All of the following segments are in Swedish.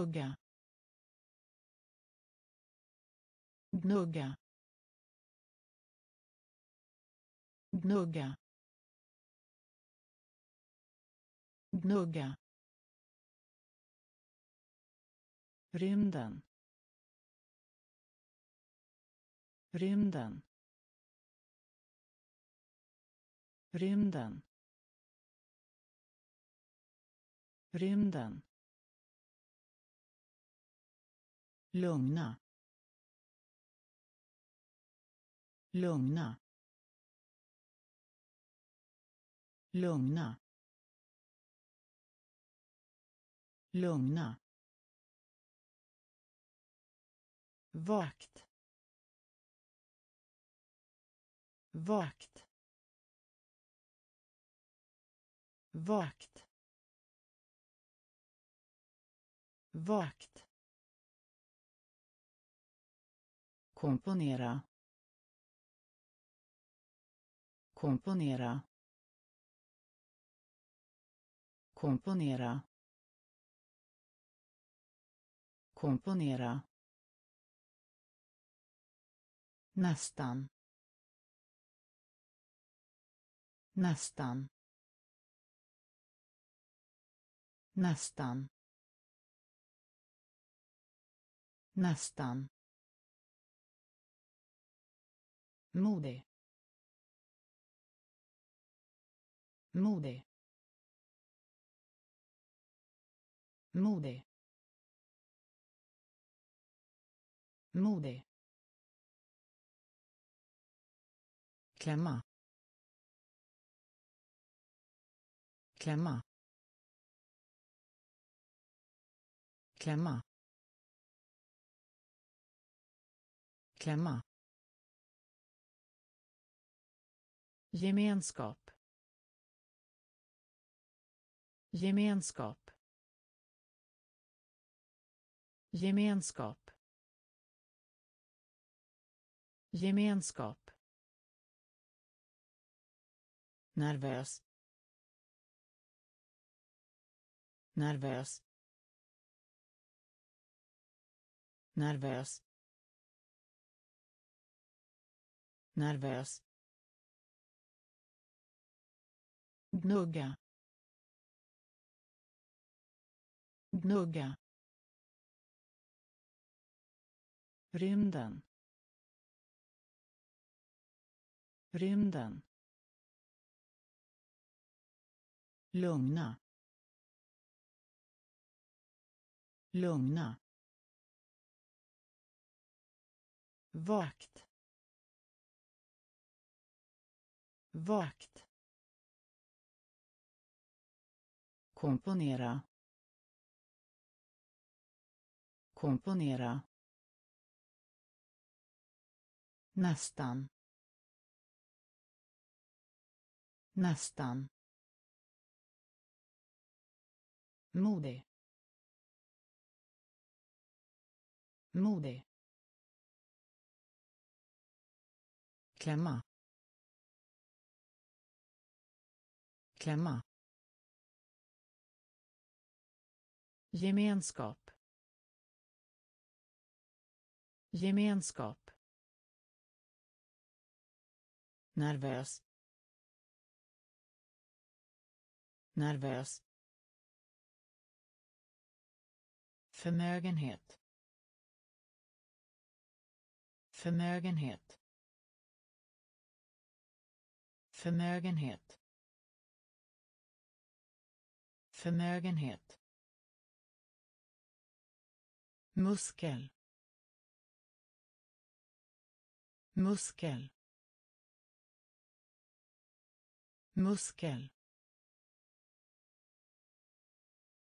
gnugga gnugga gnugga gnugga. Rymden rymden. Rymden rymden. Lugna. Lugna. Lugna. Lugna. Vakt. Vakt. Vakt. Vakt. Komponera. Komponera. Komponera. Komponera. Nästan. Nästan. Nästan. Nästan. Modig. Modig. Modig. Modig. Klämma. Klämma. Klämma. Klämma. Gemenskap. Gemenskap. Gemenskap. Gemenskap. Nervös. Nervös. Nervös. Nervös. Gnugga. Gnugga. Rymden. Rymden. Lugna. Lugna. Vakt. Vakt. Komponera. Komponera. Nästan. Nästan. Modig. Modig. Klämma. Klämma. Gemenskap. Gemenskap. Nervös. Nervös. Förmögenhet. Förmögenhet. Förmögenhet. Förmögenhet muskel. Muskel. Muskel.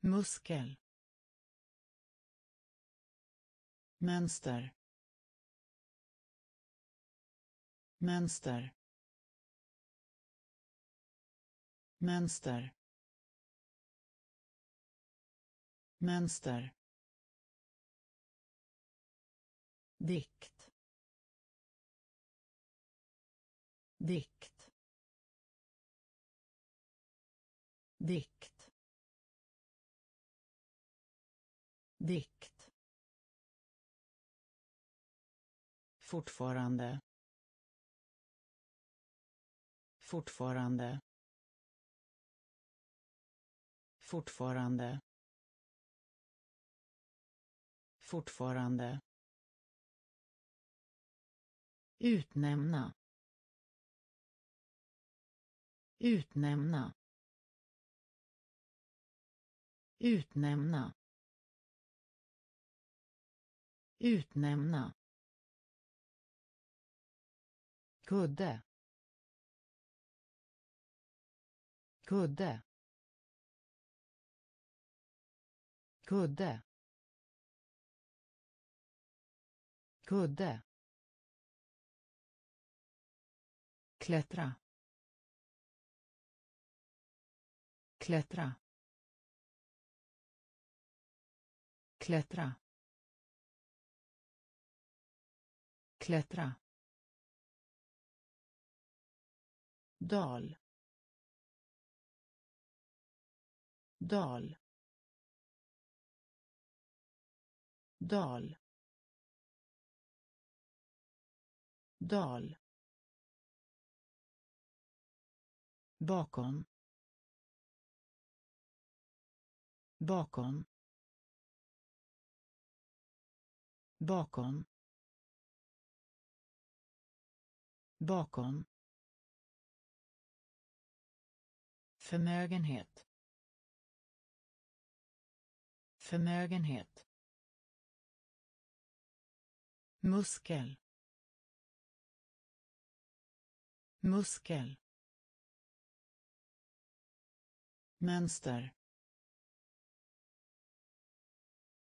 Muskel. Mönster. Mönster. Mönster. Mönster. Dikt dikt dikt dikt fortfarande. Fortfarande. Fortfarande. Fortfarande utnämna. Utnämna. Utnämna. Utnämna. Kudde. Kudde. Kudde. Kudde. Klättra. Klättra. Klättra. Klättra. Dal. Dal. Dal. Dal. Bakom. Bakom. Bakom. Bakom. Förmögenhet. Förmögenhet. Muskel. Muskel. Mönster.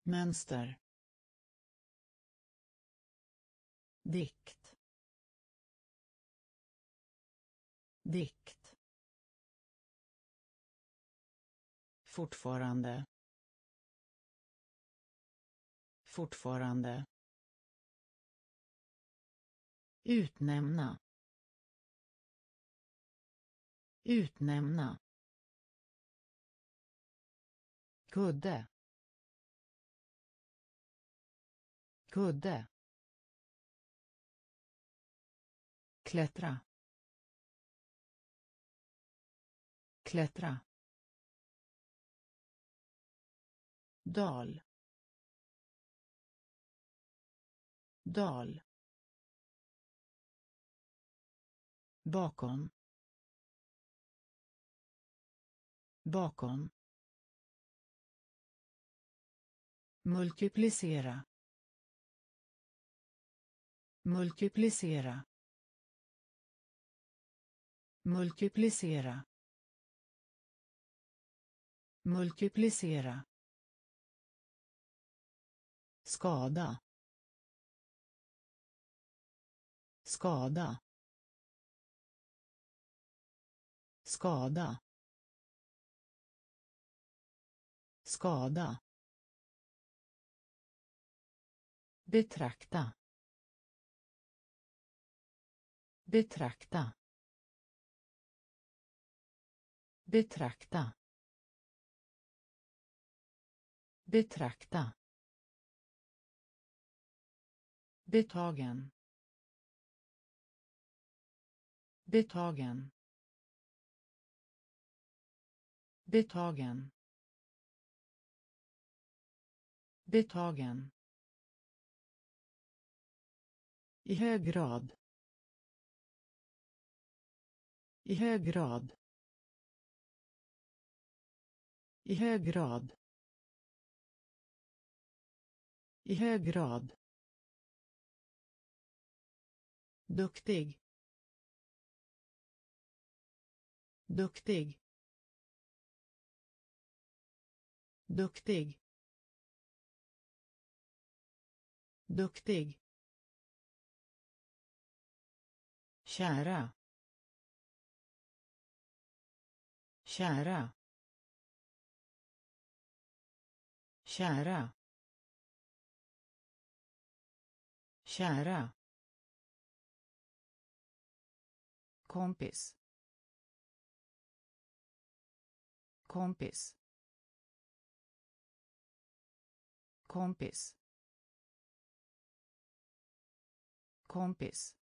Mönster. Dikt. Dikt. Fortfarande. Fortfarande. Utnämna. Utnämna. Kudde kudde klättra klättra dal dal bakom bakom multiplicera multiplicera multiplicera multiplicera skada skada skada skada. Betrakta. Betrakta. Betrakta. Betrakta. Betagen. Betagen. Betagen. Betagen. I hög grad. I hög grad. I hög grad. I hög grad. Duktig. Duktig. Duktig. Duktig. Kära. Kära. Kära. Kära. Kompis. Kompis. Kompis. Kompis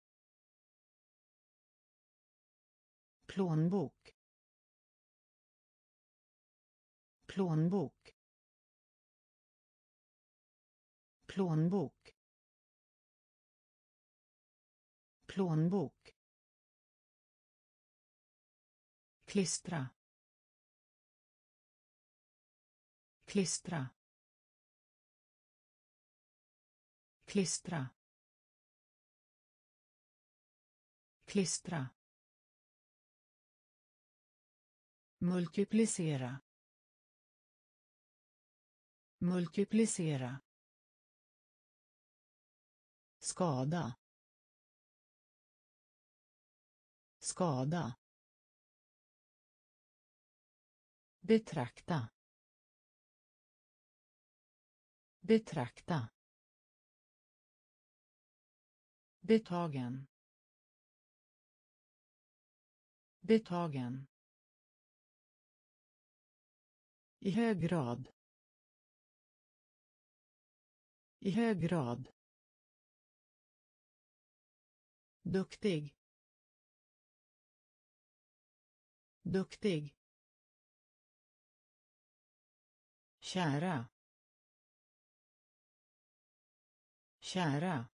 plånbok. Plånbok. Plånbok. Plånbok. Klistra. Klistra. Klistra. Klistra. Multiplicera multiplicera skada skada betrakta betrakta betagen betagen. I hög grad. I hög grad. Duktig. Duktig. Kära. Kära.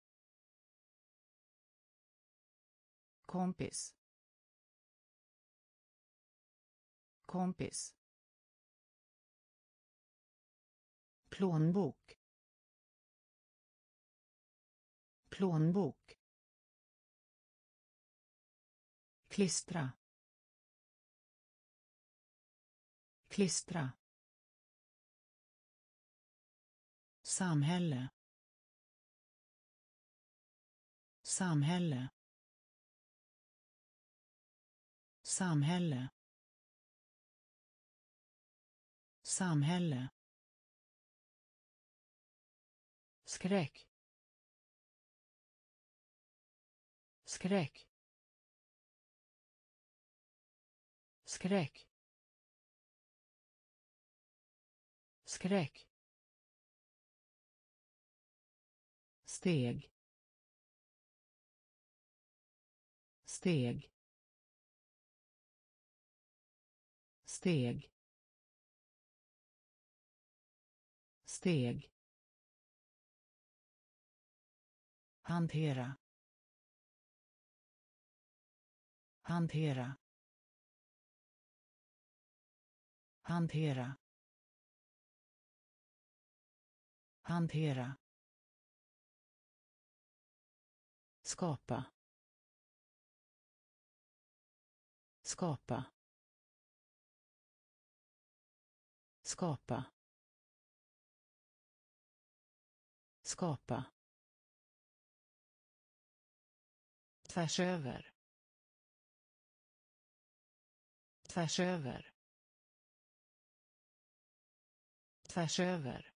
Kompis. Kompis. Plånbok. Plånbok. Klistra. Klistra. Samhälle. Samhälle. Samhälle. Samhälle. Skräck. Skräck. Skräck. Skräck. Steg. Steg. Steg. Steg. Hantera. Hantera. Hantera. Hantera. Skapa. Skapa. Skapa. Skapa. Tvärs över. Tvärs över. Tvärs över.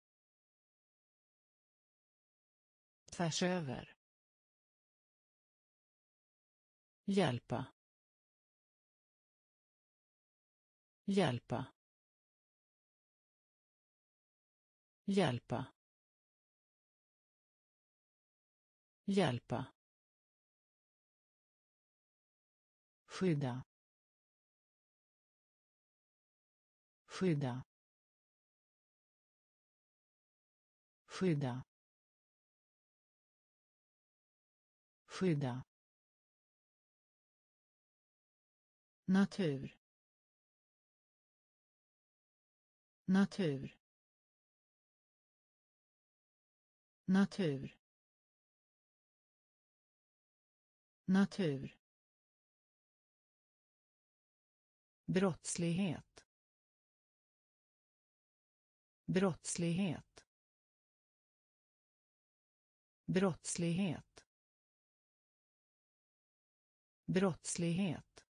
Tvärs över. Hjälpa. Hjälpa. Hjälpa. Hjälpa. Skydda skydda skydda skydda. Natur. Natur. Natur. Natur. Brottslighet. Brottslighet. Brottslighet. Brottslighet.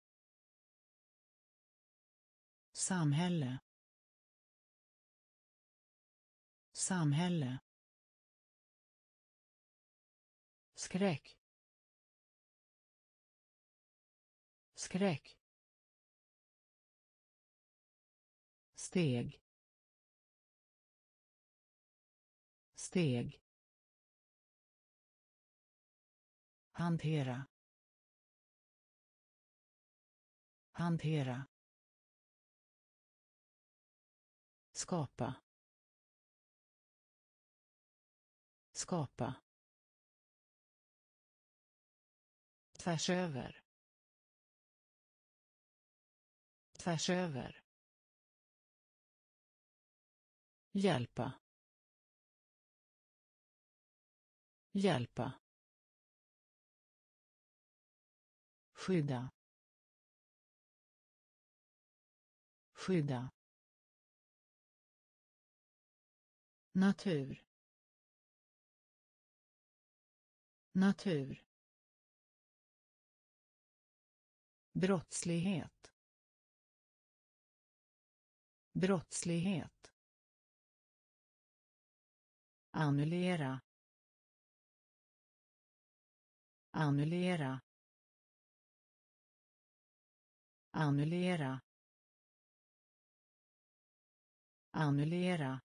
Samhälle. Samhälle. Skräck. Skräck. Steg. Steg. Hantera. Hantera. Skapa. Skapa. Tvärs över. Tvärs över. Hjälpa. Hjälpa. Skydda. Skydda. Natur. Natur. Brottslighet. Brottslighet annullera. Annullera. Annullera. Annullera.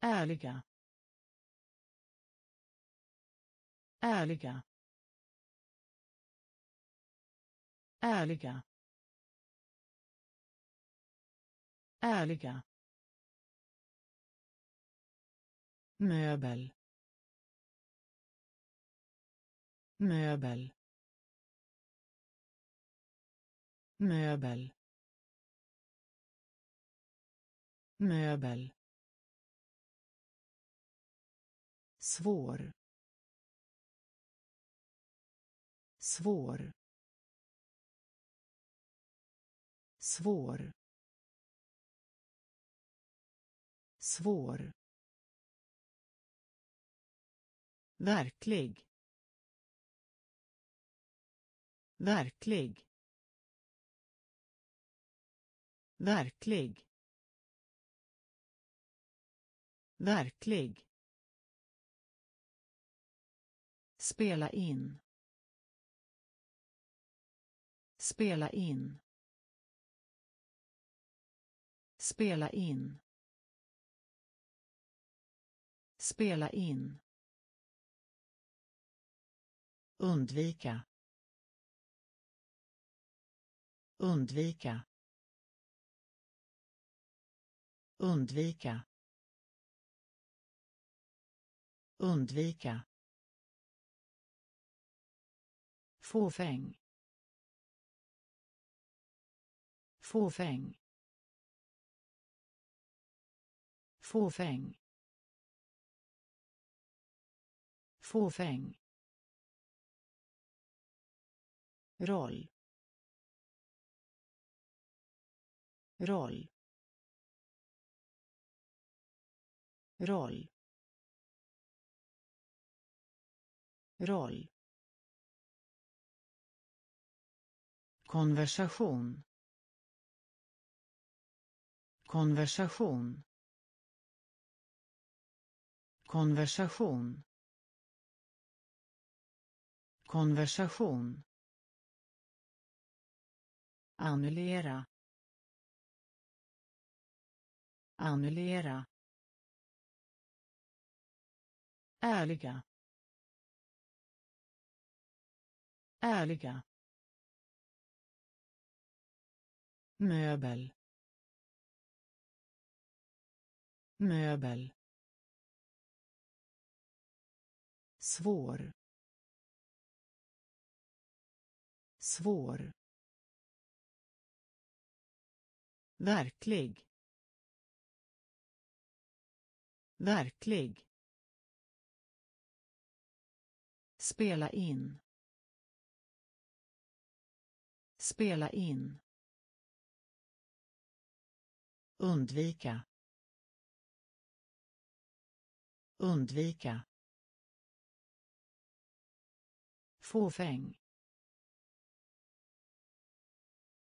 Ärliga. Ärliga. Ärliga. Ärliga. Möbel. Möbel. Möbel. Möbel. Svår. Svår. Svår. Svår. Verklig. Verklig. Verklig. Verklig. Spela in. Spela in. Spela in. Spela in undvika. Undvika. Undvika. Undvika. Fåfäng. Fåfäng. Fåfäng. Fåfäng. Roll roll roll roll. Konversation. Konversation. Konversation. Konversation annullera. Annullera. Ärliga. Ärliga. Möbel. Möbel. Svår. Svår. Verklig. Verklig. Spela in. Spela in. Undvika. Undvika. Fåfäng.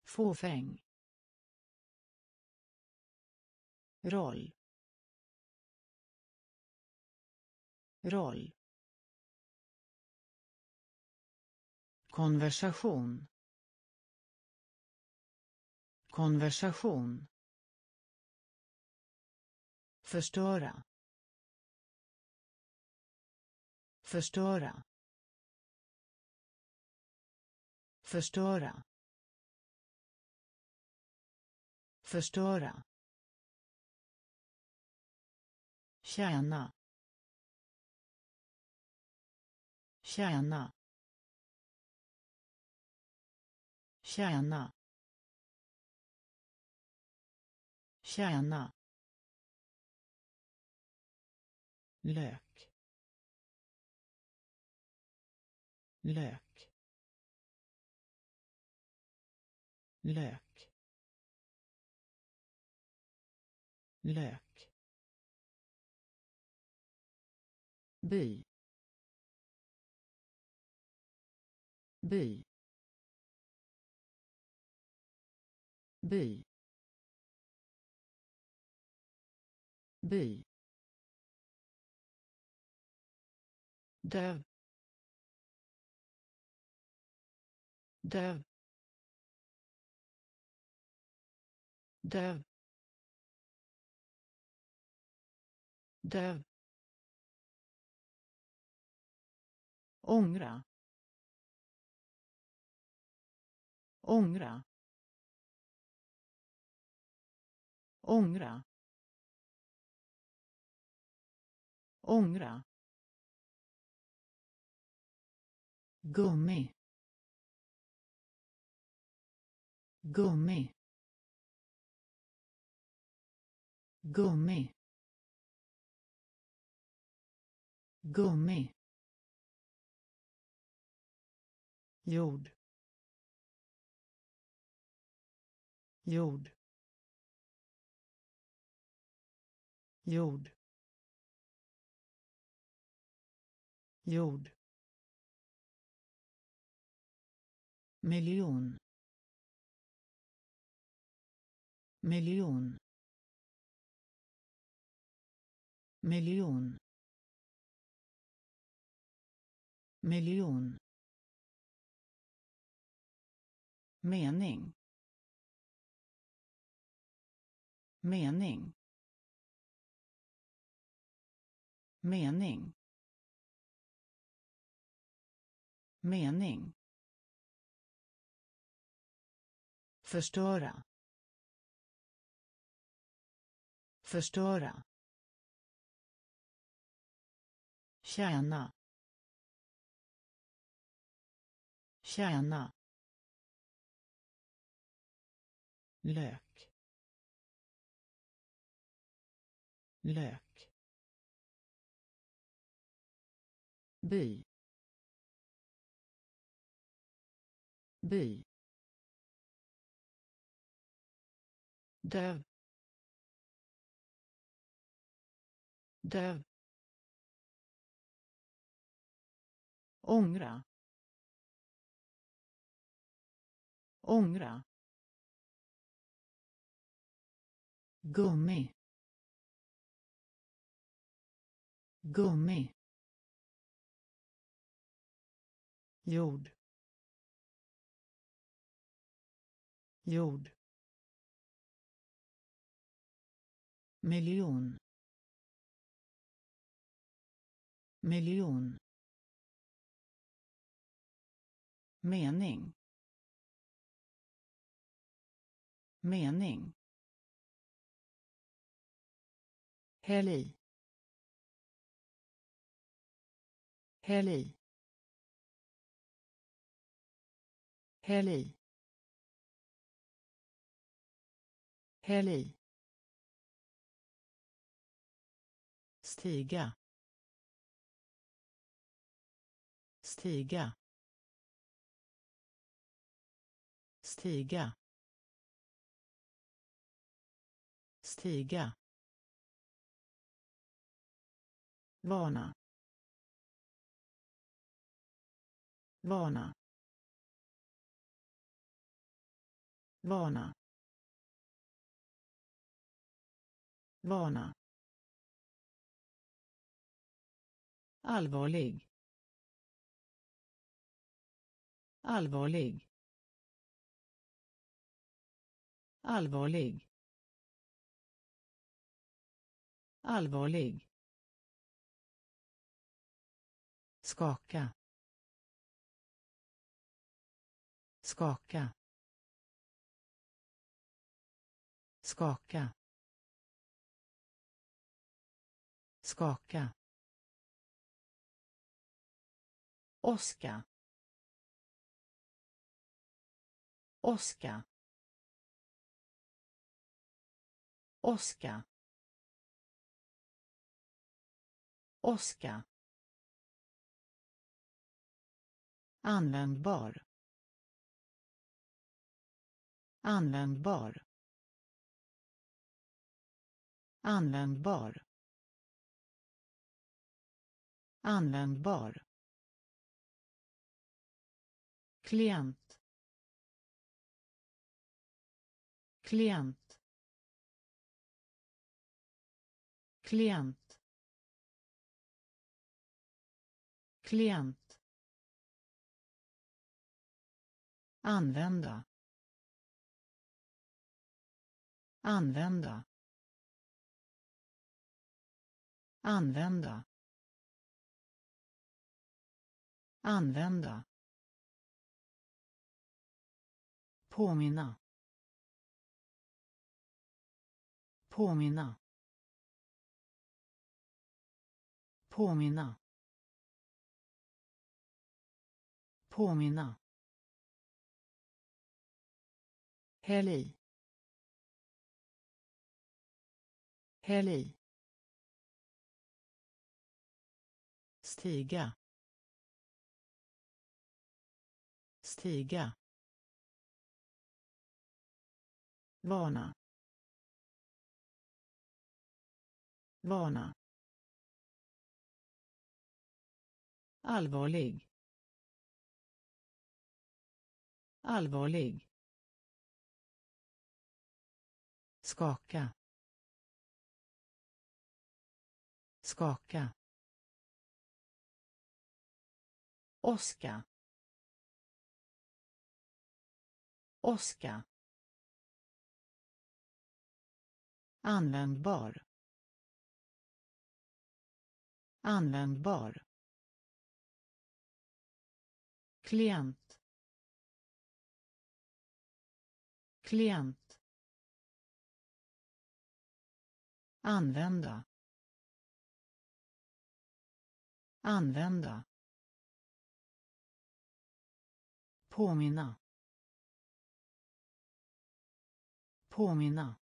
Fåfäng. Roll roll konversation konversation förstöra förstöra förstöra förstöra. Tjäna. Tjäna. Tjäna. Tjäna. Lök. Lök. Lök. Lök. By by by by. Döv döv döv döv ångra. Ångra. Ångra. Ångra. Gummi. Gummi. Gummi. Gummi. Jord. Jord. Jord. Jord. Miljon. Miljon. Miljon. Miljon. Mening. Mening. Mening. Mening. Förstöra. Förstöra. Tjäna. Tjäna. Lök. Lök. By. By. Döv. Döv. Ångra. Ångra. Gummi. Gummi. Jord. Jord. Miljon. Miljon. Mening. Mening. Häll i. Häll i. Häll i. Häll i. stiga stiga stiga stiga vana. Vana. Vana. Vana. Allvarlig. Allvarlig. Allvarlig. Allvarlig. Skaka skaka skaka skaka Oska. Oska. Oska. Oska. Användbar. Användbar. Användbar. Användbar. klient klient klient klient använda använda använda använda Påminna. Påminna. Påminna. Påminna. Häll i. Häll i. Stiga. Stiga. vana vana allvarlig allvarlig skaka skaka Oska. Oska. Användbar. Användbar. Klient. Klient. Använda. Använda. Påminna. Påminna.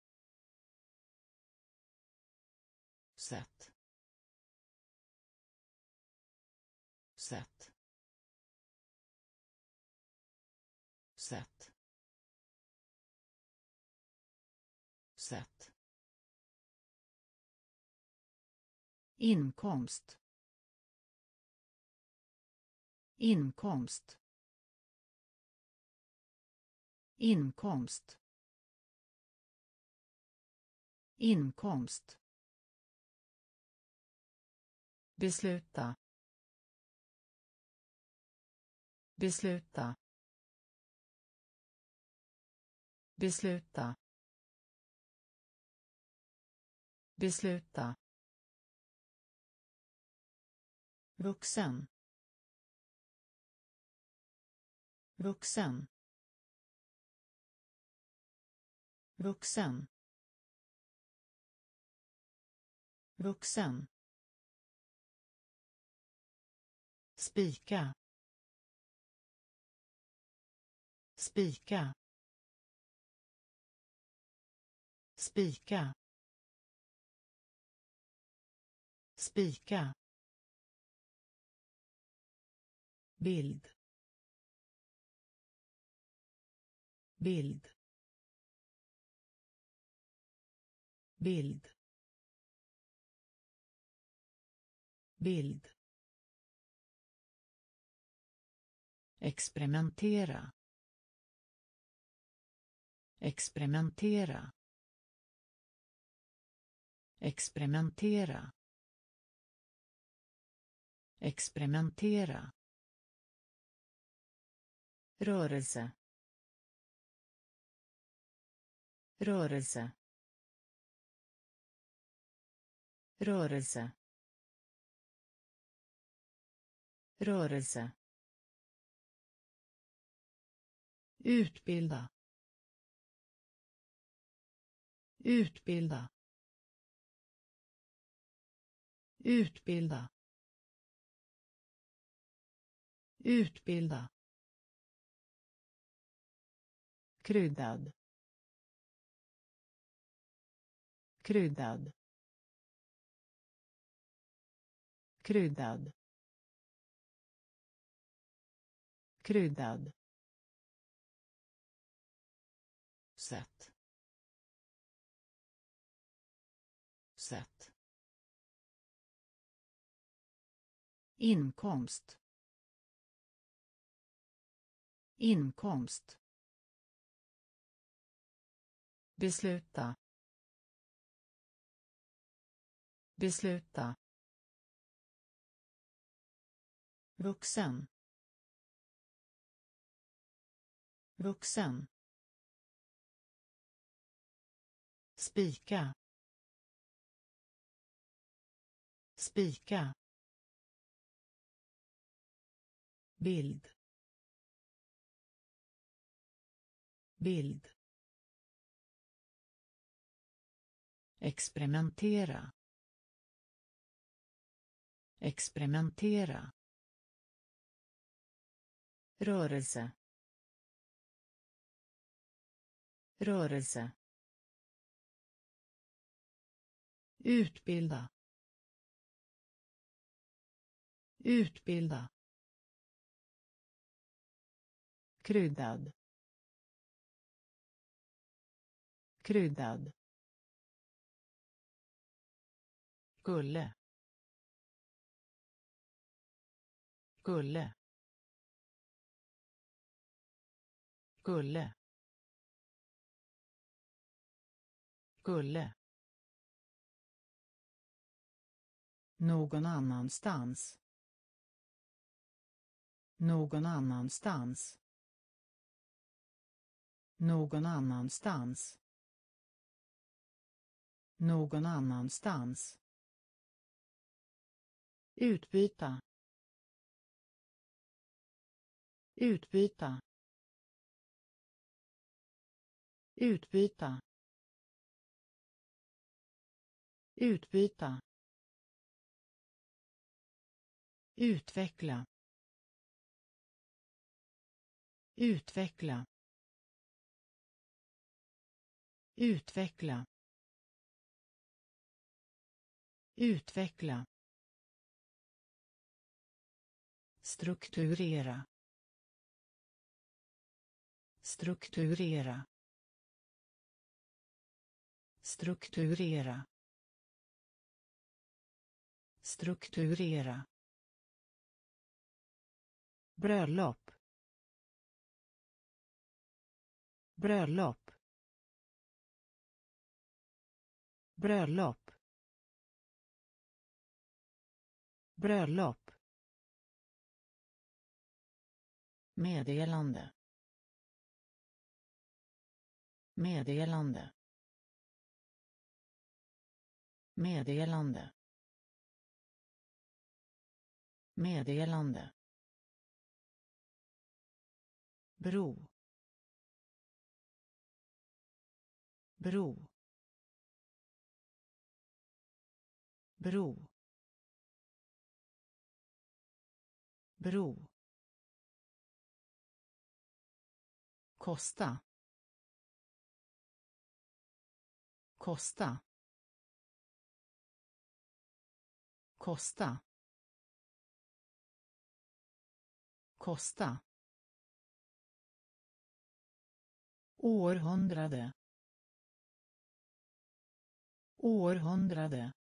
Inkomst. Inkomst. Inkomst. Inkomst. Besluta. Besluta. Besluta. Besluta. Vuxen. Vuxen. Vuxen. Vuxen. Spika. Spika. Spika. Spika. Bild. Bild. Bild. Bild. Experimentera. Experimentera. Experimentera. Experimentera rörelse. Rörelse. Rörelse. Rörelse. Utbilda. Utbilda. Utbilda. Utbilda. Kryddad. Kryddad. Kryddad. Kryddad. Sätt sätt inkomst. Inkomst besluta. Besluta. Vuxen. Vuxen. Spika. Spika. Bild. Bild. Experimentera. Experimentera. Rörelse. Rörelse. Utbilda. Utbilda. Kryddad. Kryddad. Gulle. Gulle. Gulle. Gulle. Någon annanstans. Någon annanstans. Någon annanstans. Någon annanstans. Utbyta. Utbyta. Utbyta. Utbyta. Utveckla. Utveckla. Utveckla. Utveckla. Strukturera strukturera strukturera strukturera. Bröllop. Bröllop. Bröllop. Bröllop. Meddelande. Meddelande. Meddelande. Meddelande. Bro. Bro. Bro. Bro. Kosta. Kosta. Kosta. Kosta. Århundrade. Århundrade.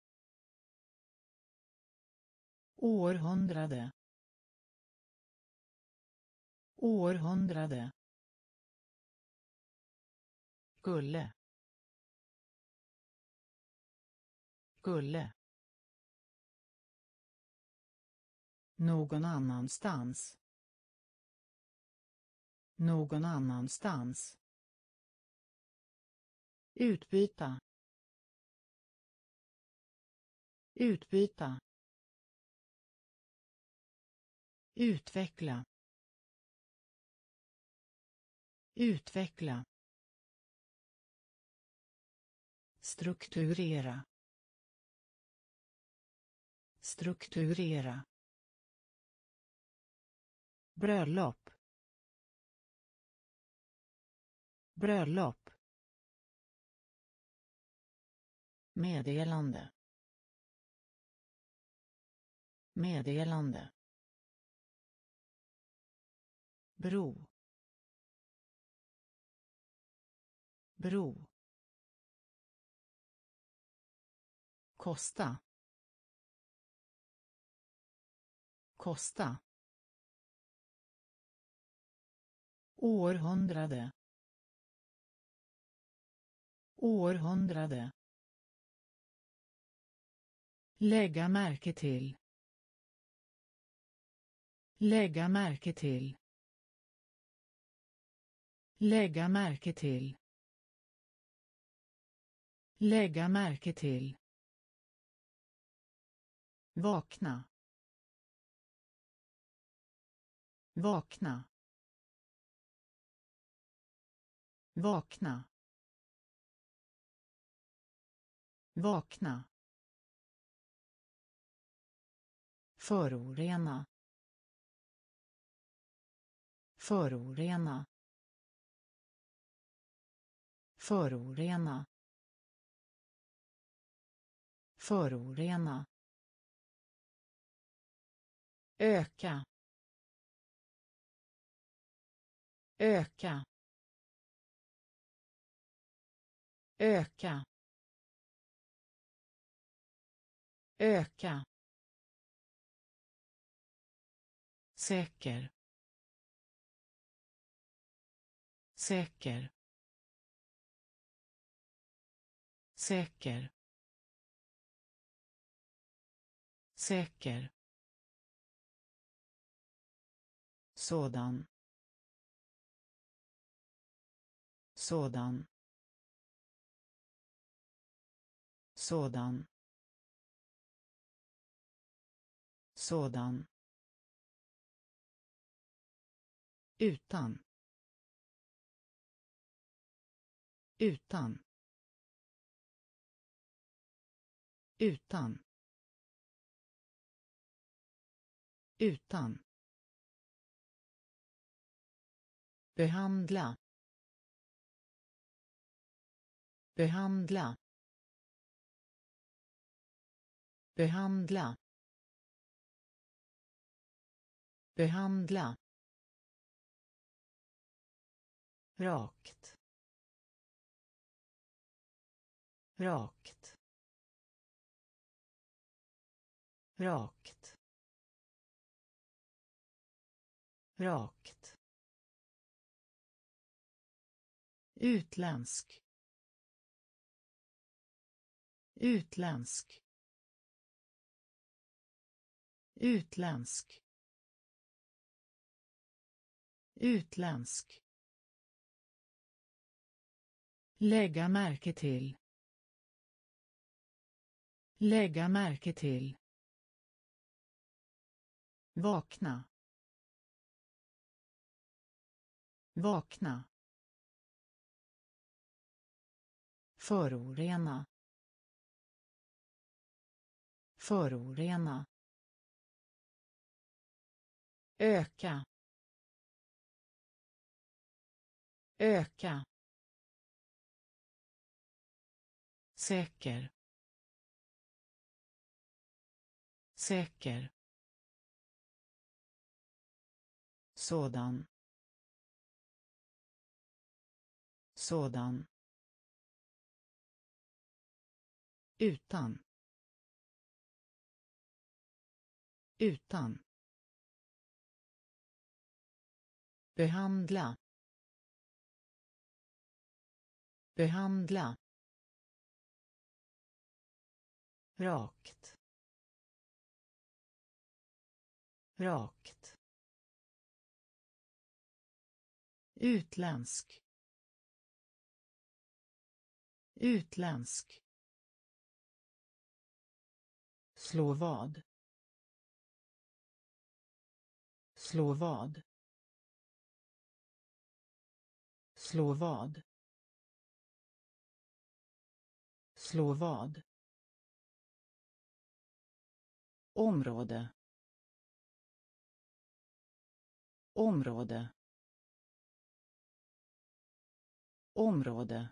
Århundrade. Århundrade. Gulle. Gulle. Någon annanstans. Någon annanstans. Utbyta. utbyta utveckla utveckla strukturera strukturera bröllop bröllop meddelande meddelande bro bro. Kosta. Kosta. Århundrade. Århundrade. Lägga märke till. Lägga märke till. Lägga märke till. Lägga märke till vakna. Vakna. Vakna. Vakna. Förorena. Förorena. Förorena. Förorena öka. Öka. Öka. Öka. Säker. Säker. Säker. Säker. Sådan. Sådan. Sådan. Sådan. Utan. Utan. Utan. Utan. Behandla. Behandla. Behandla. Behandla. Rakt. Rakt. Rakt. Rakt. Utländsk. Utländsk. Utländsk. Utländsk. Lägga märke till. Lägga märke till. Vakna. Vakna. Förorena. Förorena. Öka. Öka. Säker. Säker. Sådan. Sådan. Utan. Utan. Behandla. Behandla. Rakt. Rakt. Utländsk. Utländsk. Slå vad. Slå vad. Slå vad. Slå vad. Område. Område. Område.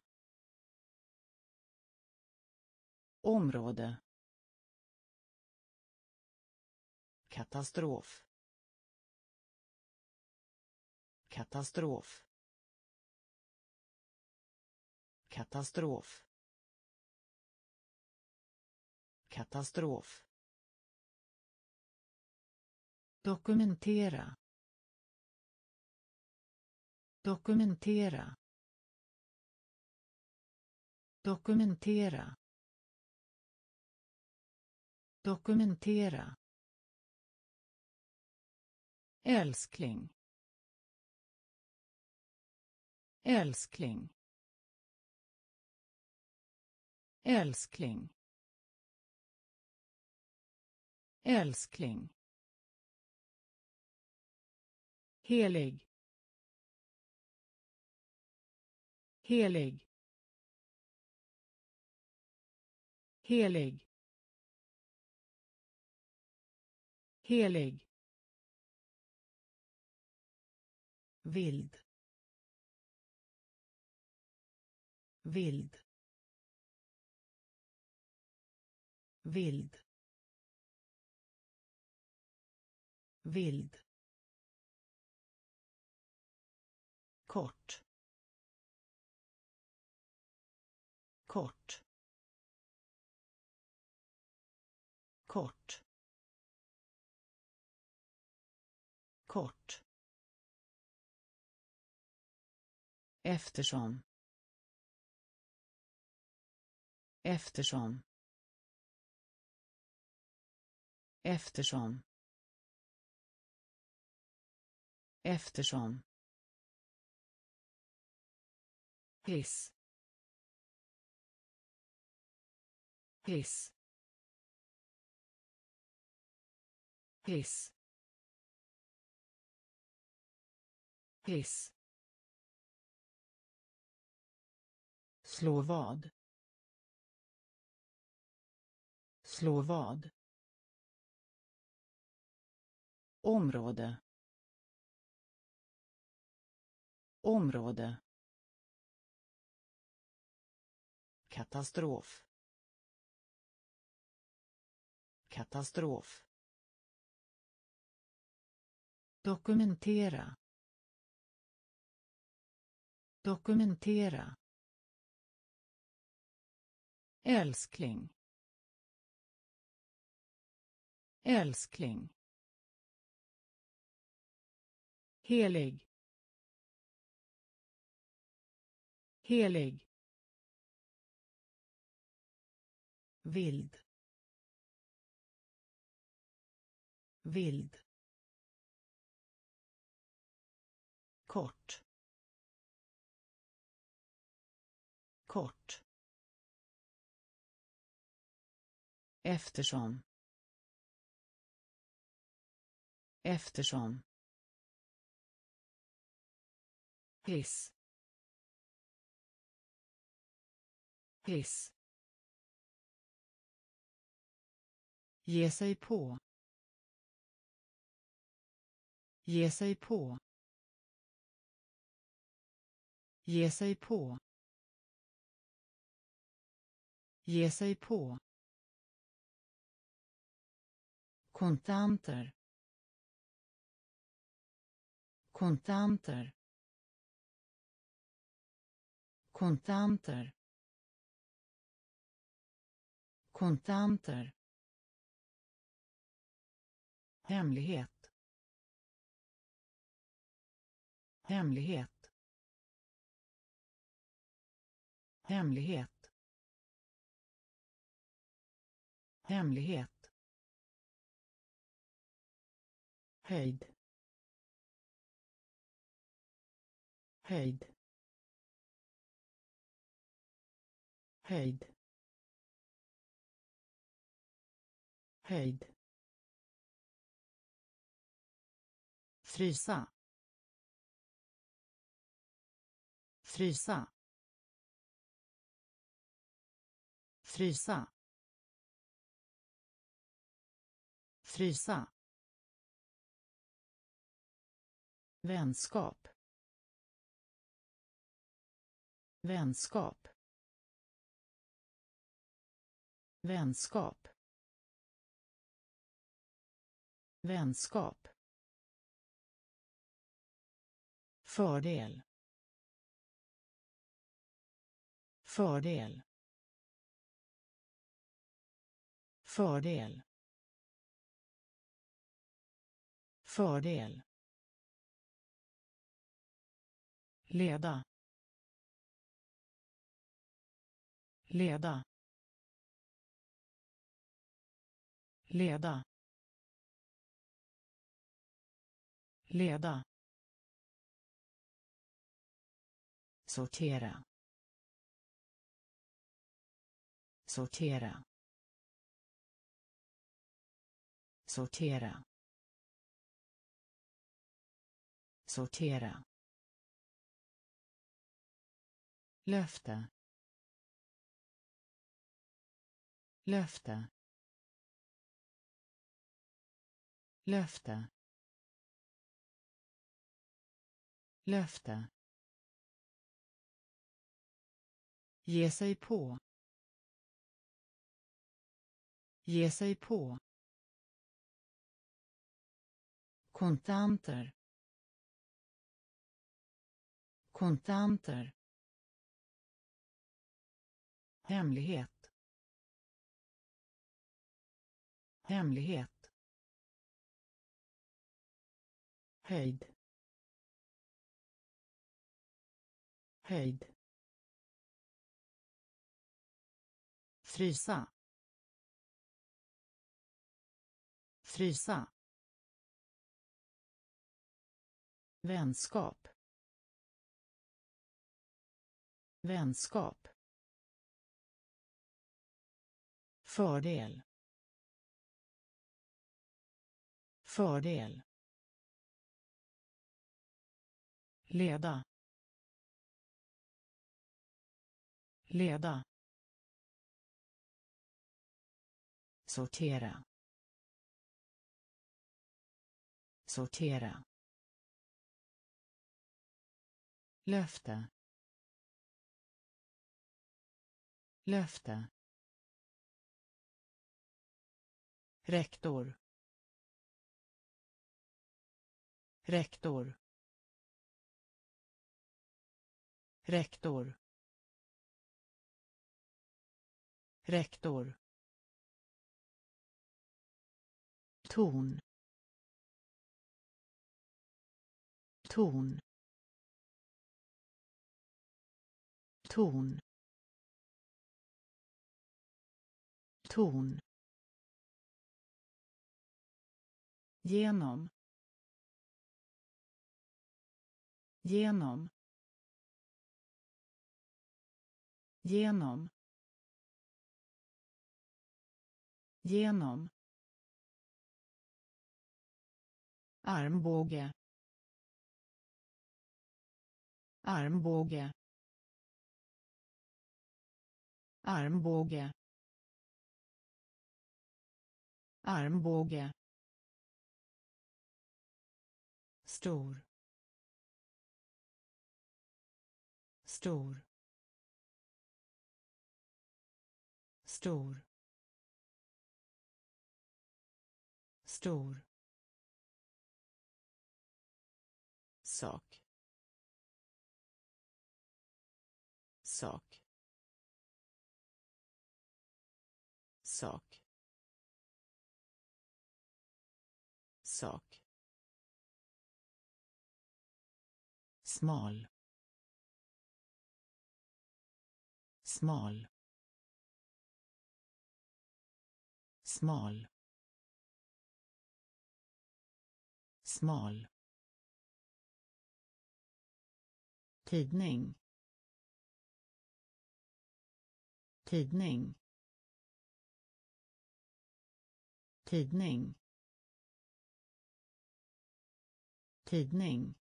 Område. Katastrof. Katastrof. Katastrof. Katastrof. Dokumentera. Dokumentera. Dokumentera. Dokumentera. Älskling. Älskling. Älskling. Älskling. Helig. Helig. Helig. Helig. Vild. Vild. Vild. Vild. Kort. Kort. Kort. Eftersom. Eftersom. Eftersom. Eftersom. Hiss. Hiss. Hiss. Hiss. Slå vad. Slå vad. Område. Område. Katastrof. Katastrof. Dokumentera. Dokumentera. Älskling. Älskling. Helig. Helig. Vild. Vild. Kort. Kort. Eftersom. Eftersom. Hiss. Hiss. Ge sig på. Ge sig på. Ge sig på. Ge sig på. Kontanter. Kontanter. Kontanter. Kontanter. Hemlighet. Hemlighet. Hemlighet. Hemlighet. Höjd. Höjd. Höjd. Höjd. Frysa. Frysa. Frysa. Frysa. Vänskap. Vänskap. Vänskap. Vänskap. Fördel. Fördel. Fördel. Fördel. Leda leda leda leda. Sortera. Sortera. Sortera. Sortera. Löfte. Löfte. Löfte. Löfte. Ge sig på. Ge sig på. Kontanter. Kontanter hemlighet. Hemlighet. Höjd. Höjd. Frysa. Frysa. Vänskap. Vänskap. Fördel. Fördel. Leda. Leda. Sortera. Sortera. Löfte. Löfte. Rektor. Rektor. Rektor. Rektor. Ton. Ton. Ton. Ton. Genom. Genom. Genom. Genom. Armbåge. Armbåge. Armbåge. Armbåge. Stor. Stor. Stor. Stor. Sak. Sak. Sak. Sak. Smal. Smal. Smal. Smal. Tidning. Tidning. Tidning. Tidning.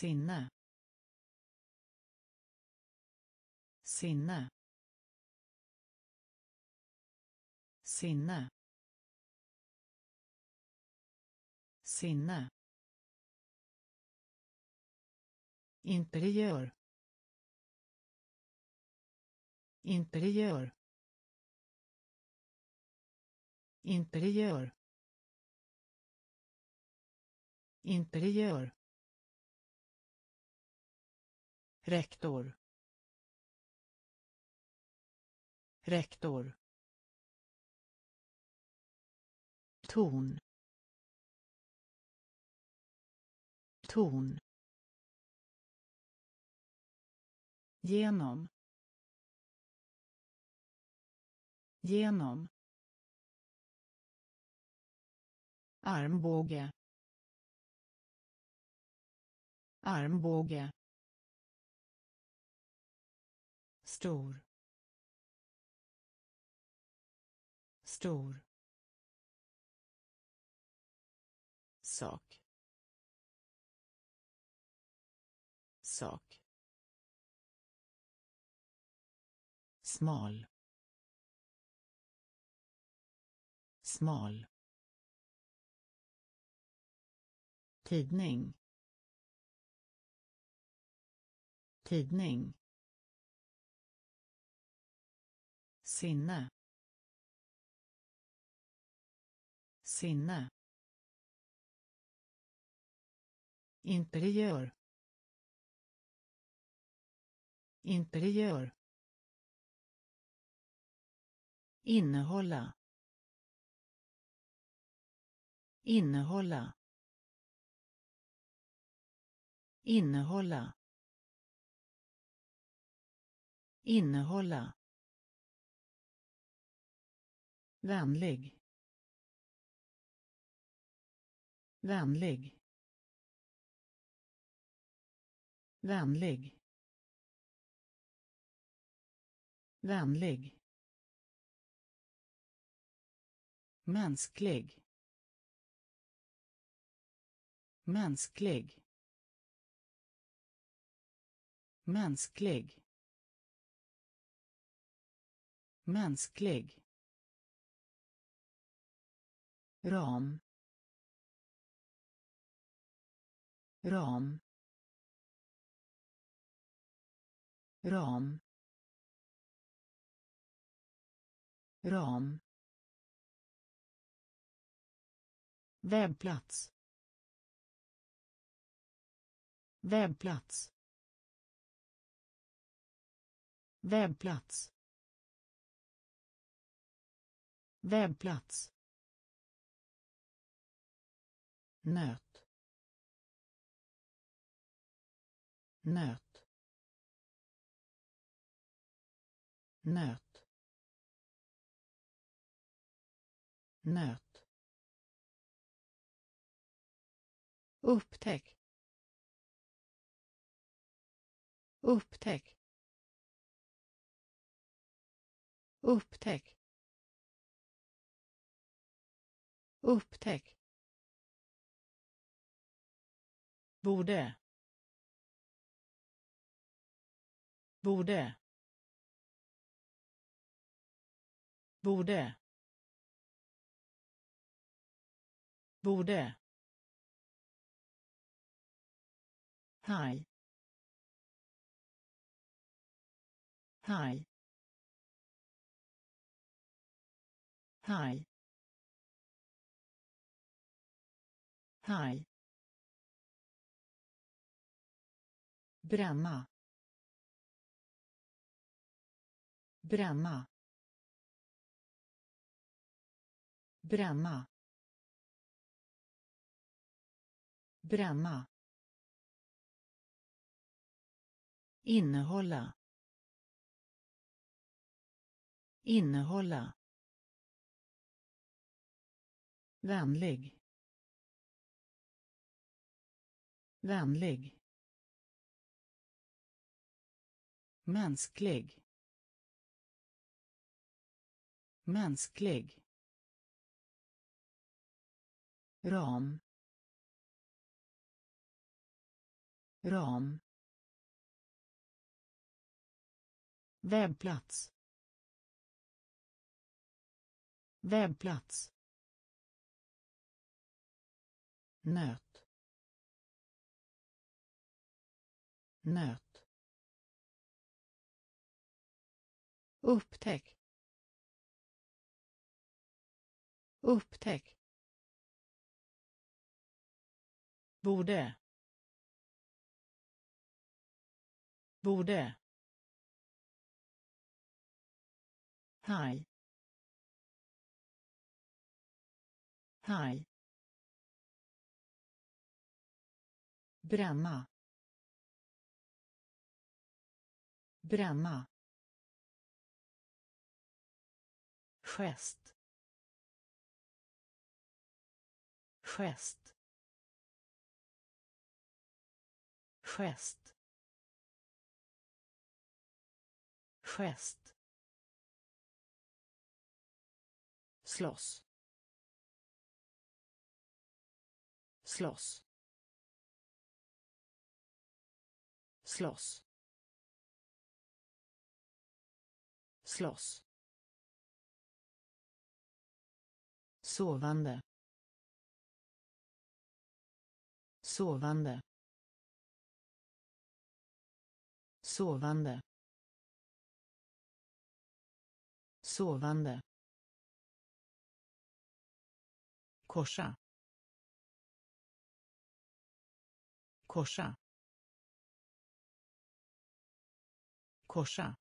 Sinne. Sinne. Sinne. Sinne. Interiör. Interiör. Interiör. Interiör. Rektor. Rektor. Ton. Ton. Genom. Genom. Armbåge. Armbåge. Stor. Stor. Sak. Sak. Smal. Smal. Tidning. Tidning. Sinne. Sinne. Interiör. Interiör. Innehålla. Innehålla. Innehålla. Innehålla vänlig. Vänlig. Vänlig. Vänlig. Mänsklig. Mänsklig. Mänsklig. Mänsklig ram ram ram ram. Webbplats. Webbplats. Webbplats. Webbplats. Nöt. Nöt. Nöt. Nöt. Upptäck. Upptäck. Upptäck. Upptäck. Borde. Borde. Borde. Borde. Haj. Haj. Haj. Haj. Bränna. Bränna. Bränna. Bränna. Innehålla. Innehålla. Vänlig. Vänlig. Mänsklig. Mänsklig. Ram. Ram. Webbplats. Webbplats. Nöt. Nöt. Upptäck. Upptäck. Borde. Borde. Haj. Haj. Bränna. Bränna. Gest. Gest. Gest. Gest. Slåss. Slåss. Slåss. Slåss. Sovande. Sovande. Sovande. Sovande. Korsa. Korsa. Korsa.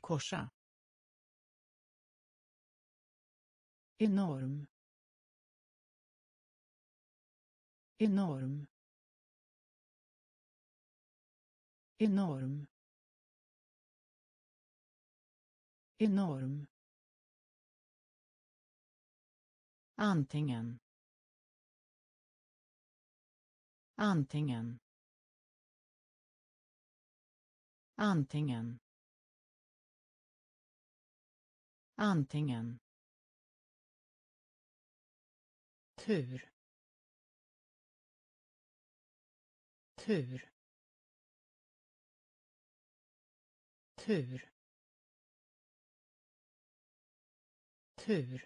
Korsa enorm. Enorm. Enorm. Enorm. Antingen. Antingen. Antingen. Antingen. Tur. Tur. Tur. Tur.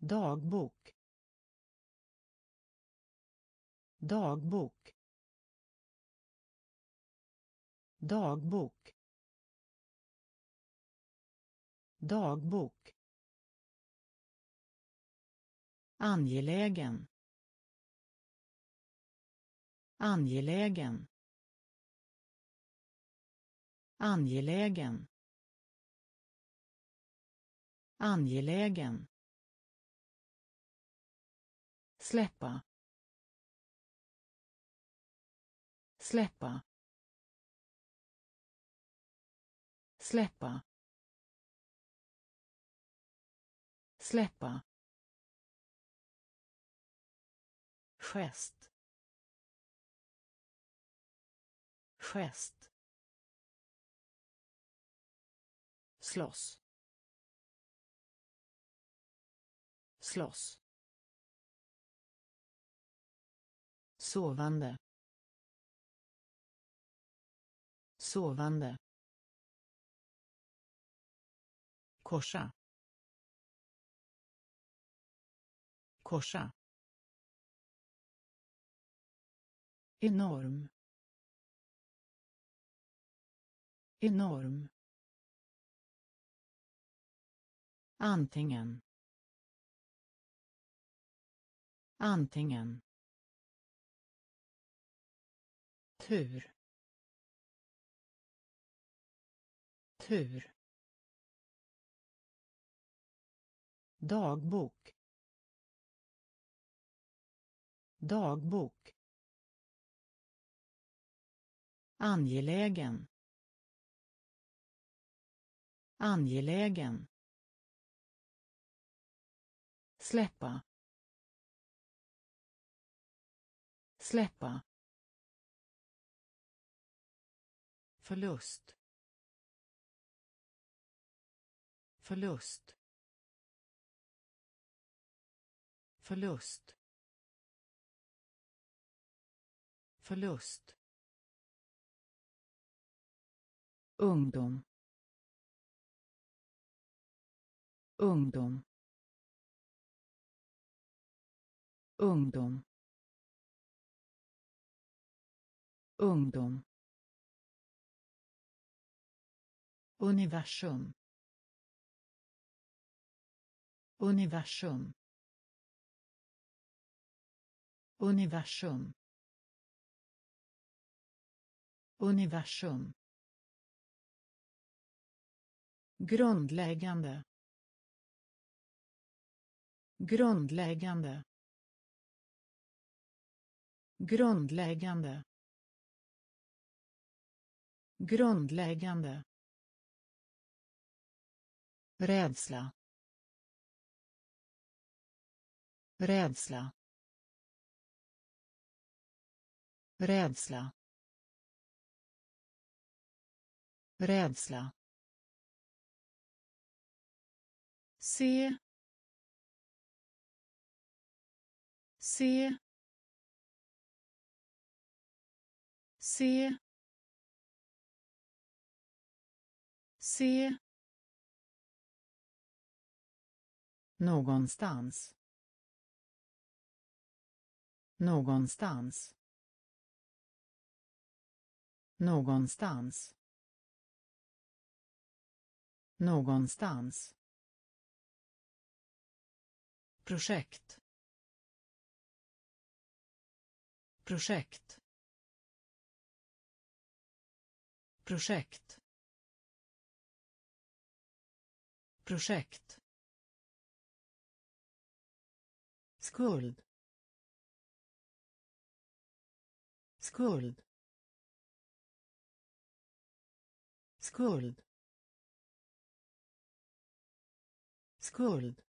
Dagbok. Dagbok. Dagbok. Dagbok. Angelägen. Angelägen. Angelägen. Angelägen. Släppa. Släppa. Släppa. Släppa. Gest. Gest. Slåss. Slåss. Sovande. Sovande. Korsa. Korsa. Enorm. Enorm. Antingen. Antingen. Tur. Tur. Dagbok. Dagbok. Angelägen. Angelägen. Släppa. Släppa. Förlust. Förlust. Förlust. Förlust. Ungdom. Ungdom. Ungdom. Ungdom. Universum. Universum. Universum. Universum grundläggande. Grundläggande. Grundläggande. Grundläggande. Rädsla. Rädsla. Rädsla. Rädsla. Se se se se någonstans. Någonstans. Någonstans. Någonstans projekt. Projekt. Projekt. Projekt. Skuld. Skuld. Skuld. Skuld.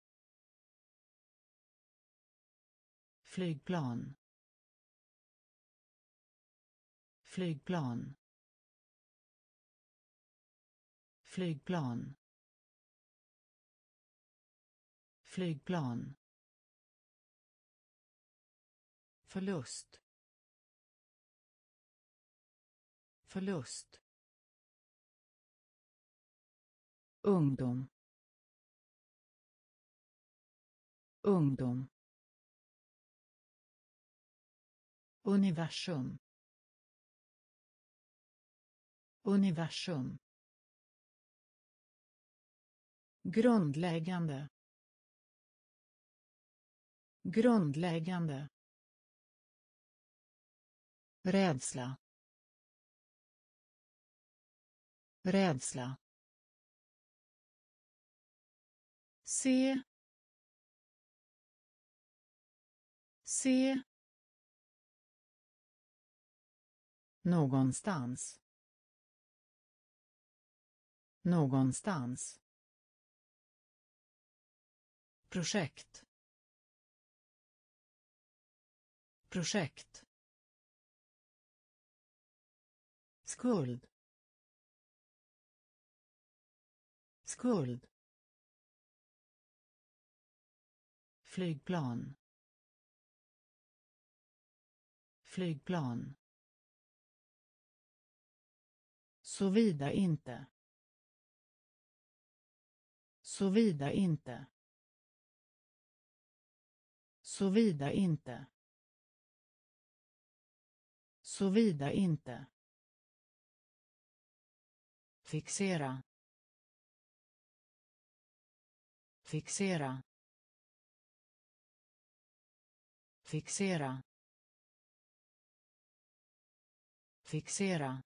Flygplan. Flygplan. Flygplan. Flygplan. Förlust. Förlust. Ungdom. Ungdom. Universum. Universum. Grundläggande. Grundläggande. Rädsla. Rädsla. Se. Se. Någonstans. Någonstans. Projekt. Projekt. Skuld. Skuld. Flygplan. Flygplan. Såvida inte. Såvida inte. Såvida inte. Såvida inte. Fixera. Fixera. Fixera. Fixera.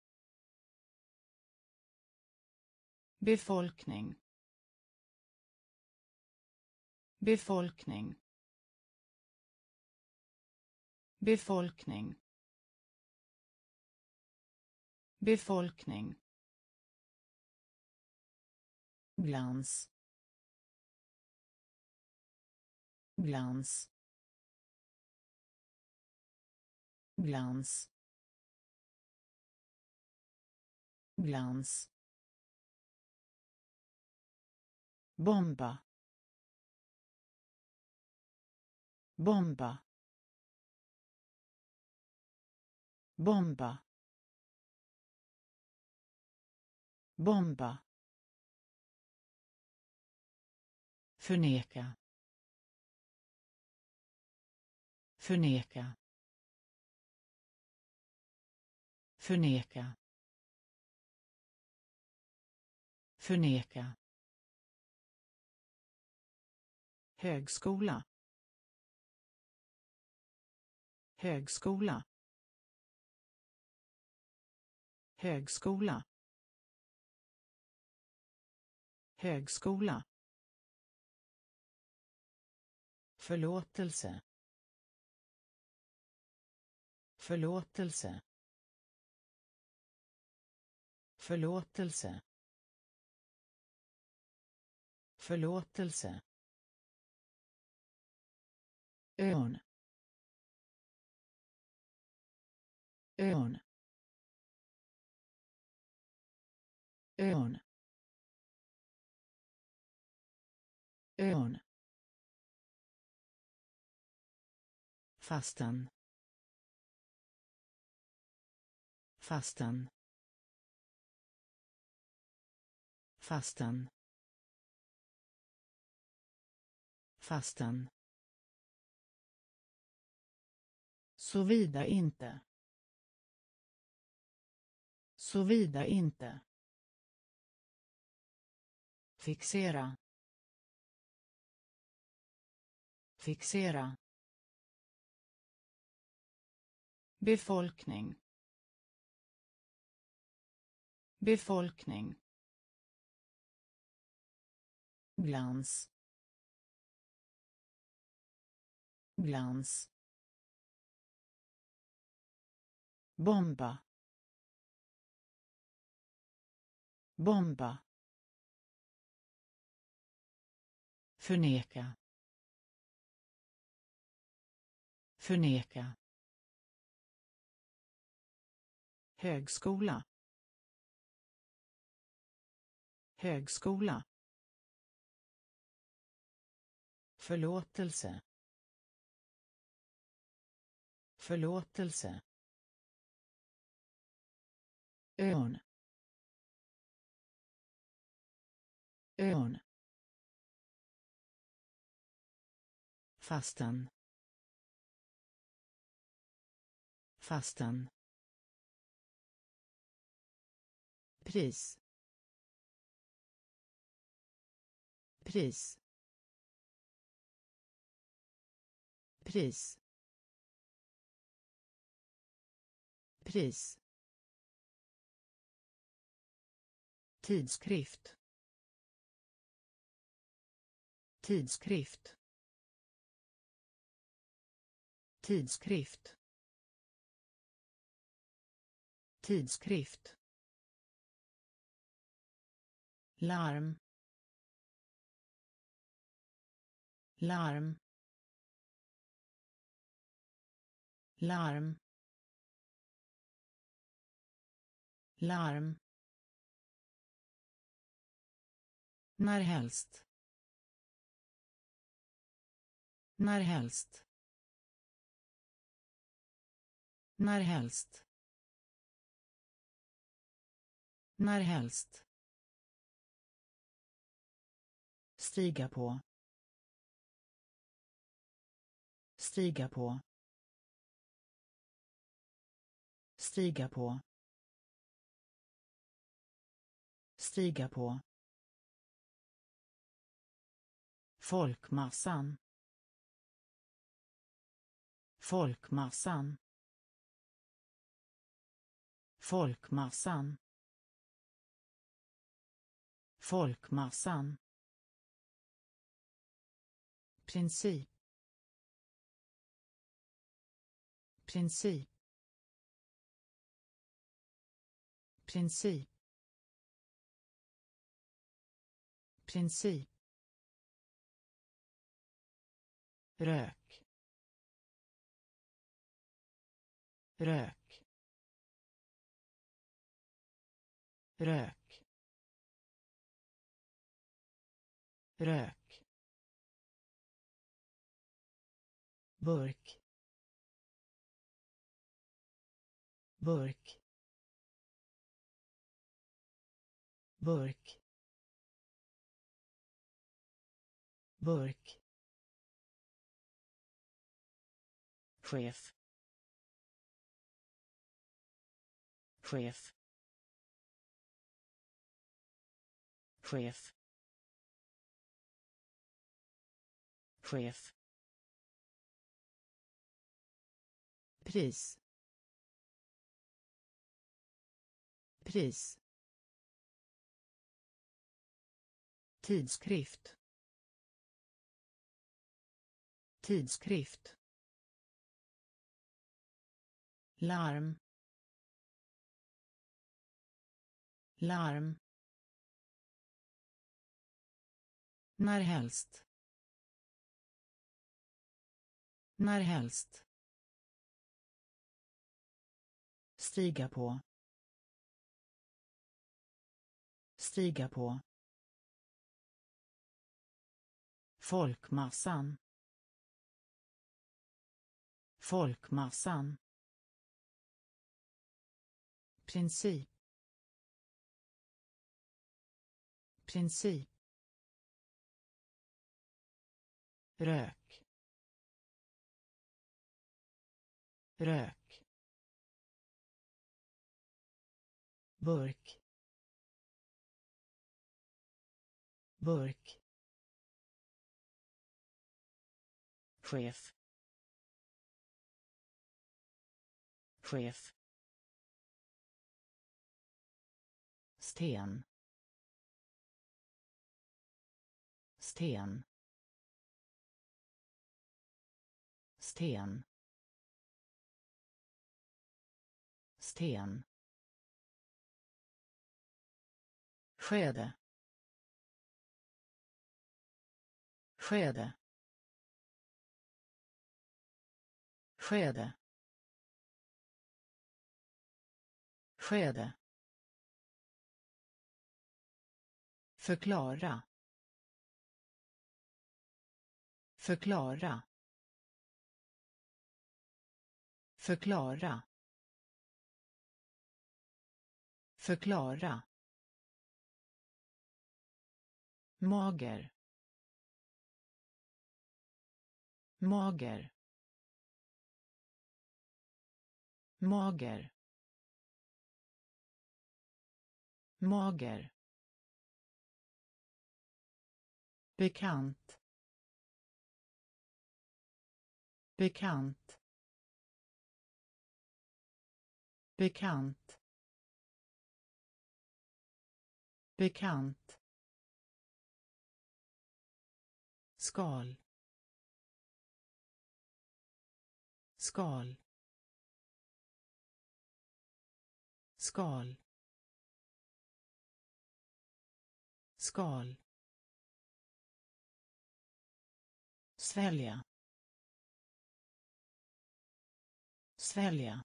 Befolkning. Befolkning. Befolkning. Befolkning. Glans. Glans. Glans. Glans. Bomba. Bomba. Bomba. Bomba. Förneka. Förneka. Förneka. Förneka. Högskola. Högskola. Högskola. Högskola. Förlåtelse. Förlåtelse. Förlåtelse. Förlåtelse ön ön ön ön fastan. Fastan. Fastan. Fastan. Såvida inte. Såvida inte. Fixera. Fixera. Befolkning. Befolkning. Glans. Glans. Bomba. Bomba. Förneka. Förneka. Högskola. Högskola. Förlåtelse. Förlåtelse ön ön fastan. Fastan. Pris. Pris. Pris. Pris. Tidskrift. Tidskrift. Tidskrift. Tidskrift. Larm. Larm. Larm. Larm. När helst. När helst. När helst. När helst. Stiga på. Stiga på. Stiga på. Stiga på. Folkmassan. Folkmassan. Folkmassan. Folkmassan. Princip. Princip. Princip. Princip. Rök. Rök. Rök. Rök. Burk. Burk. Burk. Burk. Chef chef chef chef pris. Pris. Tidskrift. Tidskrift larm. Larm. När helst. När helst. Stiga på. Stiga på. Folkmassan. Folkmassan princip. Princip. Rök. Rök. Burk. Burk. Chef. Chef. Sten. Sten. Sten. Sten. Skede. Skede. Skede. Skede. Förklara förklara förklara förklara. Mager. Mager. Mager. Mager. Bekant bekant bekant bekant. Skal skal skal. Skal. Svälja. Svälja.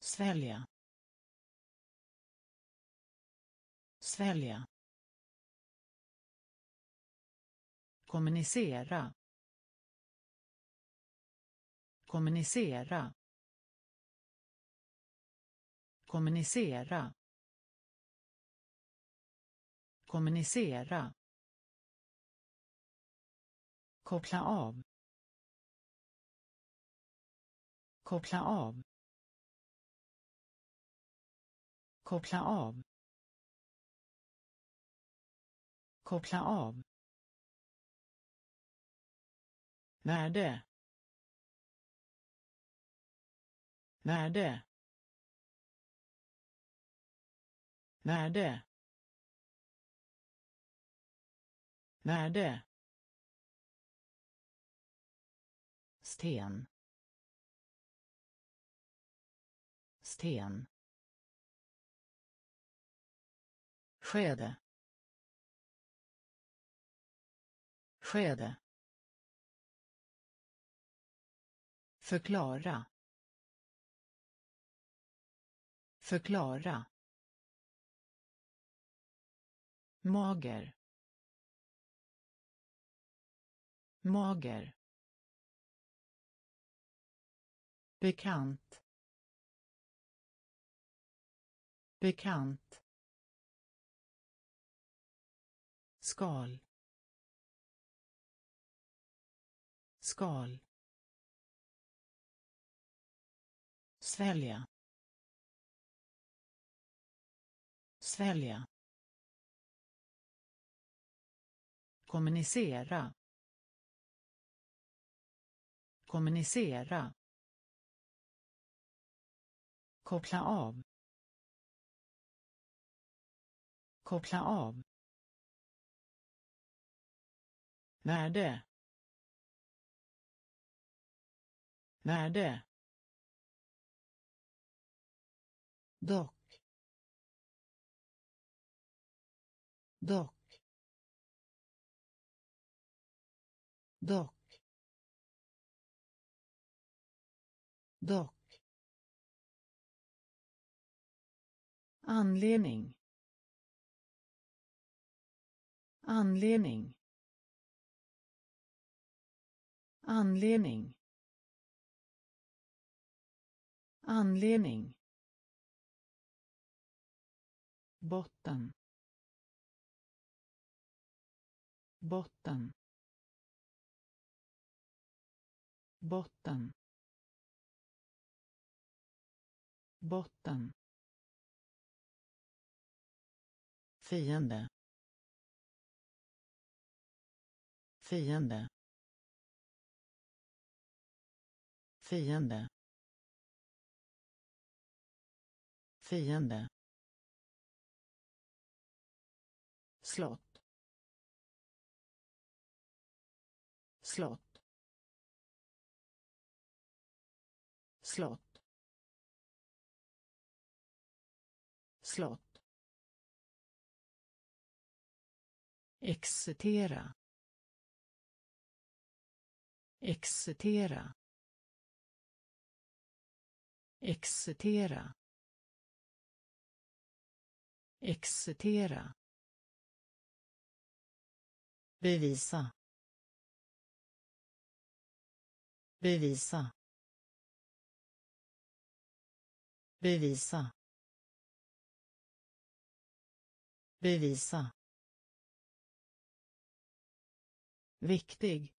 Svälja. Svälja. Kommunicera. Kommunicera. Kommunicera. Kommunicera koppla av. Koppla av. Koppla av. Koppla av. Värde. Värde. Värde. Värde. Sten sten skede skede förklara Förklara. Mager. Mager. Bekant. Bekant. skal skal svälja svälja kommunicera kommunicera koppla av. Koppla av. Värde. Värde. Dock. Dock. Dock. Dock. Anledning. Anledning. Anledning. Anledning. Botten. Botten. Botten. Botten. Fiende. Fiende. Fiende. Fiende. Slott. Slott. Slott. Slott. Excitera. Excitera. Excitera. Excitera. Bevisa. Bevisa. Bevisa. Bevisa. Viktig.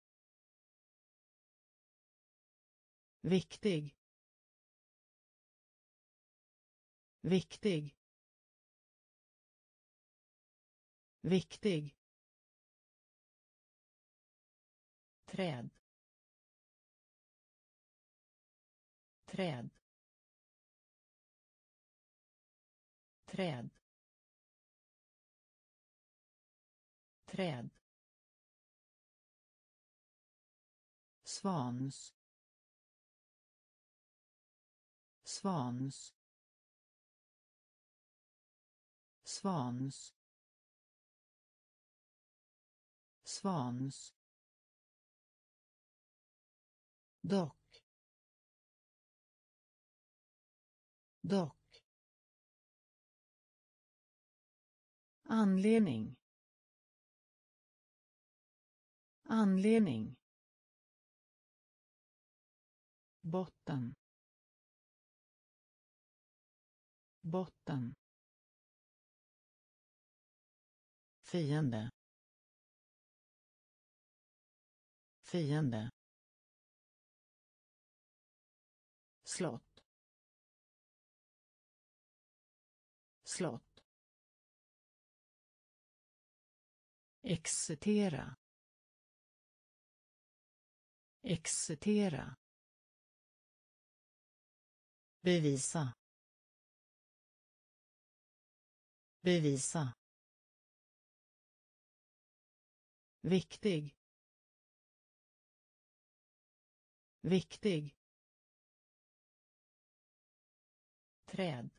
Viktig. Viktig. Viktig. Träd. Träd. Träd. Träd. Svans. Svans. Svans. Svans. Dock. Dock. Anledning. Anledning. Botten. Botten. Fiende. Fiende. Slott. Slott. Excitera. Excitera bevisa. Bevisa. Viktig. Viktig. Träd.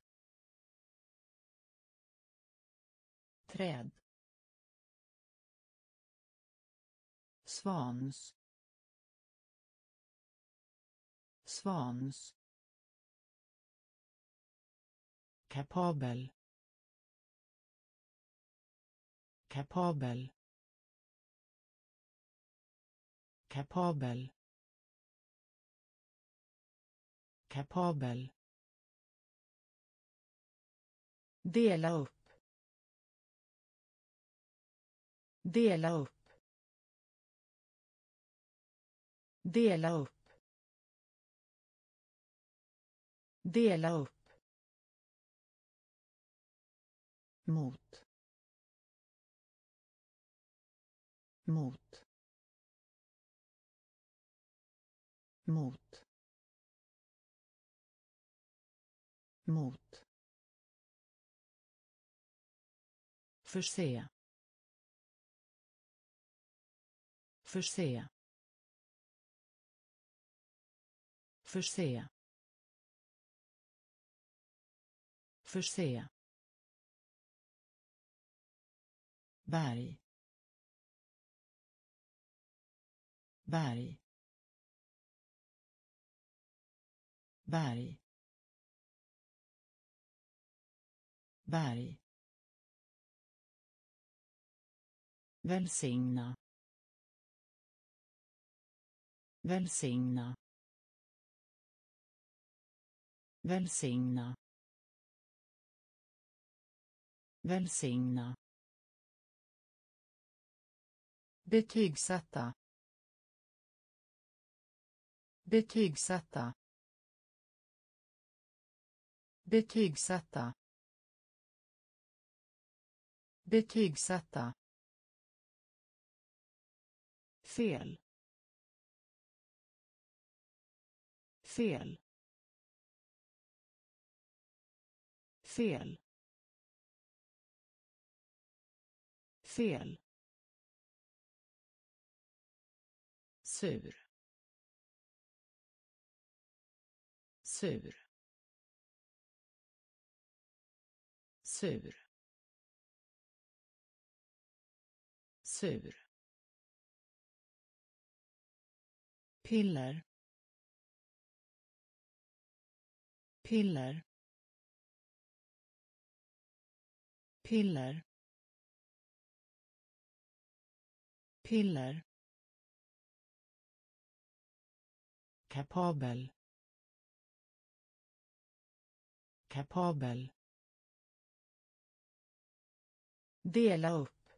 Träd. Svans. Svans. Kapabel kapabel kapabel kapabel dela upp dela upp dela upp dela upp mot. Mot. Mot. Mot. Förse. Förse. Förse. Förse. Berg. Berg. Berg. Berg. Välsigna. Välsigna. Välsigna. Välsigna. Betygsätta. Betygsätta. Betygsätta. Betygsätta. Fel. Fel. Fel. Fel. Sur. Sur. Sur. Sur. Piller piller piller piller kapabel. Kapabel. Dela upp.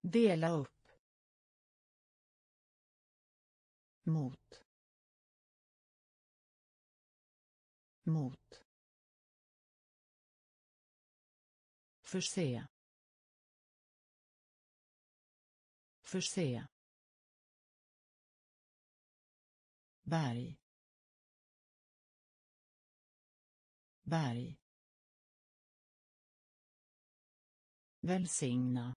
Dela upp. Mot. Mot. Förse. Förse. Berg. Berg. Välsigna.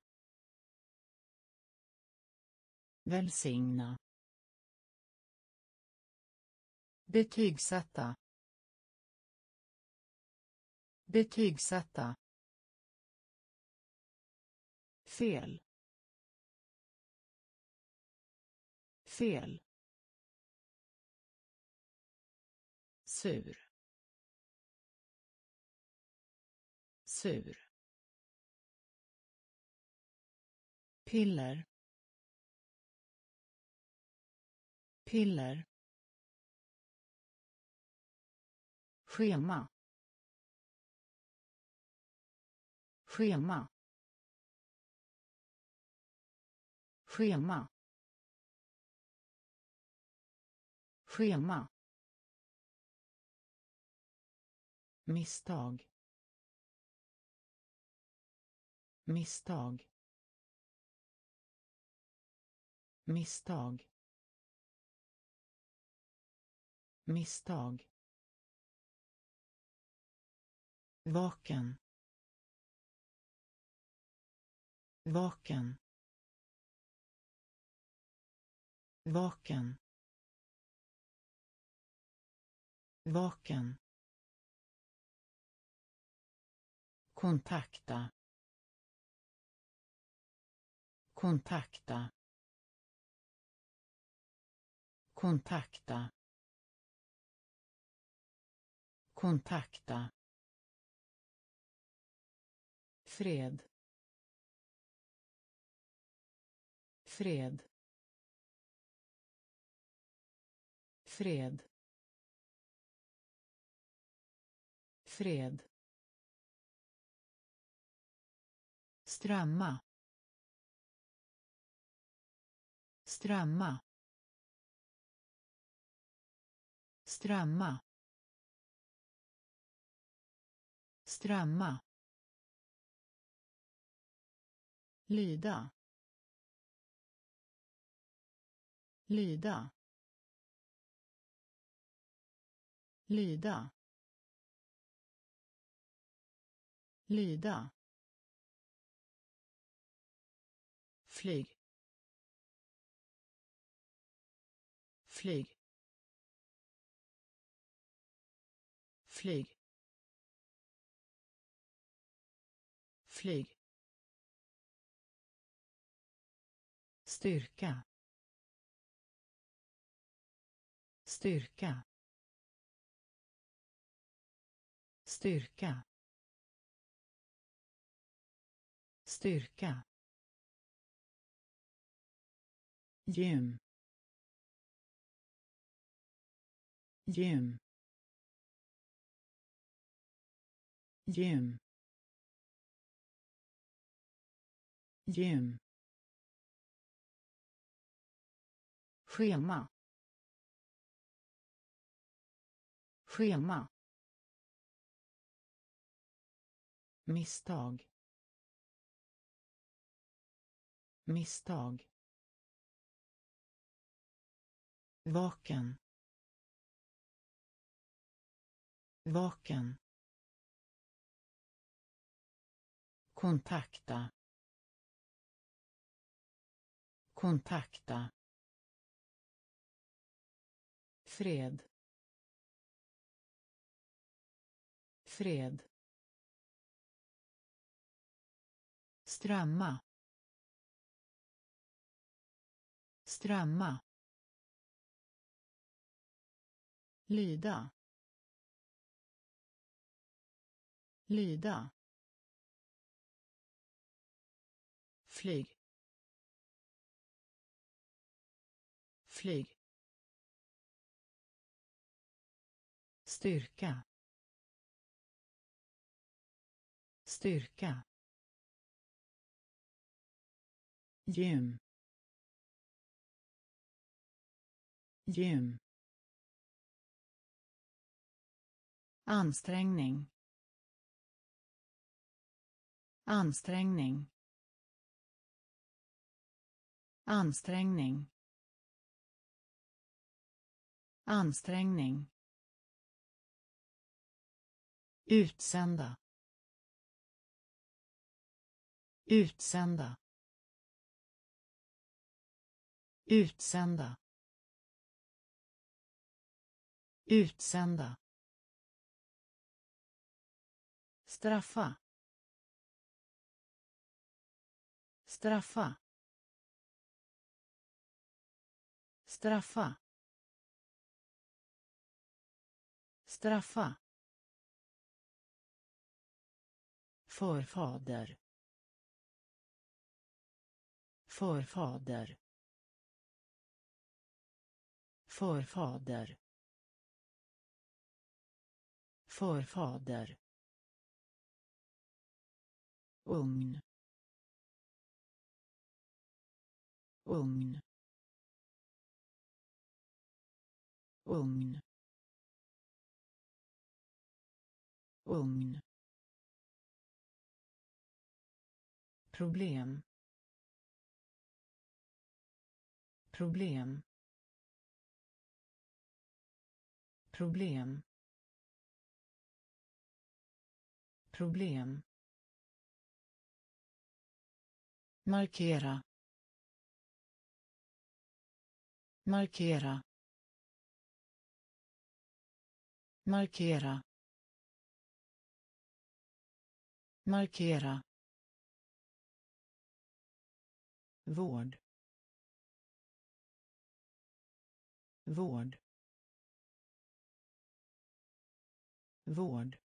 Välsigna. Betygsätta. Betygsätta. Fel. Fel. Sur. Sur. Piller. Piller. Schema. Schema. Schema. Schema. Misstag. Misstag. Misstag. Misstag. Vaken. Vaken. Vaken. Vaken. Kontakta. Kontakta. Kontakta. Kontakta. Fred. Fred. Fred. Fred. Strömma. Strömma. Strömma. Strömma. Lyda. Lyda. Lyda. Lyda. Flyg. Flyg. Flyg. Flyg. Styrka. Styrka. Styrka. Styrka. Gym. Gym. Gym. Gym. Schema. Schema. Misstag. Misstag. Vaken. Vaken. Kontakta. Kontakta. Fred. Fred. Strömma. Strömma. Lyda lyda flyg flyg styrka styrka gym gym ansträngning. Ansträngning. Ansträngning. Ansträngning. Utsända. Utsända. Utsända. Utsända. Straffa. Straffa. Straffa. Straffa. Förfader. Förfader. Förfader. Förfader ugn. Ugn. Ugn. Ugn. Problem. Problem. Problem. Problem. Markera. Markera. Markera. Markera. Vård. Vård. Vård.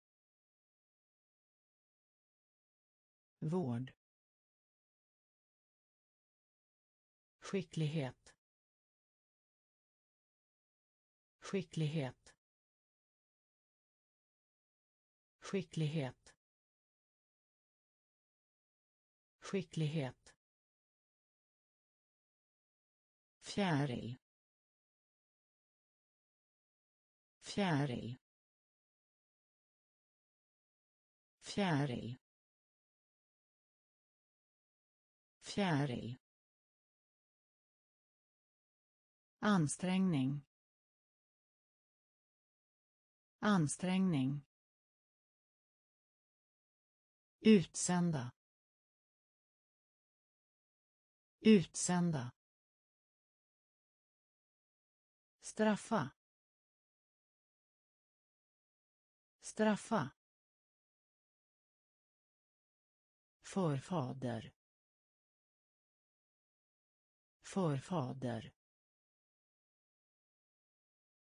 Vård. Skicklighet. Skicklighet. Skicklighet. Skicklighet. Fjäril. Fjäril. Fjäril. Fjäril. Ansträngning. Ansträngning. Utsända. Utsända. Straffa. Straffa. Förfader. Förfader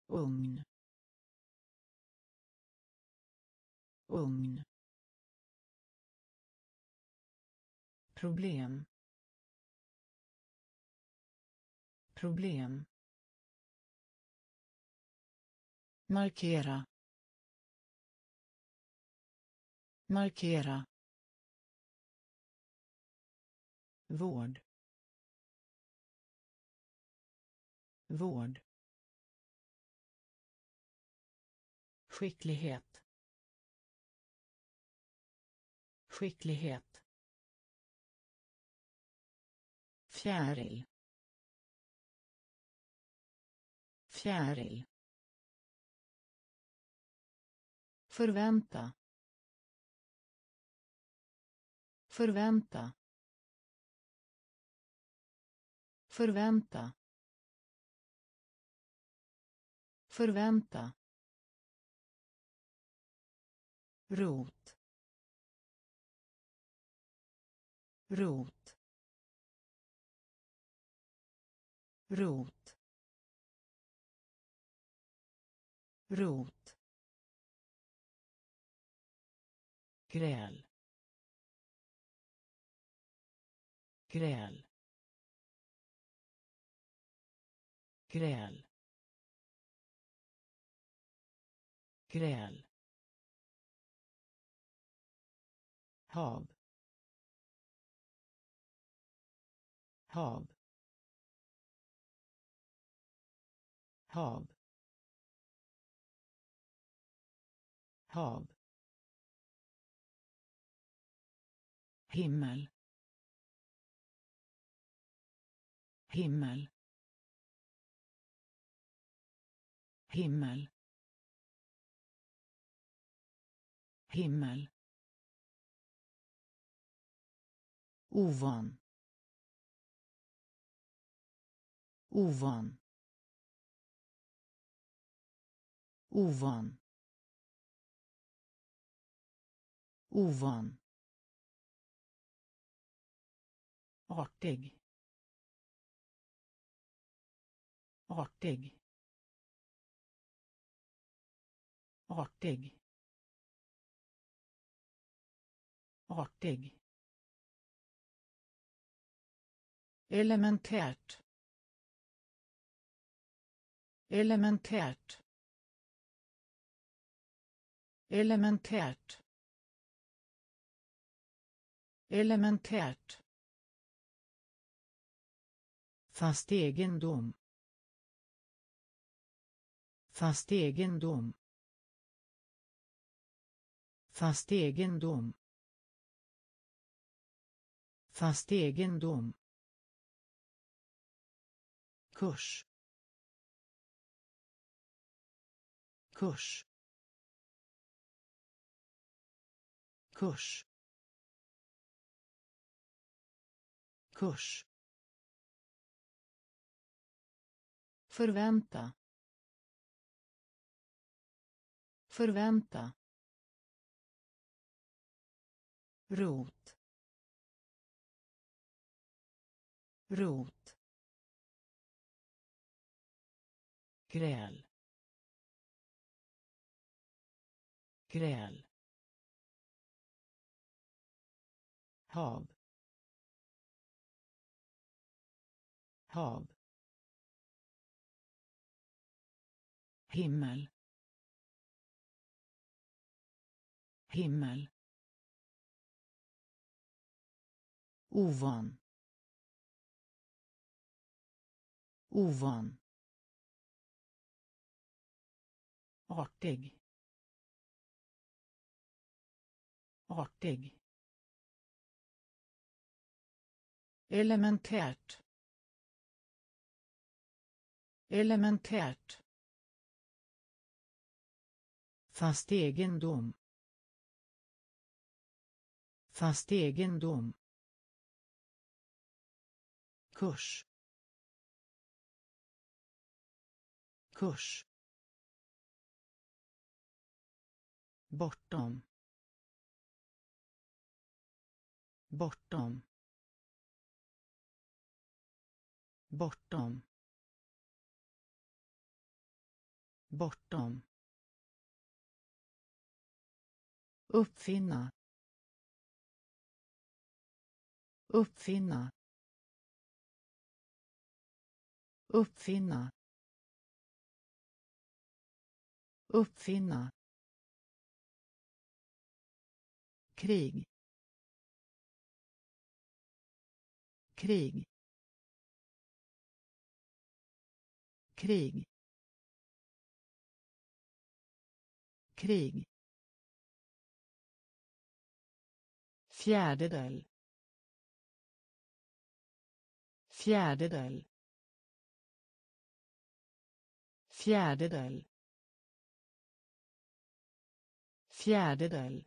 ugn. Ugn. Problem. Problem. Markera. Markera. Vård. Vård. Skicklighet. Skicklighet. Fjäril. Fjäril. Förvänta. Förvänta. Förvänta. Förvänta. Rot. Rot. Rot. Rot. Gräl. Gräl. Gräl. Gräl. Hav. Hav. Hav. Hav. Himmel. Himmel. Himmel. Himmel. Ovan ovan ovan ovan artig artig artig artig elementärt. Elementärt. Elementärt. Elementärt. Fast egendom. Fast egendom. Fast egendom. Fast egendom kurs. Kurs. Kurs. Kurs. Förvänta. Förvänta. Rot. Rot. Gräl. Gräl. Hav. Hav. Himmel. Himmel. Ovan. Ovan. Artig. Artig. Elementärt. Elementärt. Fast egendom. Fast egendom. Kurs. Kurs. Bortom. Bortom. Bortom. Bortom. Uppfinna. Uppfinna. Uppfinna. Uppfinna. Krig. Krig. Krig. Krig. Fjärdedel. Fjärdedel. Fjärdedel. Fjärdedel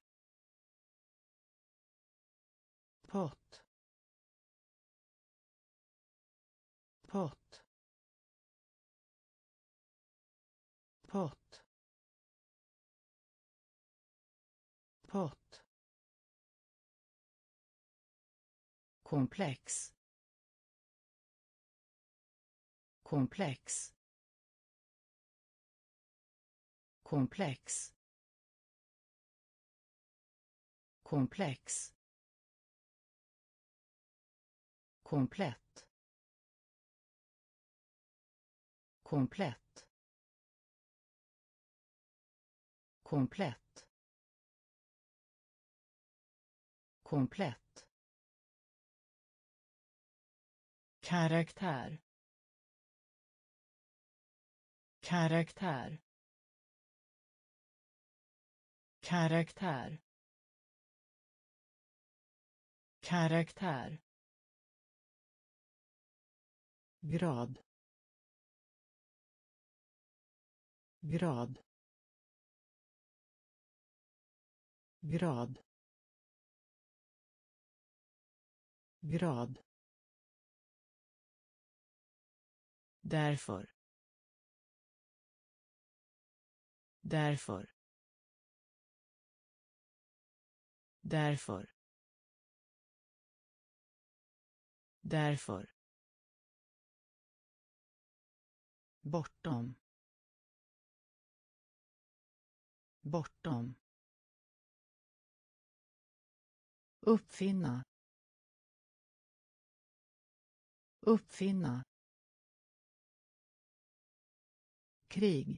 pott. Pott. Pott. Pott. Komplex. Komplex. Komplex. Komplex. Komplett. Komplett. Komplett. Komplett. Karaktär. Karaktär. Karaktär. Karaktär grad. Grad. Grad. Grad. Därför. Därför. Därför. Därför. Bortom. Bortom. Uppfinna. Uppfinna. Krig.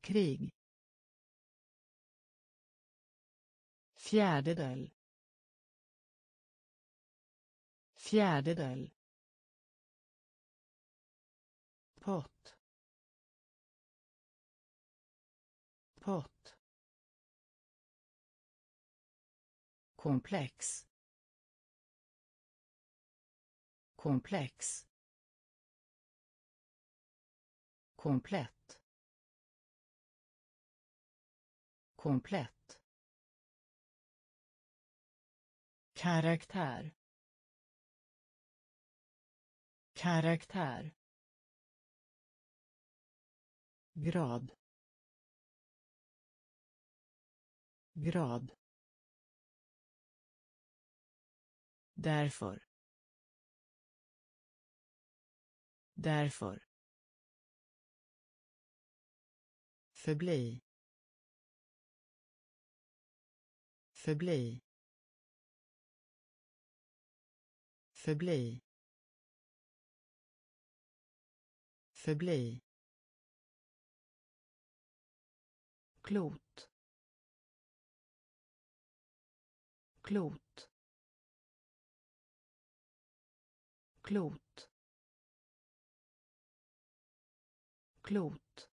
Krig. Fjärdedel. Fjärdedel pott. Pott. Komplex. Komplex. Komplett. Komplett. Karaktär. Karaktär grad. Grad. Därför. Därför. Förbli. Förbli. Förbli. Förbli. Klot. Klot. Klot. Klot.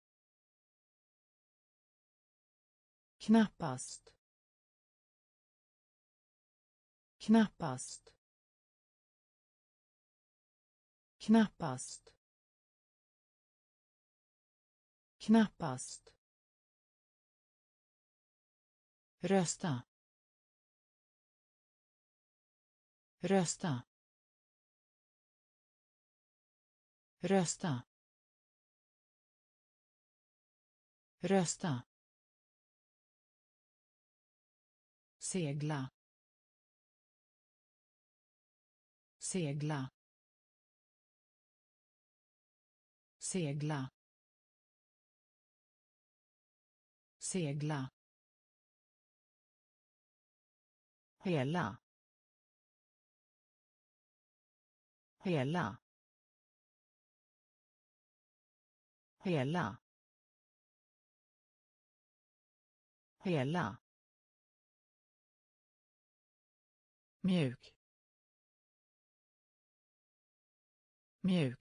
Knappast. Knappast. Knappast. Knappast. Rösta. Rösta. Rösta. Rösta. Segla. Segla. Segla. Segla. Hela. Hela. Hela. Hela. Mjuk. Mjuk.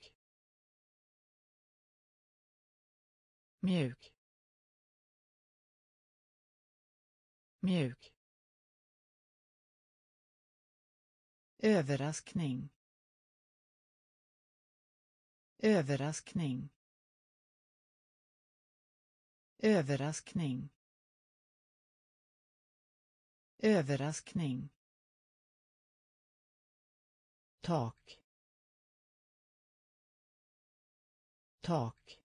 Mjuk. Mjuk. Överraskning. Överraskning. Överraskning. Överraskning. Tak. Tak.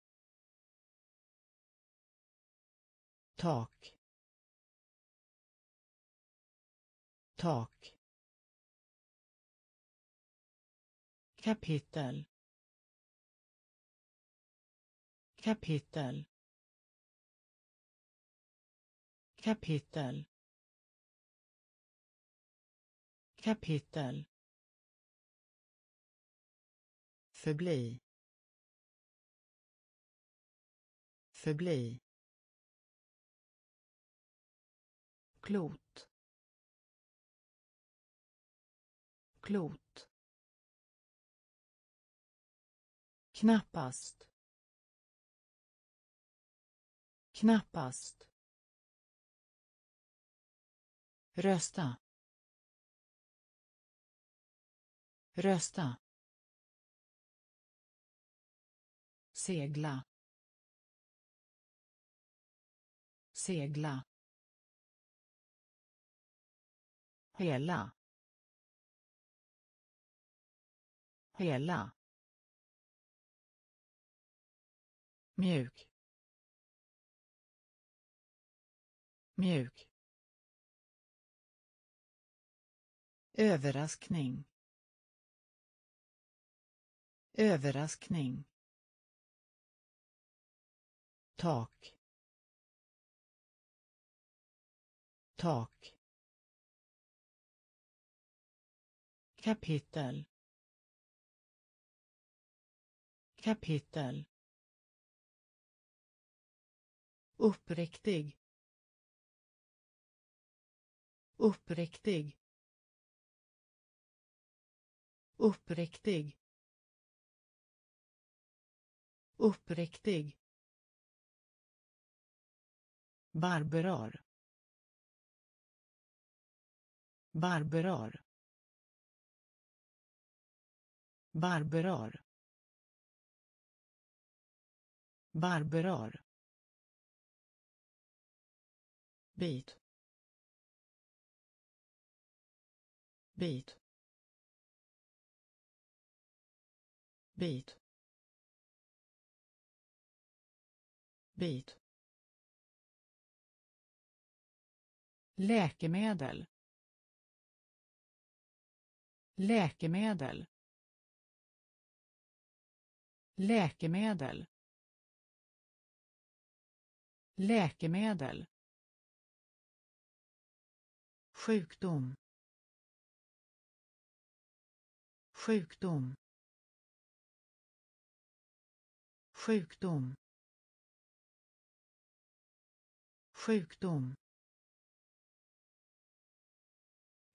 Tak. Tak. Kapitel. Kapitel. Kapitel. Kapitel. Förbli. Förbli. Klot. Klot knappast. Knappast. Rösta. Rösta. Segla. Segla. Hela. Hela. Mjuk. Mjuk. Överraskning. Överraskning. Tak. Tak. Kapitel. Kapitel. Uppriktig uppriktig uppriktig uppriktig Barberar. Barberar. Barberar. Barberar. Bit bit bit bit läkemedel. Läkemedel. Läkemedel. Läkemedel sjukdom. Sjukdom. Sjukdom. Sjukdom.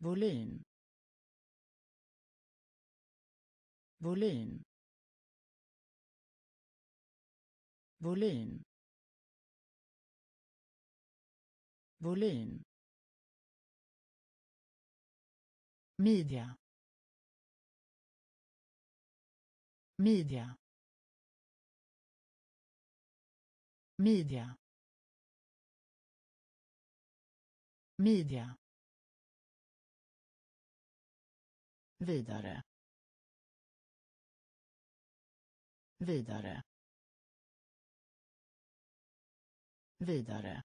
Volym. Volym. Volym. Volym. Midja midja midja midja vidare. Vidare. Vidare.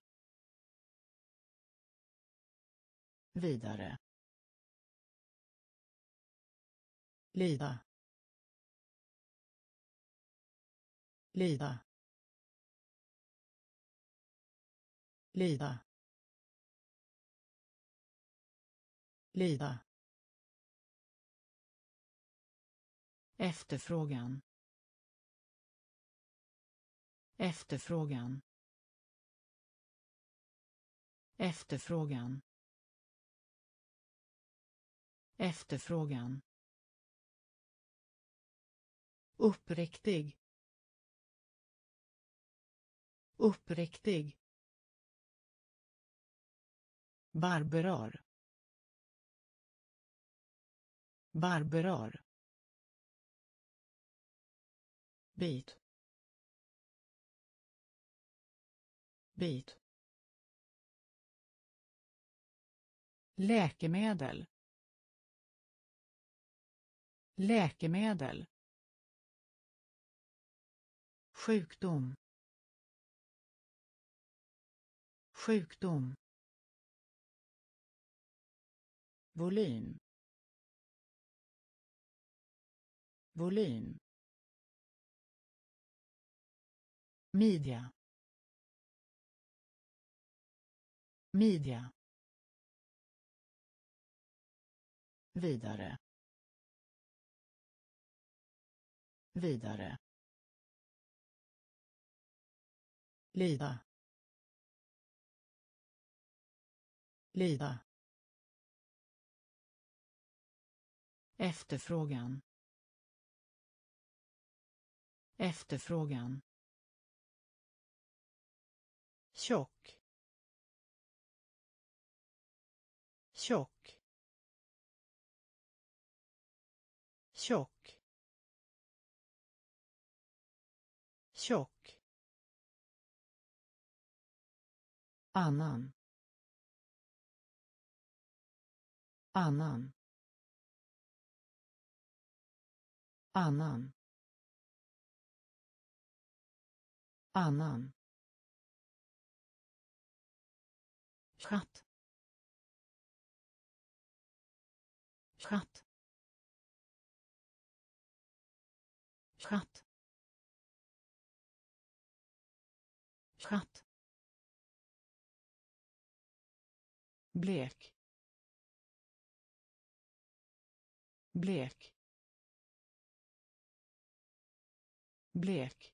Vidare. Lida. Lida. Lida. Lida. Efterfrågan. Efterfrågan. Efterfrågan. Efterfrågan uppriktig. Uppriktig. Barberar barberar bit bit läkemedel. Läkemedel sjukdom. Sjukdom. Volym. Volym. Media. Media. Vidare. Vidare. Lida. Lida. Efterfrågan. Efterfrågan. Tjock. Tjock. Tjock. Tjock. Annan. Annan. Annan. Annan blek. Blek. Blek.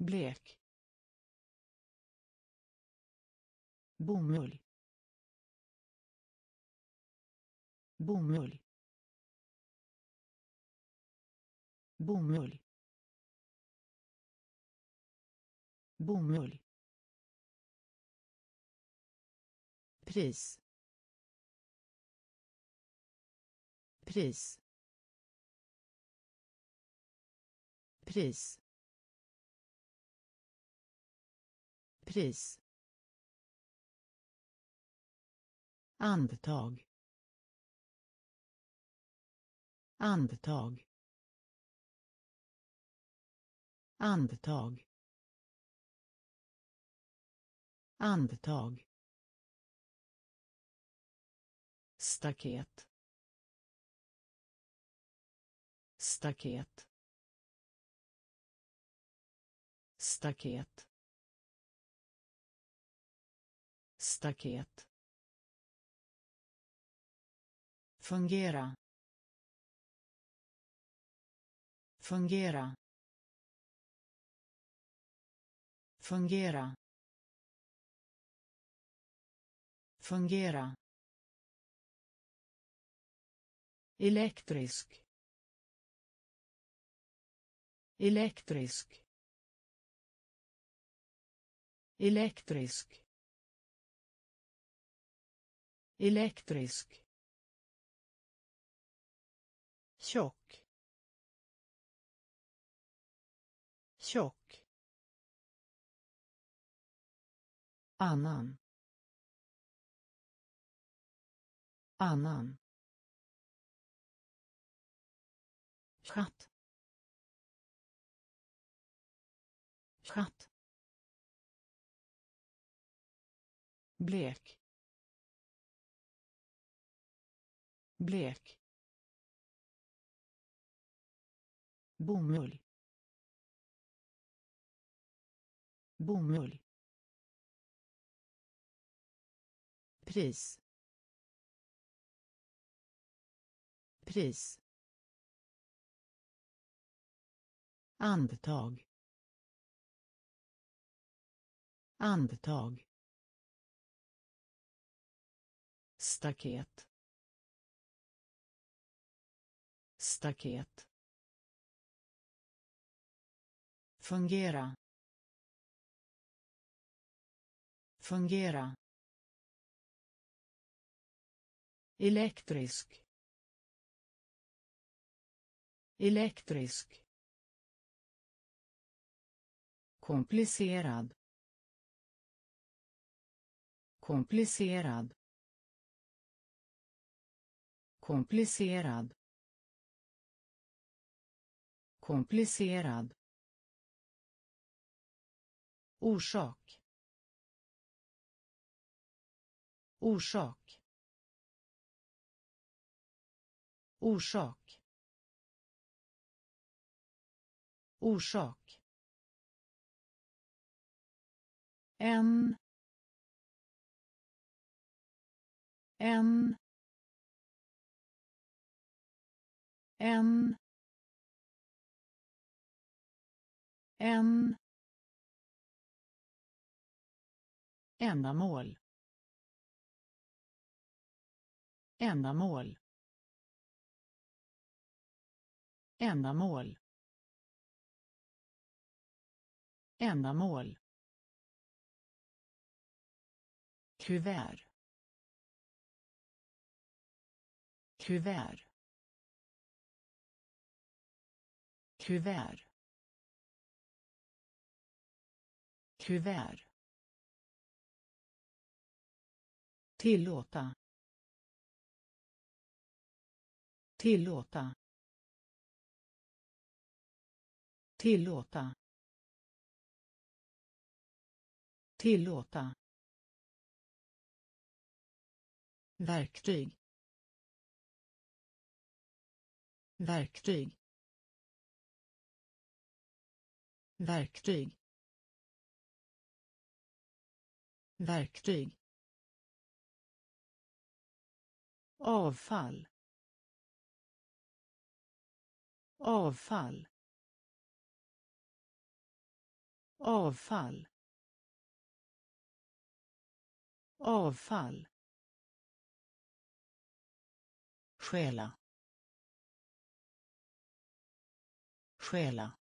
Blek. Bomull. Bomull. Bomull. Bomull. Pris. Pris. Pris. Pris. Andetag. Andetag. Andetag. Andetag. Staket. Staket. Staket. Staket. Fungera. Fungera. Fungera. Fungera. Elektrisk. Elektrisk. Elektrisk. Elektrisk. Tjock. Tjock. Annan. Annan. Blek. Blek. Bomull. Bomull. Pris. Pris. Andetag. Andetag. Staket. Staket. Fungera. Fungera. Elektrisk. Elektrisk. Komplicerad. Komplicerad komplicerad. Komplicerad. Orsak. Orsak. Orsak. Orsak. En. En. En en ändamål ändamål ändamål ändamål kuvert kuvert. Kuvert. Kuvert. Tillåta. Tillåta. Tillåta. Tillåta. Verktyg. Verktyg. Verktyg. Verktyg. Avfall. Avfall. Avfall. Avfall. Stjäla. Stjäla.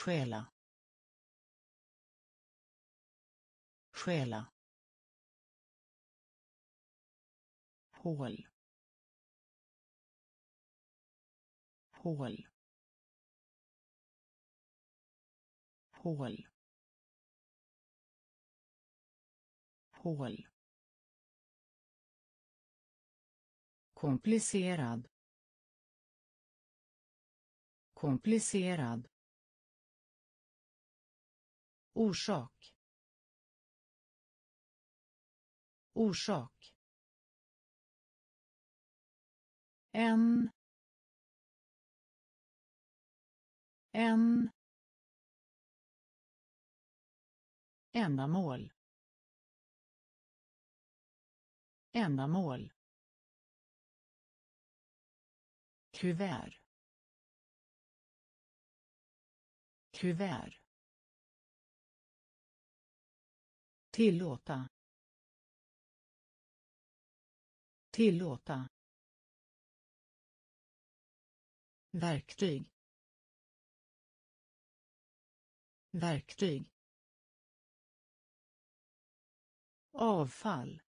Stjäla. Stjäla. Hål. Hål. Hål. Hål. Komplicerad. Komplicerad orsak orsak en En. Ändamål. Ändamål. kuvert kuvert tillåta. Tillåta. Verktyg. Verktyg. Avfall.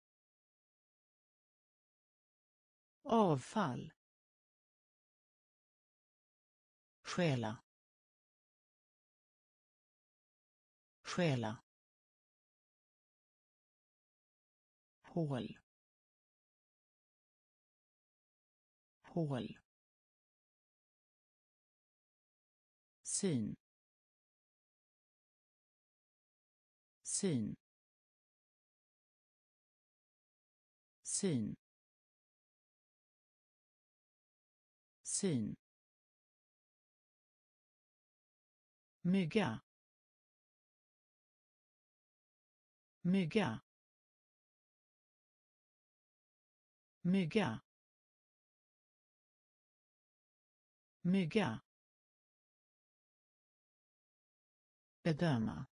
Avfall. Stjäla. Stjäla. Hål. Hål. Syn. Syn. Syn. Syn. Mygga. Mygga. Mygga. Mygga. Bedöma.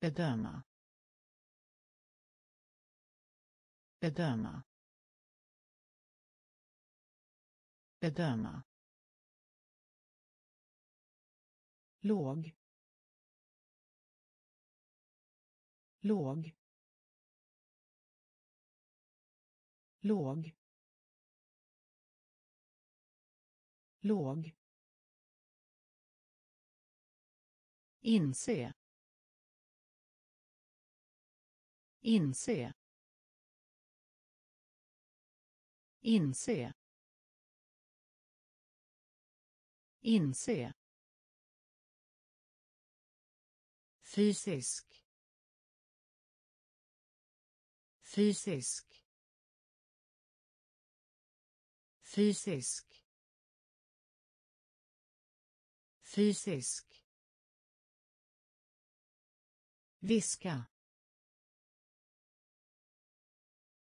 Bedöma. Bedöma. Bedöma. Låg. Låg. Låg. Låg. Inse. Inse. Inse. Inse. Fysisk. Fysisk. Fysisk. Fysisk. Viska.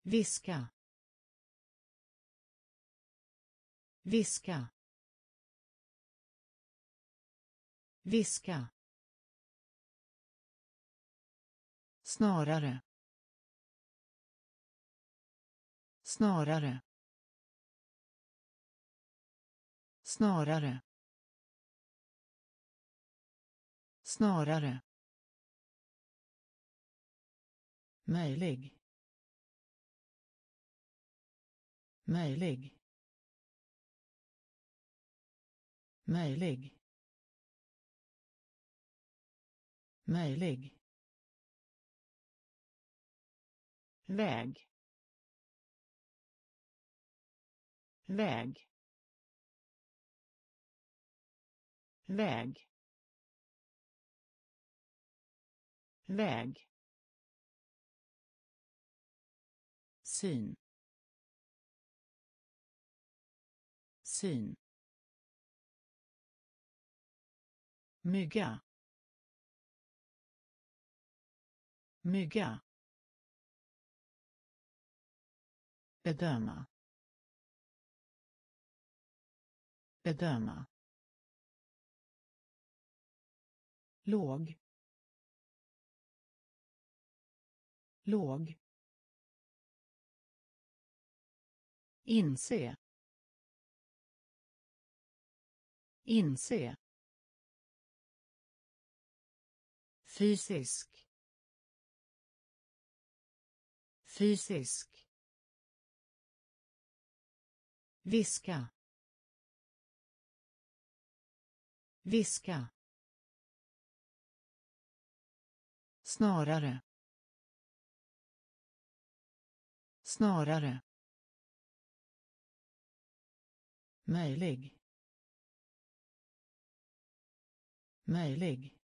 Viska. Viska. Viska. Snarare. Snarare. Snarare. Snarare. Möjlig. Möjlig. Möjlig. Möjlig. Väg. Väg. Väg. Väg. Syn. Syn. Mygga. Mygga. Bedöma. Bedöma. Låg. Låg. Inse. Inse. Fysisk. Fysisk. Viska. Viska. Snarare. Snarare. Möjlig. Möjlig.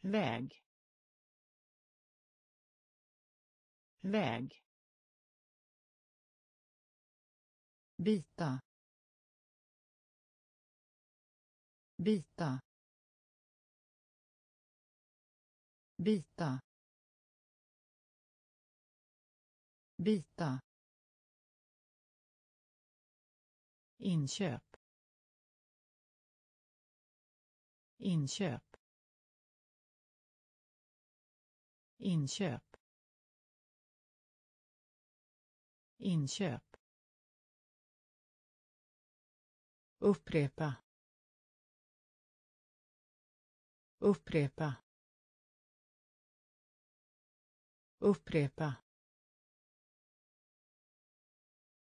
Väg. Väg. Bita. Bita. Bita. Bita. Inköp. Inköp. Inköp. Inköp. Upprepa. Upprepa. Upprepa.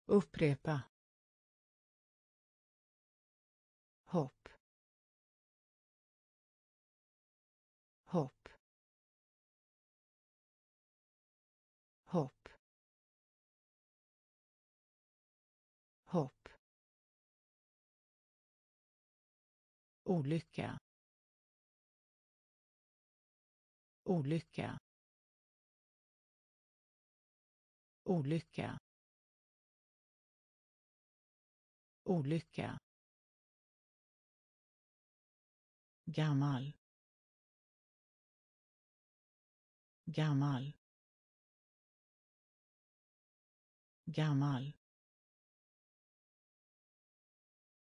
Upprepa. hopp. Hopp. Hopp. Hopp. Olycka. Olycka. Olycka. Olycka. Gammal. Gammal. Gammal.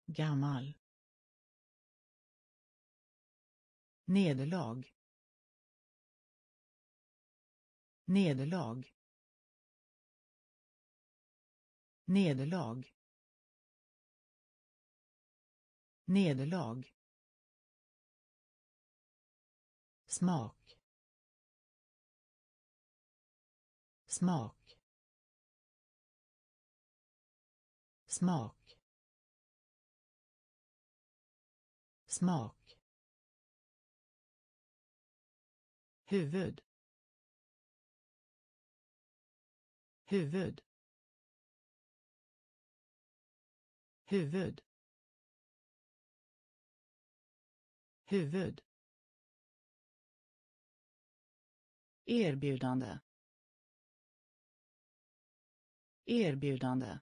Gammal. Nederlag. Nederlag. Nederlag nederlag smak smak smak smak huvud huvud huvud. Huvud. Erbjudande. Erbjudande.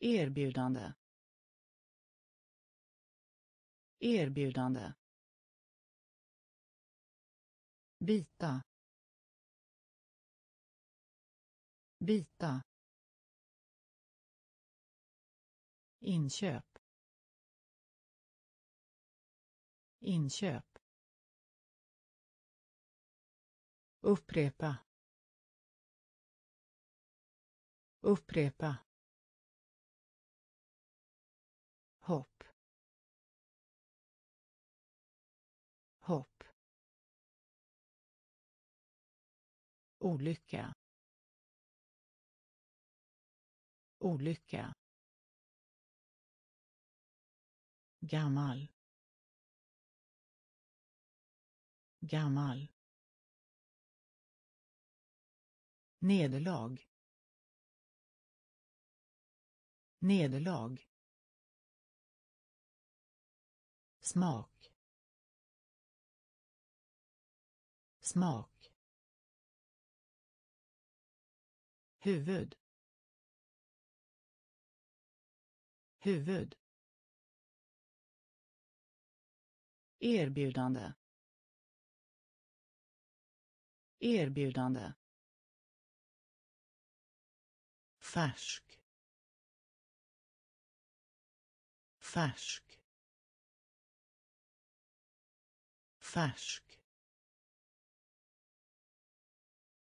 Erbjudande. Erbjudande. Bita bita inköp. Inköp. Upprepa. Upprepa. Hopp. Hopp. Olycka. Olycka. Gammal. Gammal. Nederlag. Nederlag. Smak. Smak. Huvud. Huvud. Erbjudande. Erbjudande. Färsk. Färsk. Färsk.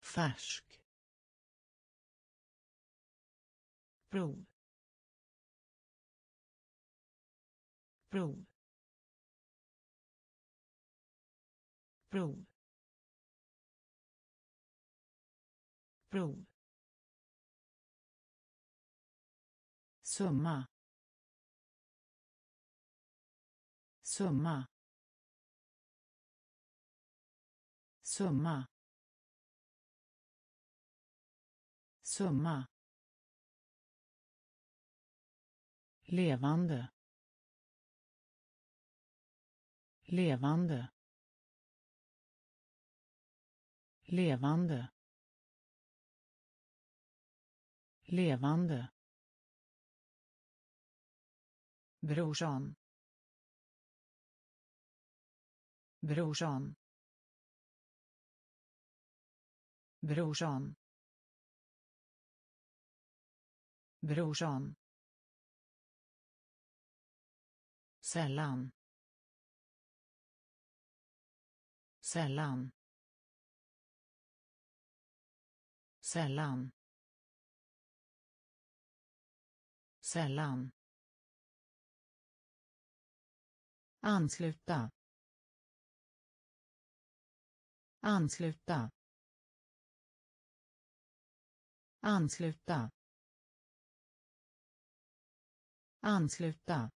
Färsk. Prov. Prov. Prov. Prov. Summa. Summa. Summa. Summa. Levande. Levande. Levande. Levande. Brorsan brorsan brorsan brorsan sällan. Sällan. Sällan. Sällan. Ansluta. Ansluta. Ansluta. Ansluta.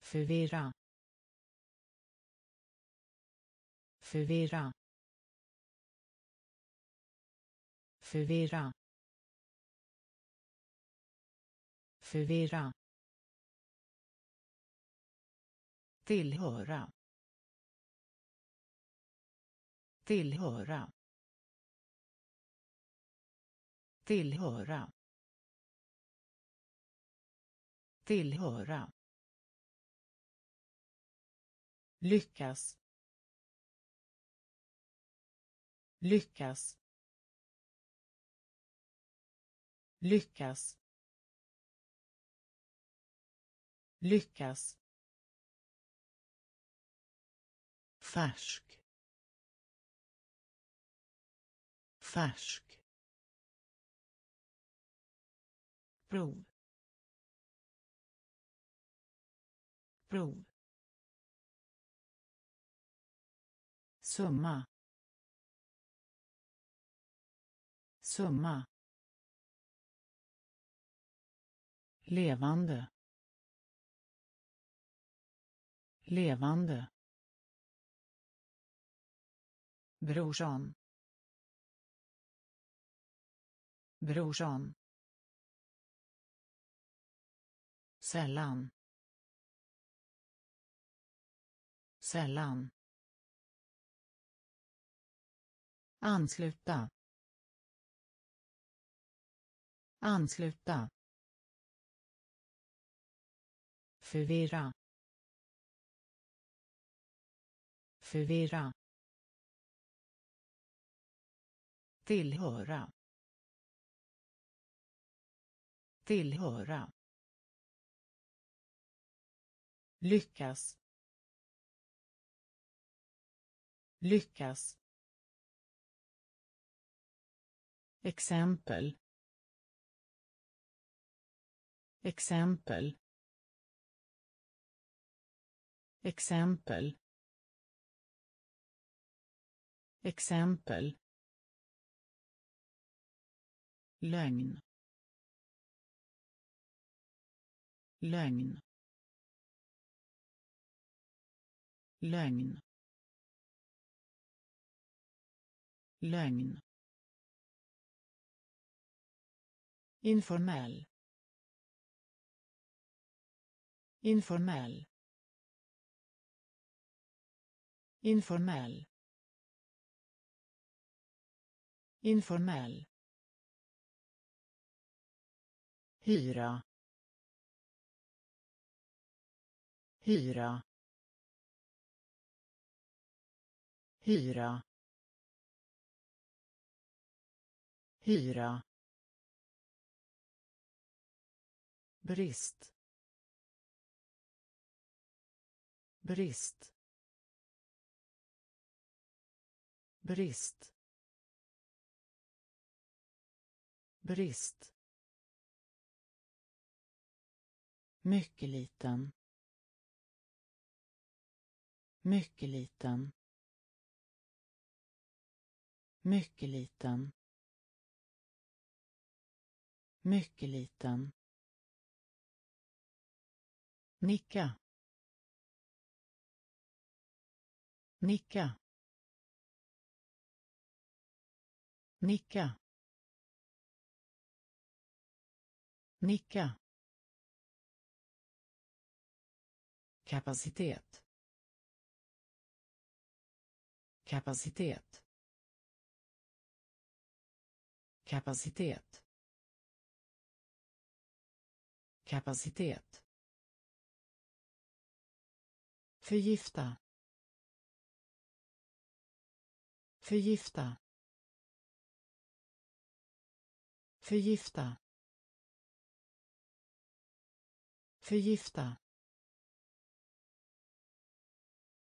Förvirra. Förvirra. Förvirra förvirra tillhöra tillhöra tillhöra tillhöra. Lyckas. Lyckas. Lyckas. Lyckas. Färsk. Färsk. Prov. Prov. Summa. Summa. Levande. Levande. Brorsan brorsan sällan. Sällan. Ansluta. Ansluta. Förvirra. Förvirra. Tillhöra. Tillhöra. Lyckas. Lyckas. Exempel. Exempel exempel. Exempel. Lögn. Lögn. Lögn. Lögn. Informell. Informell. Informell. Informell. Hyra. Hyra. Hyra. Hyra. Brist. Brist. Brist. Brist. Mycket liten. Mycket liten. Mycket liten. Mycket liten. Nicka. Nicka. Nicka. Nicka. Kapacitet. Kapacitet. Kapacitet. Kapacitet. Förgifta. Förgifta. Förgifta. Förgifta.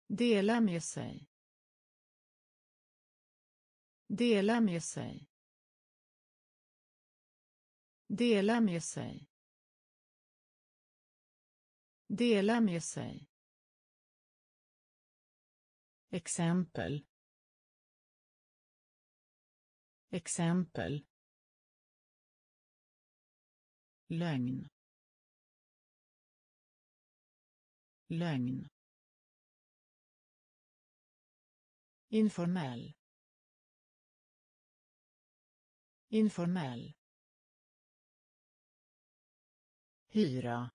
Dela med sig. Dela med sig. Dela med sig. Dela med sig. Exempel. Exempel lögn. Lögn. Informell. Informell. Hyra.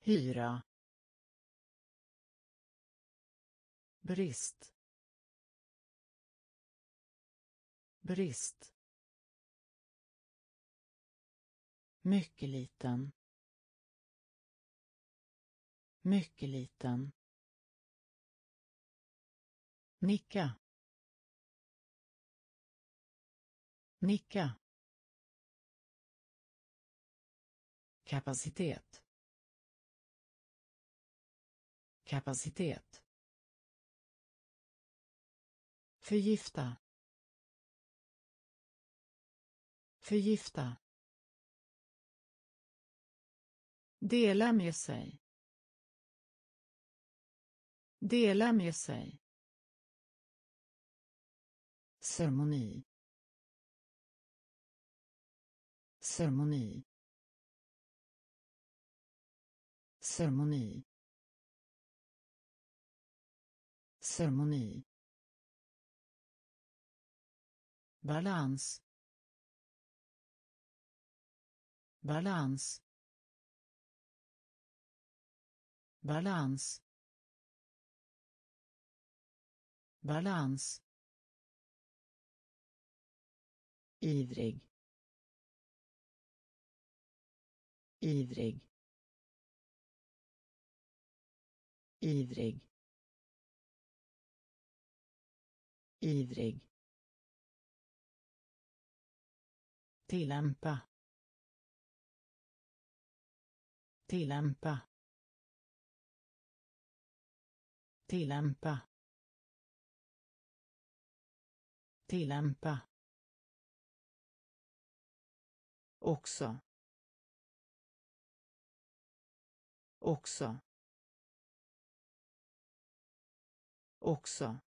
Hyra. Brist. Brist. Mycket liten. Mycket liten. Nicka. Nicka. Kapacitet. Kapacitet. Förgifta. Förgifta. Dela med sig. Dela med sig. Ceremoni. Ceremoni. Ceremoni. Ceremoni. Balans. Balans. Balans. Balans. Ivrig. Ivrig. Ivrig. Ivrig. Tillämpa. Tillämpa. Tillämpa. Tillämpa. Också. Också. Också.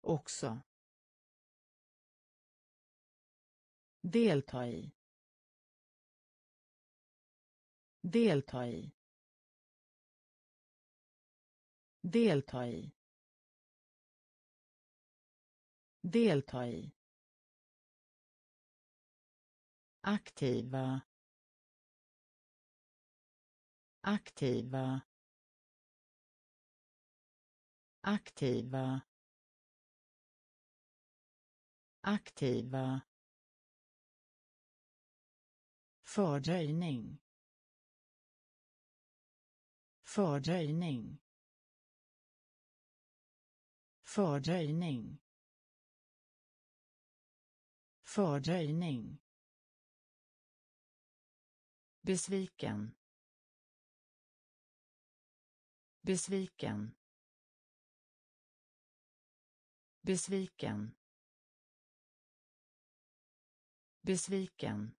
Också. Delta i. Delta i delta i delta i aktiva aktiva aktiva aktiva. Fördröjning. Fördröjning fördröjning. Fördröjning. Besviken. Besviken. Besviken. Besviken.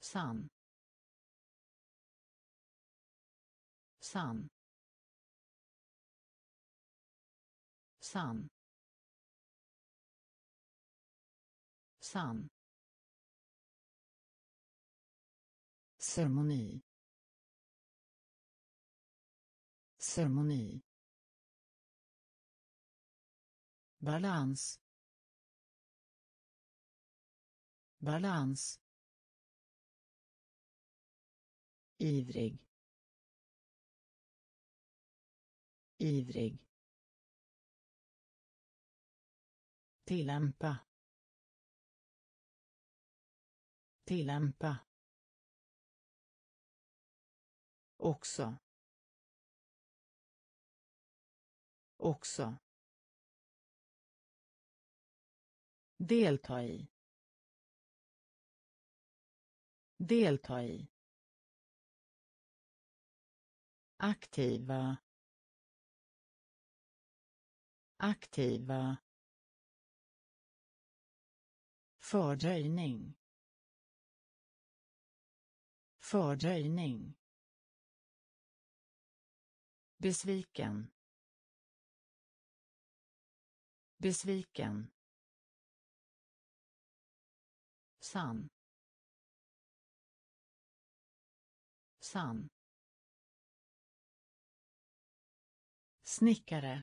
Sann. Sann. Sann sann ceremoni. Ceremoni. Balans. Balans. Ivrig. Ivrig. Tillämpa. Tillämpa. Också. Också. Delta i. Delta i. Aktiva. Aktiva fördröjning. Fördröjning. Besviken. Besviken. Sann. Sann. Snickare.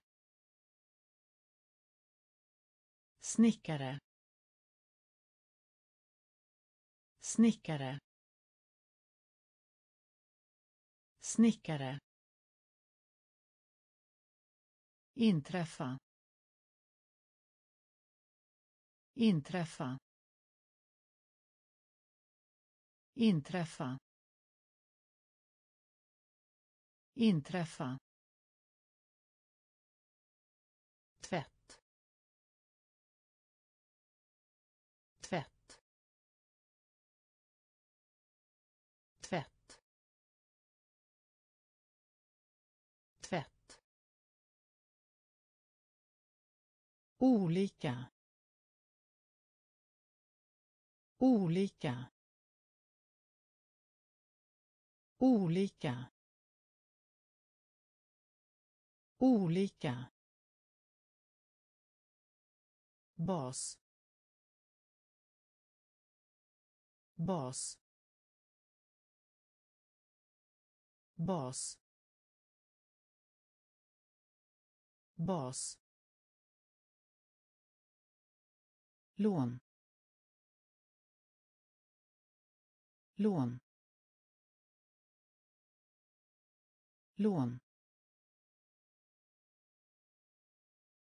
Snickare. Snickare. Snickare. Inträffa. Inträffa. Inträffa. Inträffa. Olika. Olika. Olika. Olika. Bas. Bas. Bas. Bas. Lån. Lån. Lån.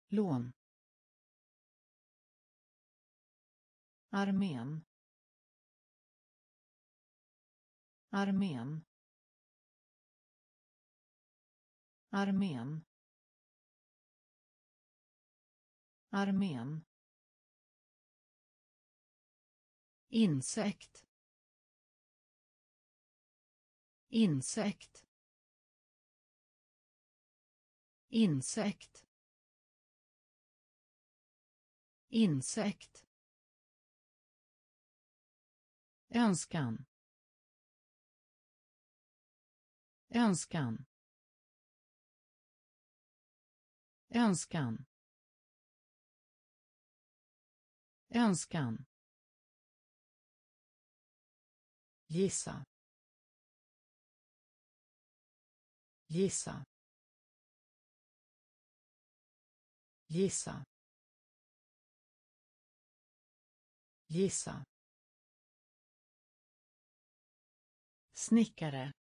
Lån. Armén. Armén. Armén. Armén. Insekt. Insekt. Insekt. Insekt. Önskan. Önskan. Önskan. Önskan. Gissa. Gissa. Gissa. Gissa. Snickare.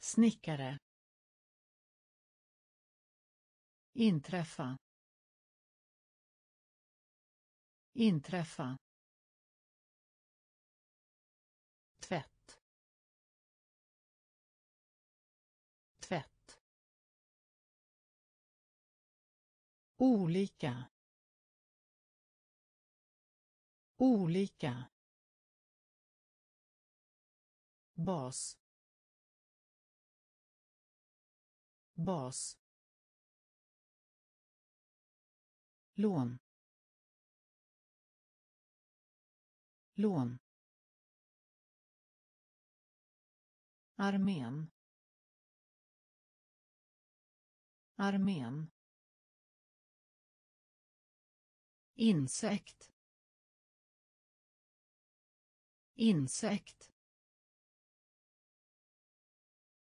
Snickare. Inträffa. Inträffa. Olika. Olika. Bas. Bas. Lån. Lån. Armén. Armén. Insekt. Insekt.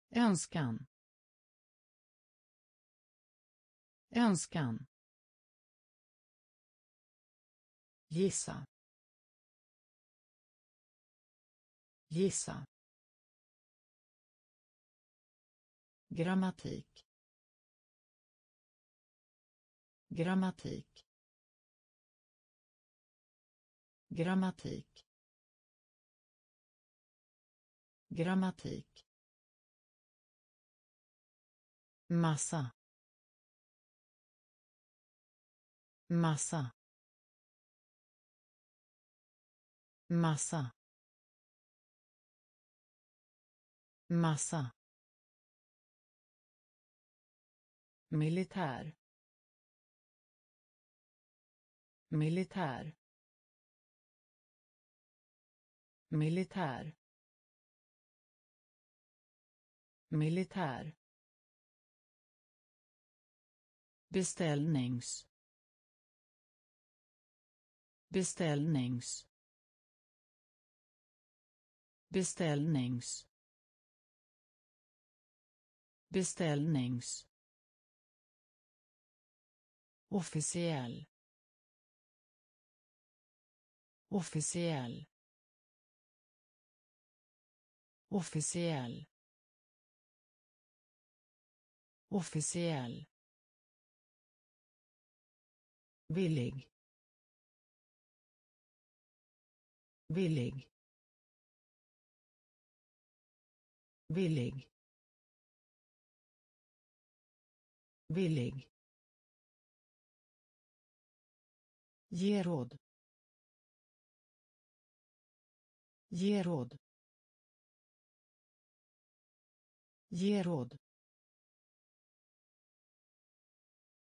Önskan. Önskan. Gissa. Gissa. Grammatik. Grammatik. Grammatik. Grammatik. Massa. Massa. Massa. Massa. Militär. Militär. Militär. Militär. Beställnings. Beställnings. Beställnings. Beställnings. Officiell. Officiell officiell. Officiell. Villig. Villig. Villig. Villig. Ge råd. Ge råd. Ge råd.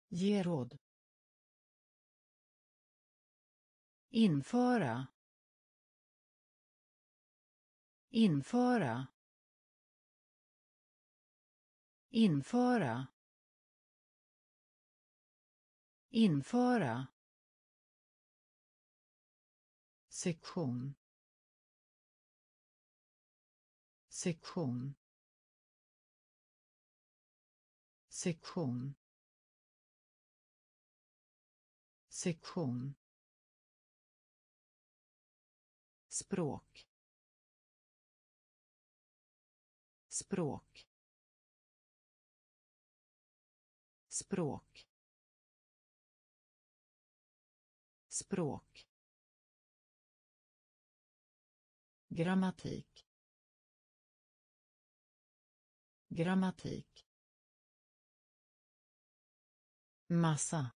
Ge råd. Införa. Införa. Införa. Införa. Sektion. Sektion. Sektion. Sektion. Språk. Språk. Språk. Språk. Grammatik. Grammatik. Massa.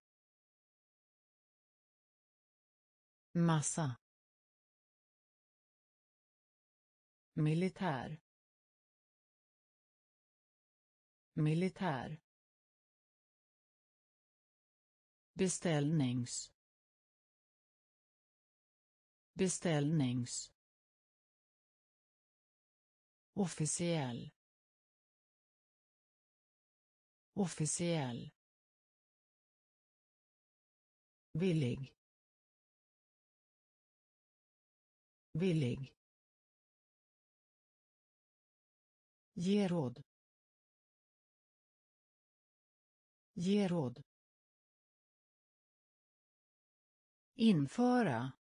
Massa. Militär. Militär. Beställnings. Beställnings. Officiell. Officiell villig. Villig. Ge råd. Ge råd. Införa.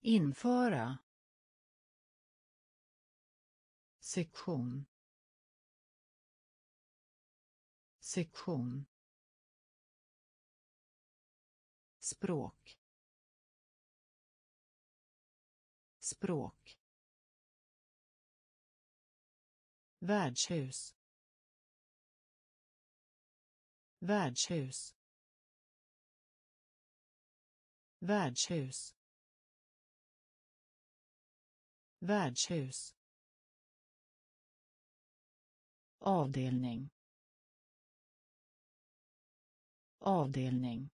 Införa. Sektion. Sektion. Språk. Språk. Värdshus. Värdshus. Värdshus. Värdshus. Avdelning. Avdelning.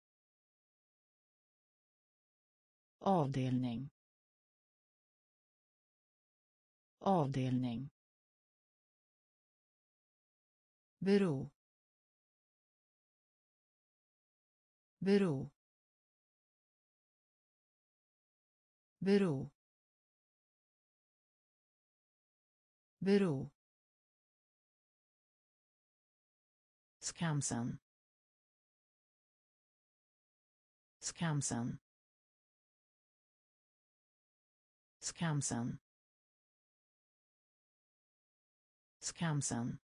Avdelning. Avdelning. Bero. Bero. Bero. Bero. Skamsen. Skamsen. Skamsen. Skamsen.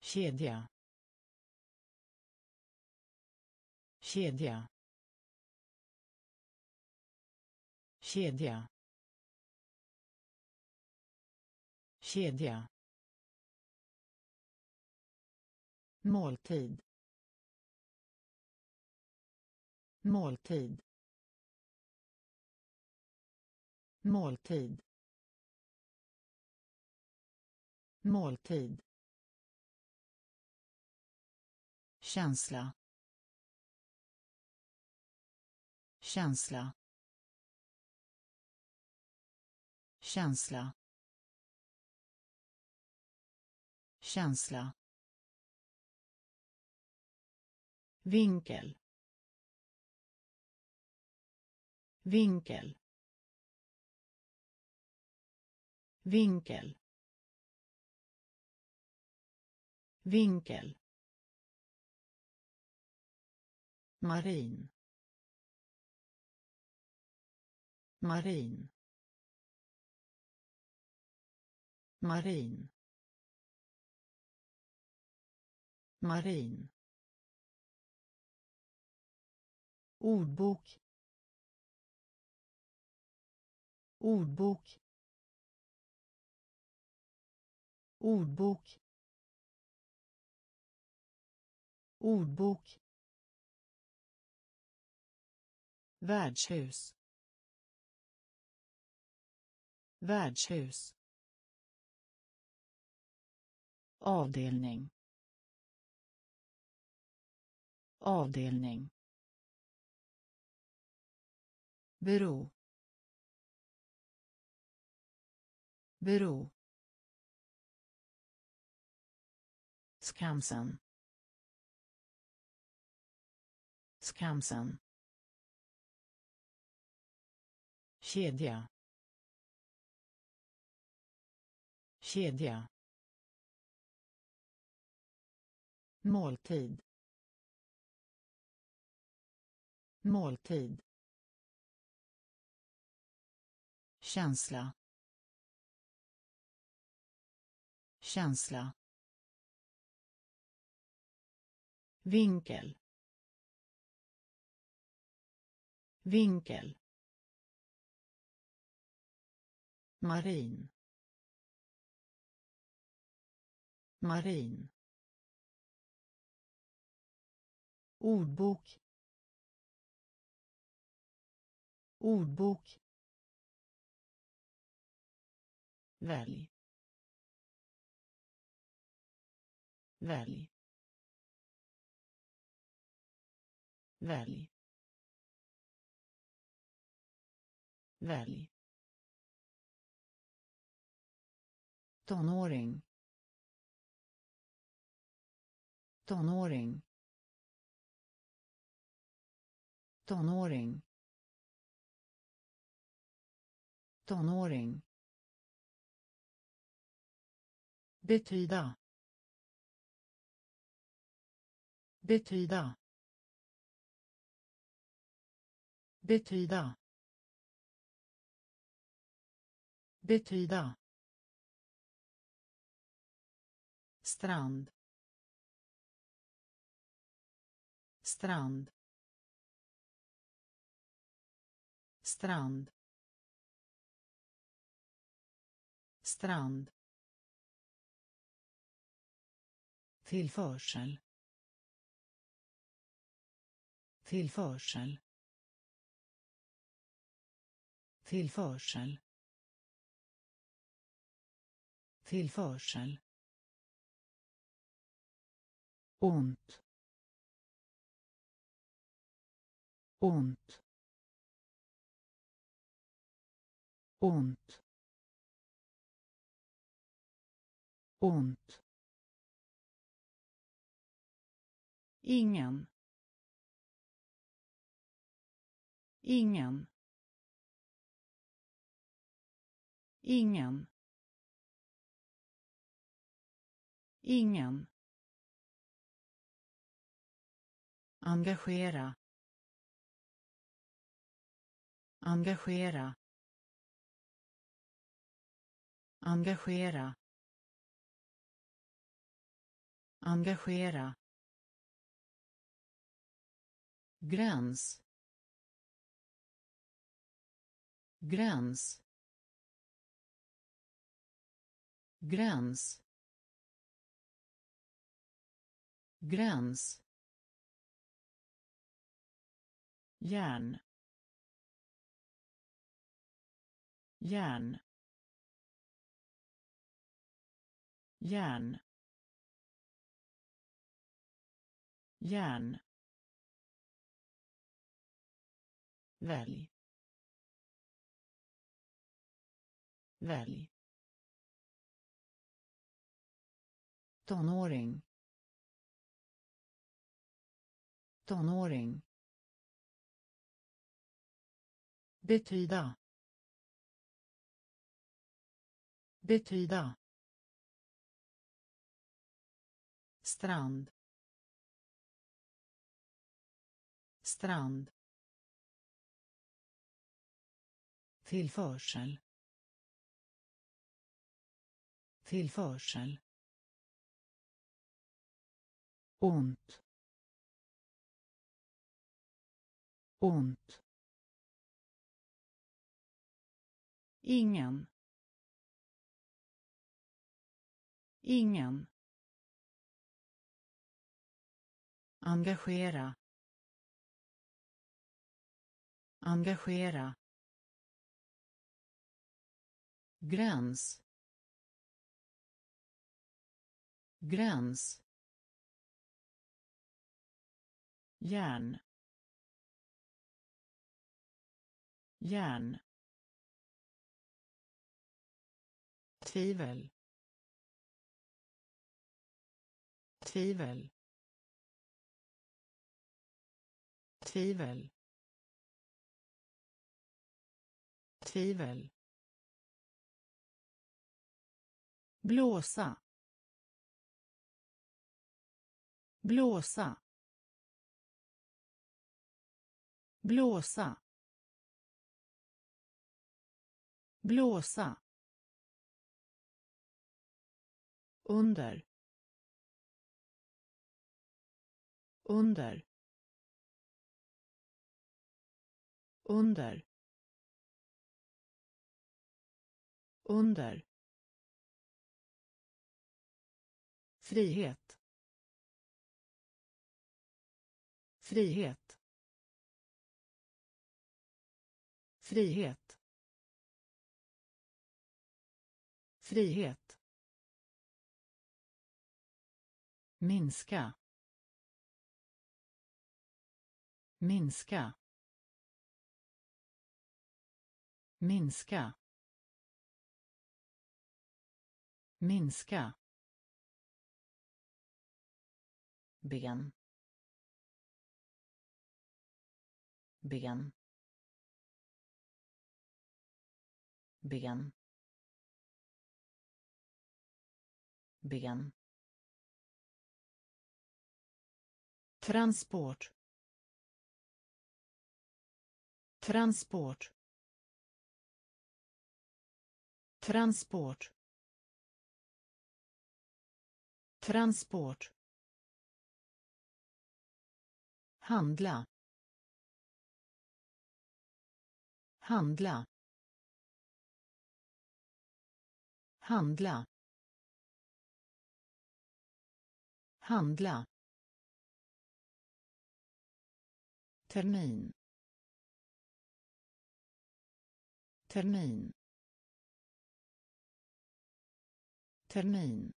kedja. Kedja. Kedja. Kedja. Måltid. Måltid. Måltid. Måltid. Känsla. Känsla. Känsla. Känsla. Vinkel. Vinkel. Vinkel. Vinkel. Marin. Marin. Marin. Marin. Ordbok. Ordbok. Ordbok. Ordbok. Värdshus. Värdshus. Avdelning. Avdelning. Bero. Bero. Skamsen. Skamsen. kedja. Kedja. Måltid. Måltid. Känsla. Känsla. Vinkel. Vinkel. Marin. Marin. Ordbok. Ordbok. Välj. Välj. Välj. Välj. Tonåring. Tonåring. Tonåring. Tonåring. Betyda. Betyda. Betyda betyda strand strand strand strand. Tillförsel. Tillförsel tillförsel. Tillförsel. Ont. Ont. Ont. Ont. Ingen. Ingen. Ingen. Ingen. Engagera. Engagera. Engagera. Engagera. Gräns. Gräns. Gräns. Gräns. Järn. Järn. Järn. Järn. Välj. Välj. Tonåring. Tonåring. Betyda. Betyda. Strand. Strand. Tillförsel. Tillförsel ont. ont. Ingen. Ingen. Engagera. Engagera. Gräns. Gräns. Järn. Järn. Tvivel. Tvivel. Tvivel. Tvivel. Blåsa. Blåsa. Blåsa. Blåsa. Under. Under. Under. Under. Frihet. Frihet. Frihet. Frihet. Minska. Minska. Minska. Minska. Ben. Ben. Ben. Ben. Transport. Transport. Transport. Transport. Handla. Handla. Handla. Handla. Termin. Termin. Termin.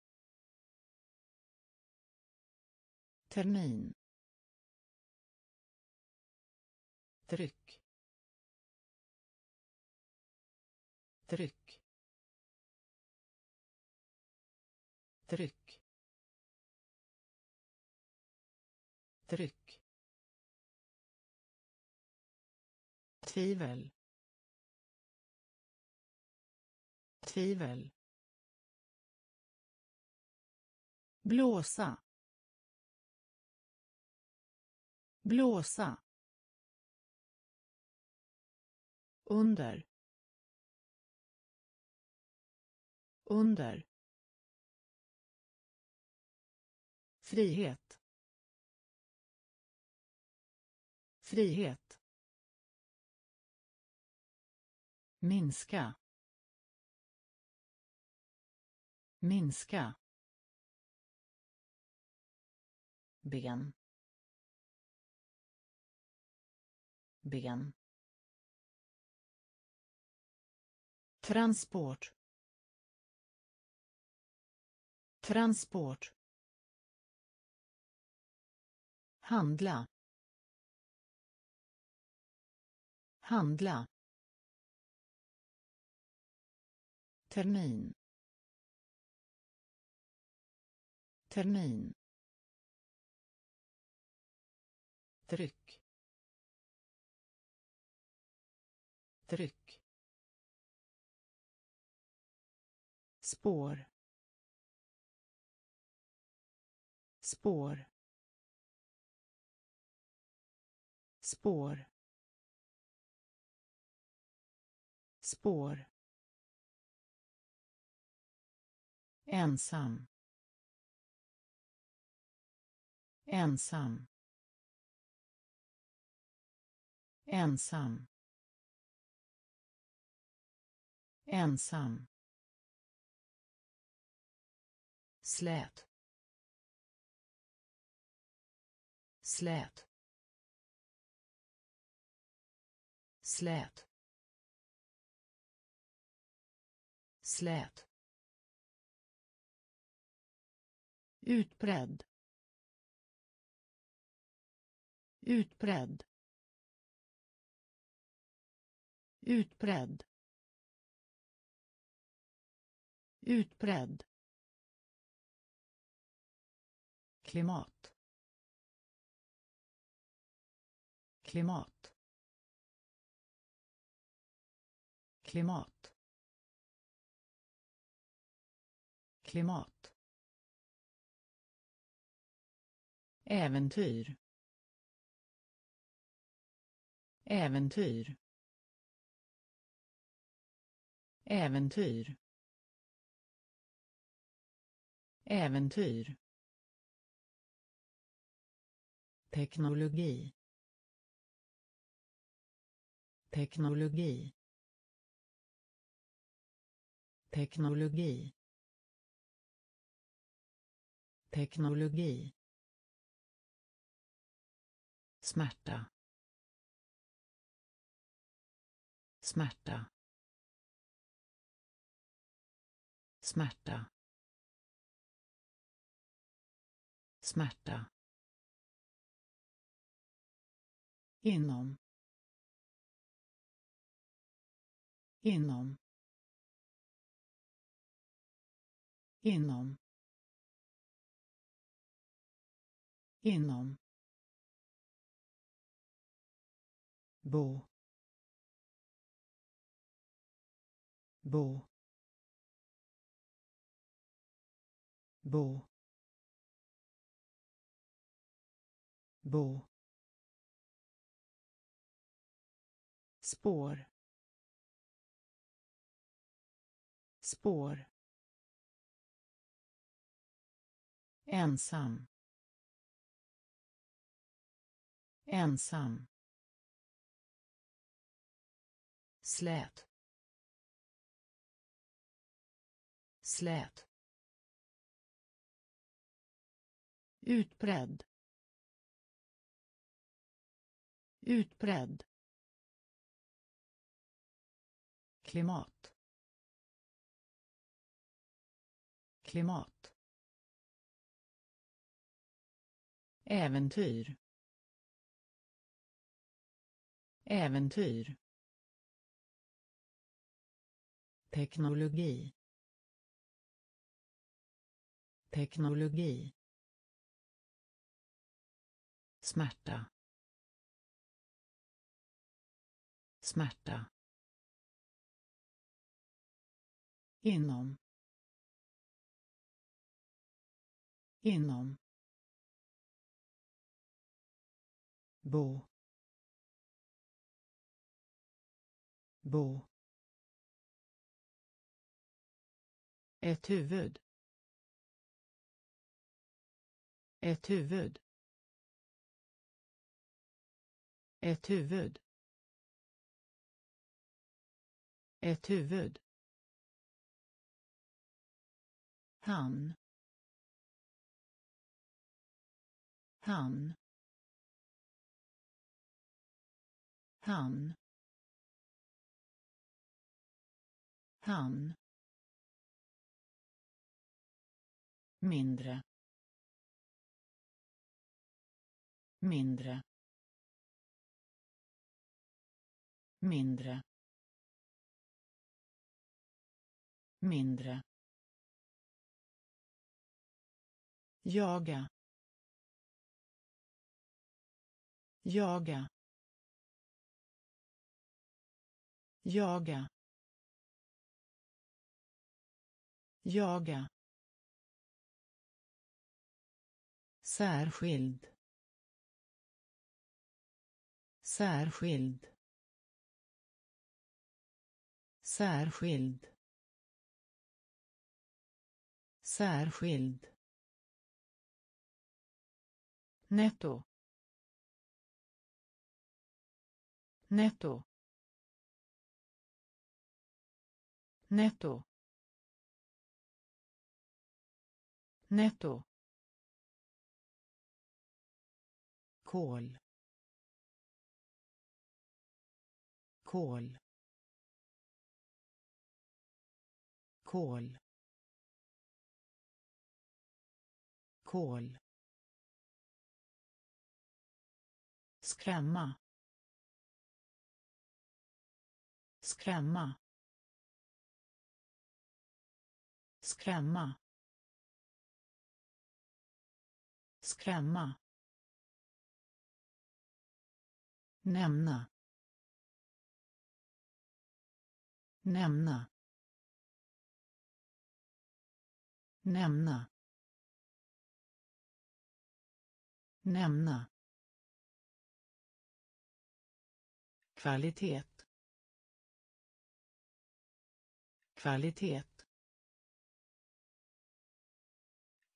Termin. Tryck. Tryck. Tryck. Tryck. Tvivel. Tvivel. Blåsa. Blåsa. Under. Under. Frihet. Frihet. Minska. Minska. Ben. Ben. Transport. Transport. Handla. Handla. Termin. Termin. Tryck. Tryck. Spår. Spår. Spår. Spår. Ensam. Ensam. Ensam. Ensam. Slät. Slät. Slät slät utbredd. Utbredd. Utbredd. Utbredd. Klimat. Klimat. Klimat. Klimat. Äventyr. Äventyr. Äventyr. Äventyr. Teknologi. Teknologi teknologi. Teknologi. Smärta. Smärta. Smärta. Smärta. Inom. Inom. Inom. Inom. Bo. Bo. Bo. Bo. Spår. Spår. Ensam. Ensam. Slät. Slät. Utbredd. Utbredd. Klimat. Klimat. Äventyr. Äventyr. Teknologi. Teknologi. Smärta. Smärta. Inom. Inom. Bo bo Ett huvud. Ett huvud. Ett huvud. Ett huvud. Han. Han. Hamn hamn mindre. Mindre. Mindre. Mindre. Jaga. Jaga. Jaga. Jaga. Särskild. Särskild. Särskild. Särskild. Netto. Netto. Netto netto kol. Kol. Kol. Kol. Skrämma. Skrämma. Skrämma. Skrämma. Nämna. Nämna. Nämna. Nämna. Kvalitet. Kvalitet.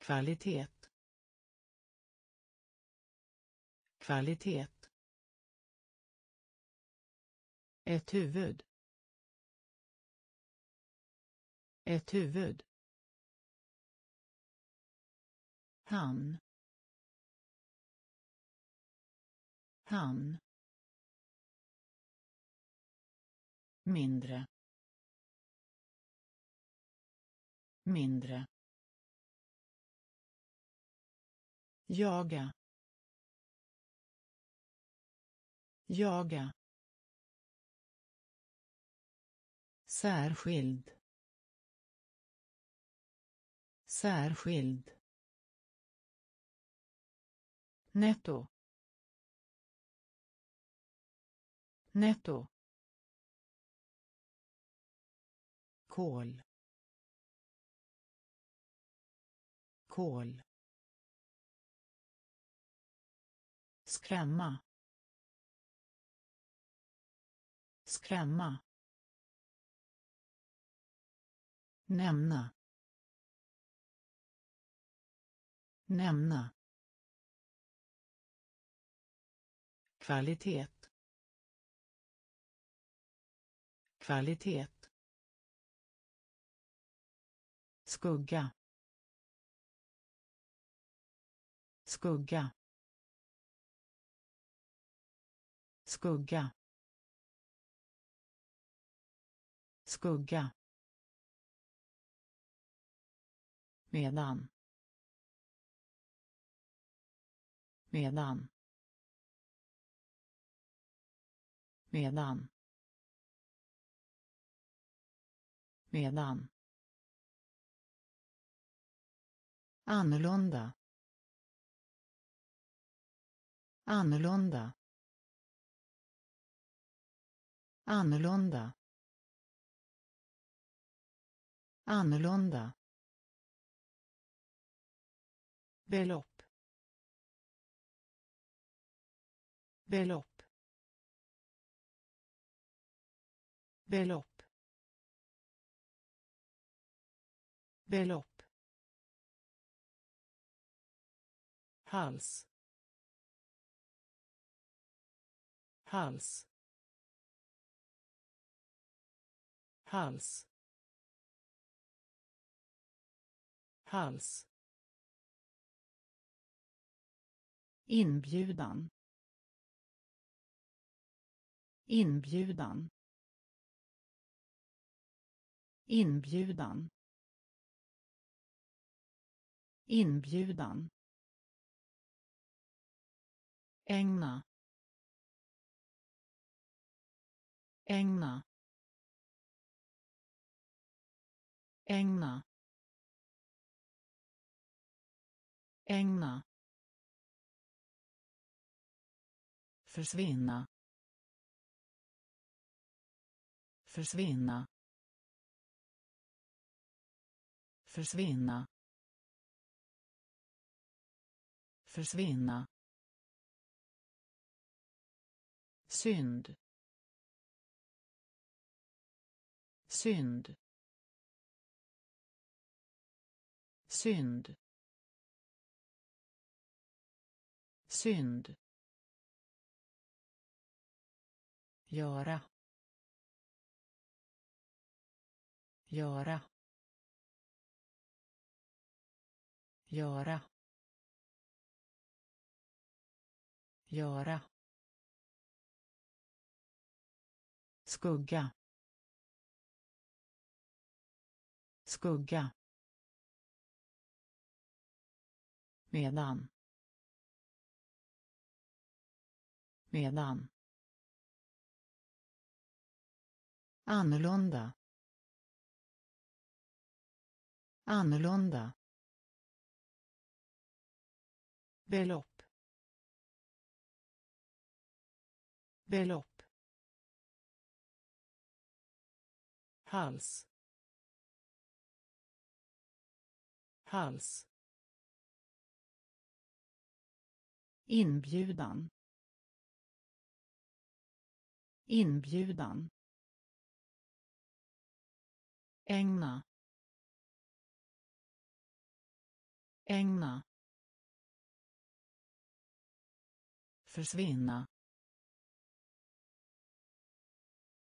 Kvalitet. Kvalitet. Ett huvud. Ett huvud. Han. Han. Mindre. Mindre. Jaga. Jaga. Särskild. Särskild. Netto. Netto. Kol. Kol. Skrämma. Skrämma. Nämna. Nämna. Kvalitet. Kvalitet. Skugga. Skugga. Skugga skugga medan medan medan medan. Annorlunda. Annorlunda annorlunda. Annorlunda. Belopp. Belopp. Belopp. Belopp. Hals. Hals. Hals. Hals. Inbjudan. Inbjudan. Inbjudan. Inbjudan. Ägna. Ägna. Ägna. Ägna. Försvinna. Försvinna. Försvinna. Försvinna. Synd. Synd. Synd. Synd. Göra. Göra. Göra. Göra. Skugga. Skugga. Medan. Medan. Annorlunda. Annorlunda. Belopp. Belopp. Hals. Hals. Inbjudan. Inbjudan. Ägna. Ägna. Försvinna.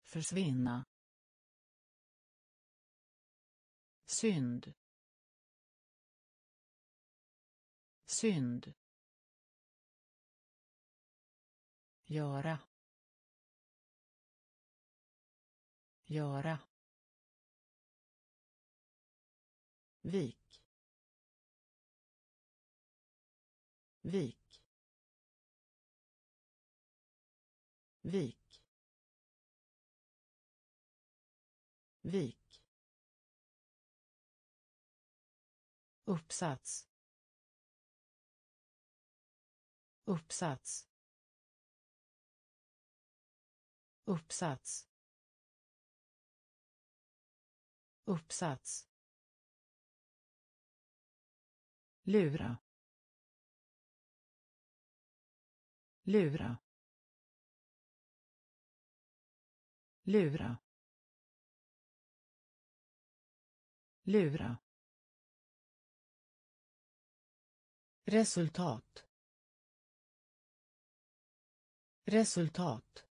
Försvinna. Synd. Synd. Göra göra vik vik vik vik. Uppsats. Uppsats. Uppsats. Uppsats. Lura. Lura. Lura. Lura. Resultat. Resultat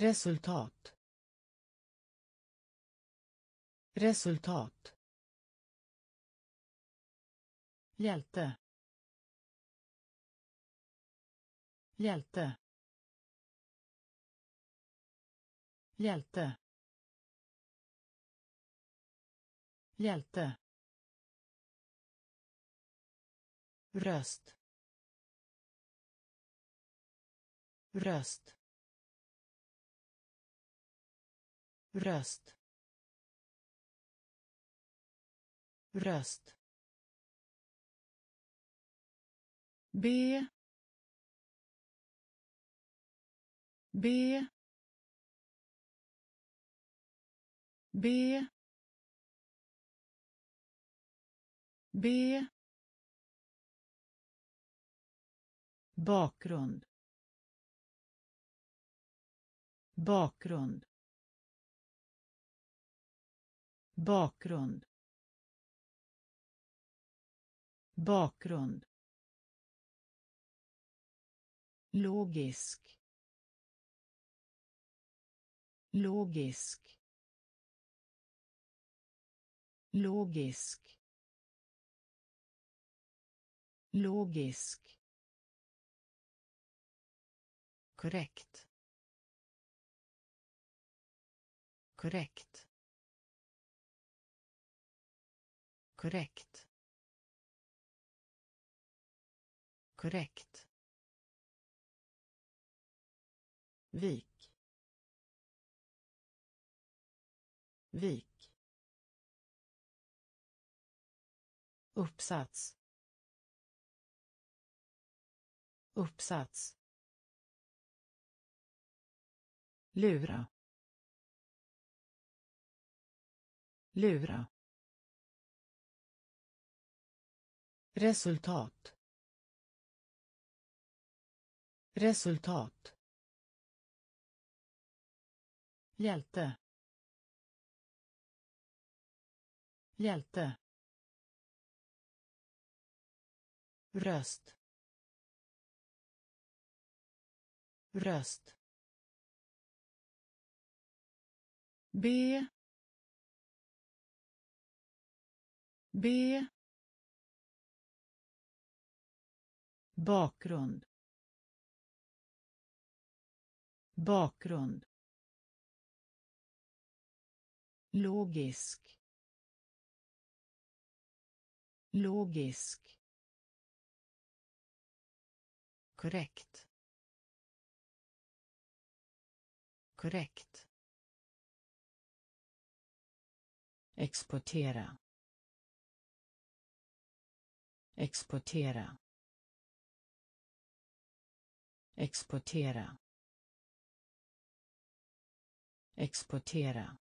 resultat. Resultat. Hjälte. Hjälte. Hjälte. Hjälte. Röst. Röst. Röst. Röst. B. B. B. B. Bakgrund. Bakgrund. Bakgrund. Bakgrund. Logisk. Logisk. Logisk. Logisk. Korrekt. Korrekt. Korrekt. Korrekt. Vik. Vik. Uppsats. Uppsats. Lura. Lura. Resultat. Resultat. Hjälte. Hjälte. Röst. Röst. B. B. bakgrund. Bakgrund. Logisk. Logisk. Korrekt. Korrekt. Exportera. Exportera exportera. Exportera.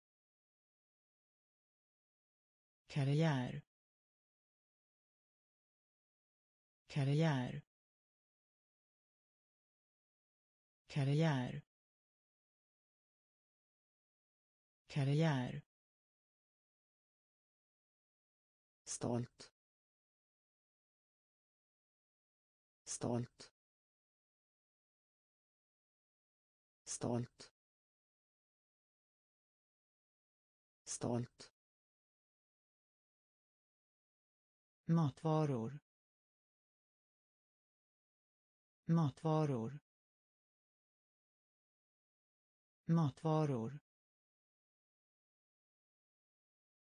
Karriär. Karriär. Karriär. Karriär. Stolt. Stolt. Stolt. Stolt. Matvaror. Matvaror. Matvaror.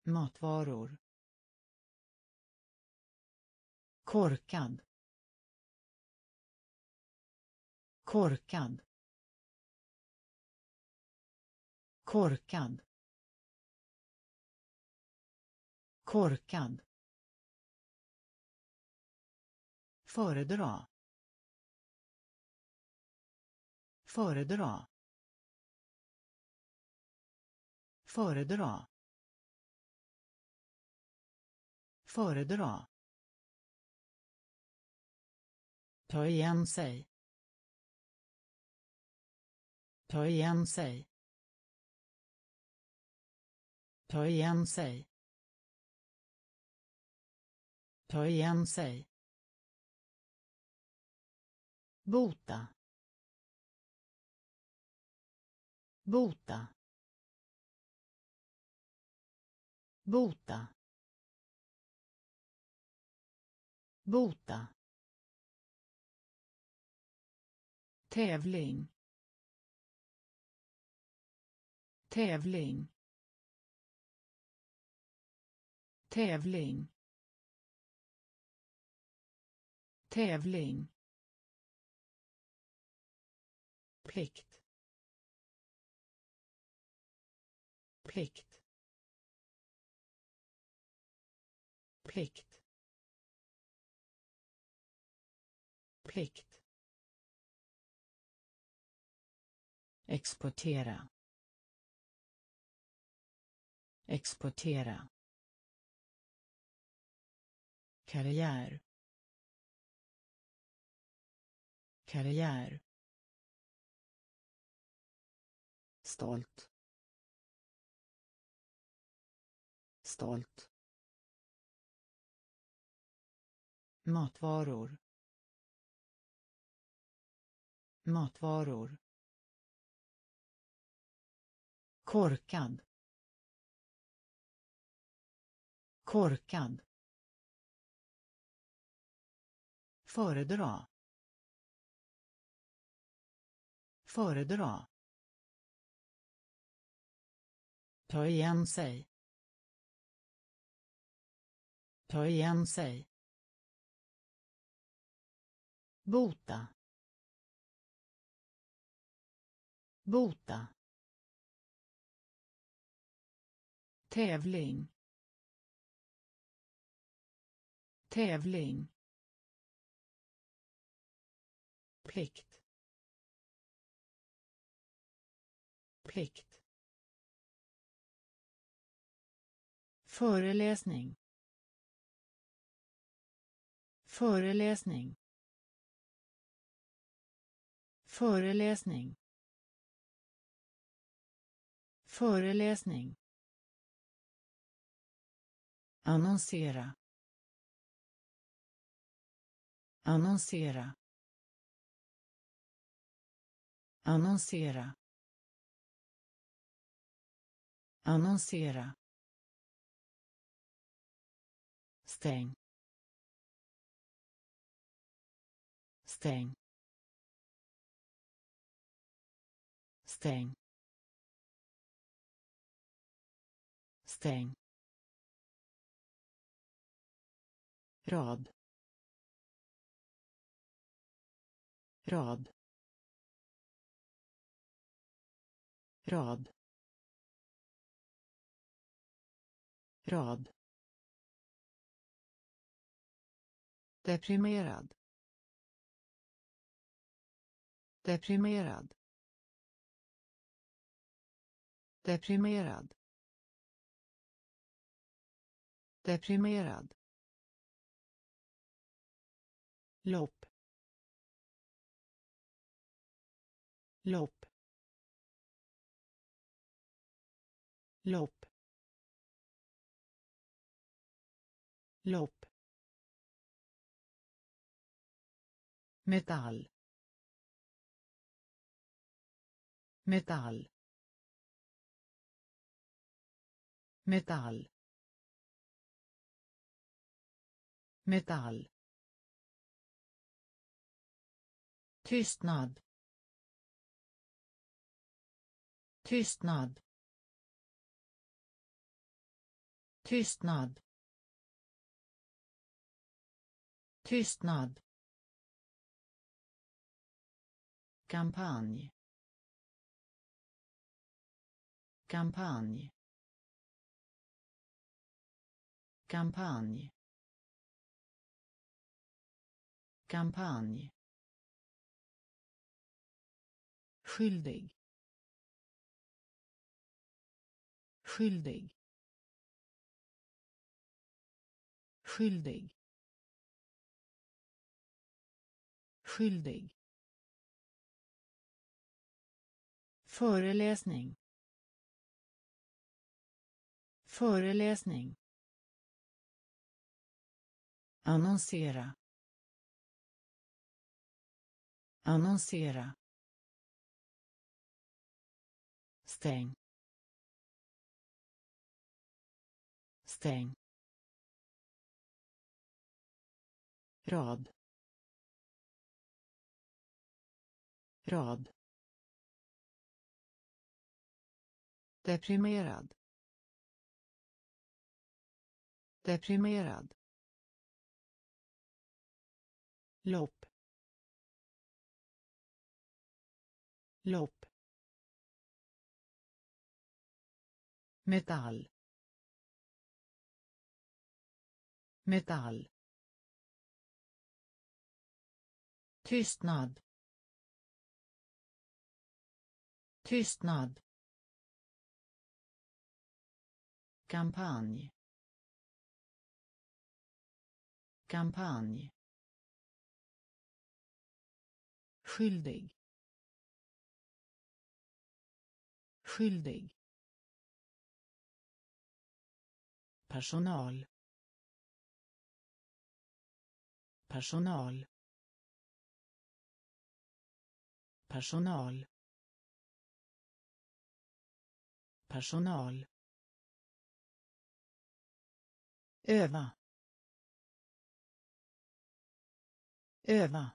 Matvaror. Korkad. Korkad. Korkad. Korkad. Föredra. Föredra. Föredra. Föredra. Ta igen sig. Ta igen sig. Ta igen sig. Ta igen sig. Bota. Bota. Bota. Bota. tävling tävling tävling. Tävling. Plikt. Plikt. Plikt. Plikt. Exportera. Exportera karriär. Karriär. Stolt. Stolt. Matvaror. Matvaror. Korkad. Korkad föredra. Föredra. Ta igen sig. Ta igen sig. Bota. Bota. Tävling. Tävling. Plikt. Plikt. Föreläsning. Föreläsning. Föreläsning. Föreläsning. Annonsera. Annonsera annonsera annonsera stäng stäng stäng stäng rad rad rad. Rad. Deprimerad. Deprimerad. Deprimerad. Deprimerad. Lopp. Lopp. Lopp lopp metall. Metall. Metall. Metall. Tystnad. Tystnad. Tystnad. Tystnad. kampanj. Kampanj. Kampanj. Kampanj. Skyldig. Skyldig. Skyldig. Skyldig. Föreläsning. Föreläsning. Annonsera. Annonsera. Stäng. Stäng. Rad. Rad. Deprimerad. Deprimerad. Lopp. Lopp. Metall. Metall. Tystnad. Tystnad. Kampanj. Kampanj. Skyldig. Skyldig. Personal. Personal. Personal. Personal. Öva. Öva.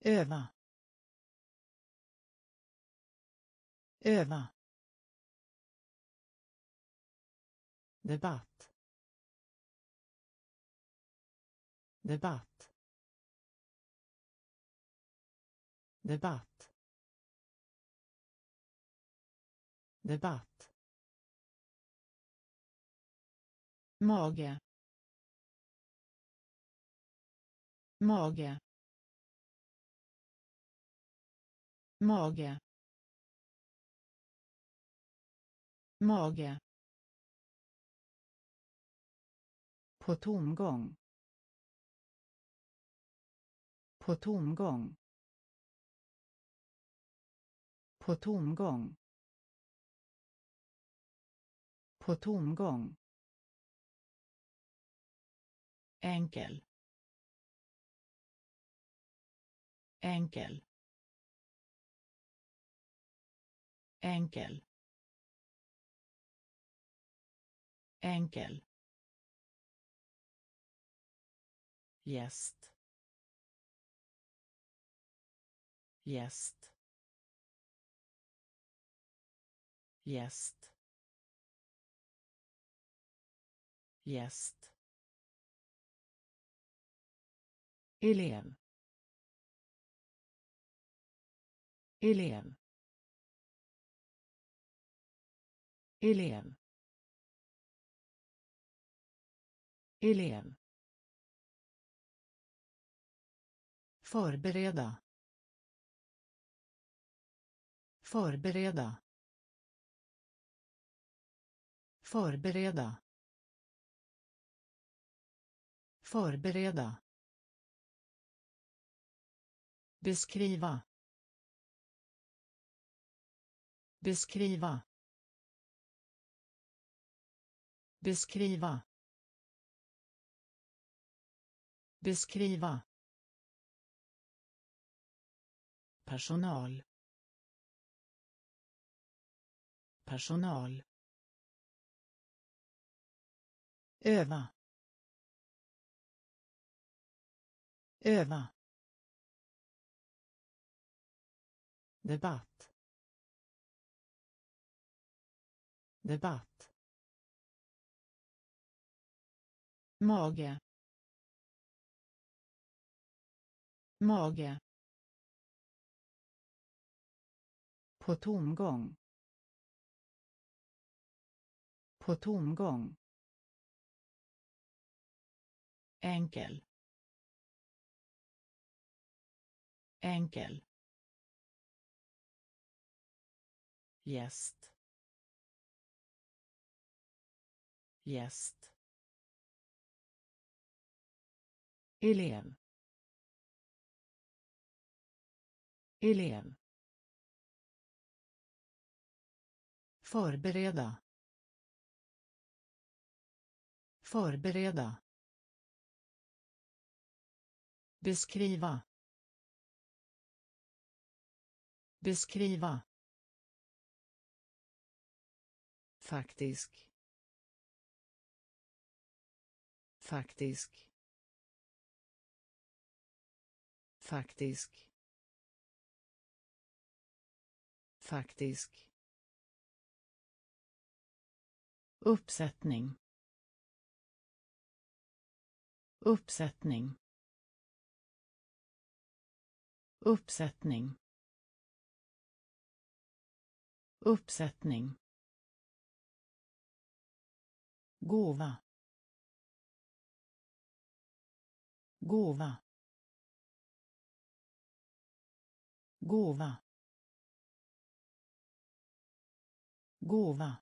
Öva. Öva. Debatt. Debatt. Debatt. Debatt. Mage. Mage. Mage. Mage. På tomgång. På tomgång. På tomgång. På tomgång. Enkel. Enkel. Enkel. Enkel. Gäst. Gäst. Gäst. Gäst. Elev. Elev. Elev. Elev. Förbereda. Förbereda. Förbereda. Förbereda. Beskriva. Beskriva. Beskriva. Beskriva. personal personal öva. Öva. Debatt. Debatt. Mage. Mage. På tomgång. På tomgång. Enkel. Enkel. Gäst. Gäst. Elev. Elev. Förbereda. Förbereda. Beskriva. Beskriva. Faktisk. Faktisk. Faktisk. Faktisk. uppsättning uppsättning uppsättning. Uppsättning. Gåva. Gåva. Gåva. Gåva.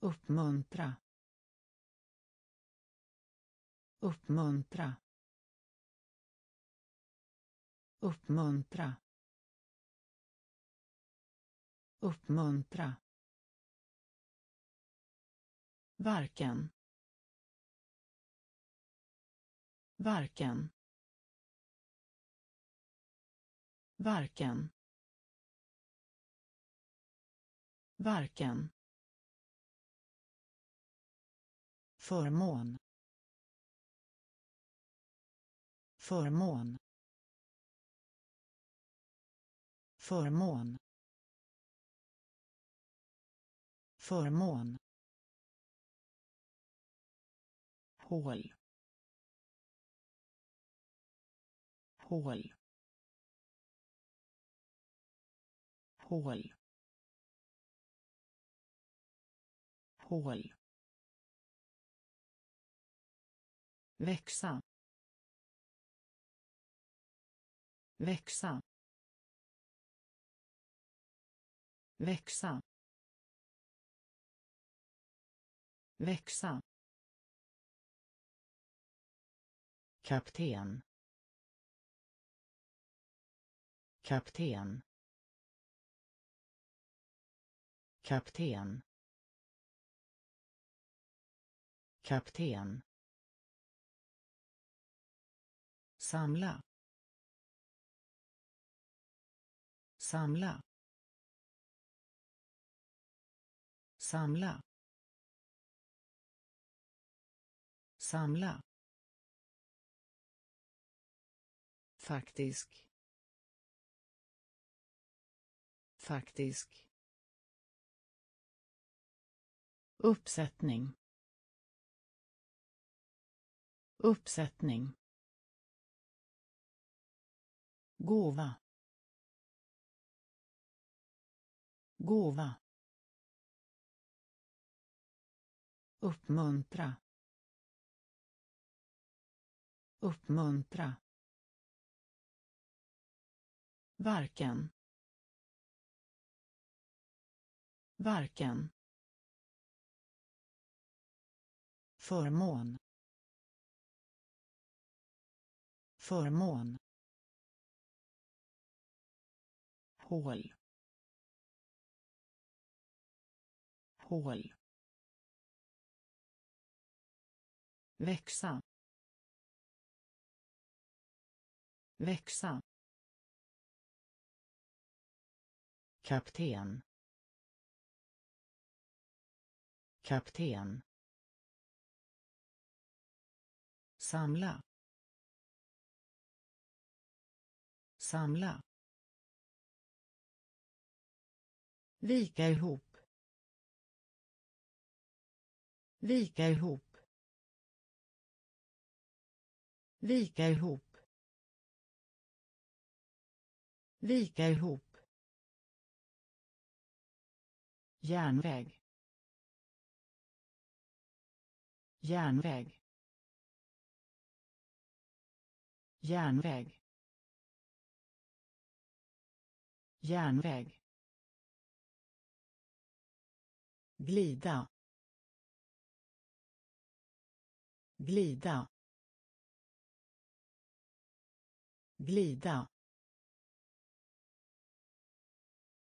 Uppmuntra. Uppmuntra uppmuntra. Uppmuntra. Varken. Varken. Varken. Varken. Förmån. Förmån. Förmån. Förmån. Hål. Hål. Hål. Hål. Växa. Växa. Växa. Växa. Kapten. Kapten. Kapten. Kapten. Samla. Samla. Samla. Samla. Faktisk. Faktisk. Uppsättning. Uppsättning. Gåva. Gåva. Uppmuntra. Uppmuntra. Varken. Varken. Förmån. Förmån. Hål. Hål. Växa. Växa. Kapten. Kapten. Samla. Samla. Vika ihop. Vika ihop. Vika ihop. Vika ihop. Järnväg. Järnväg. Järnväg. Järnväg. Glida. Glida. Glida.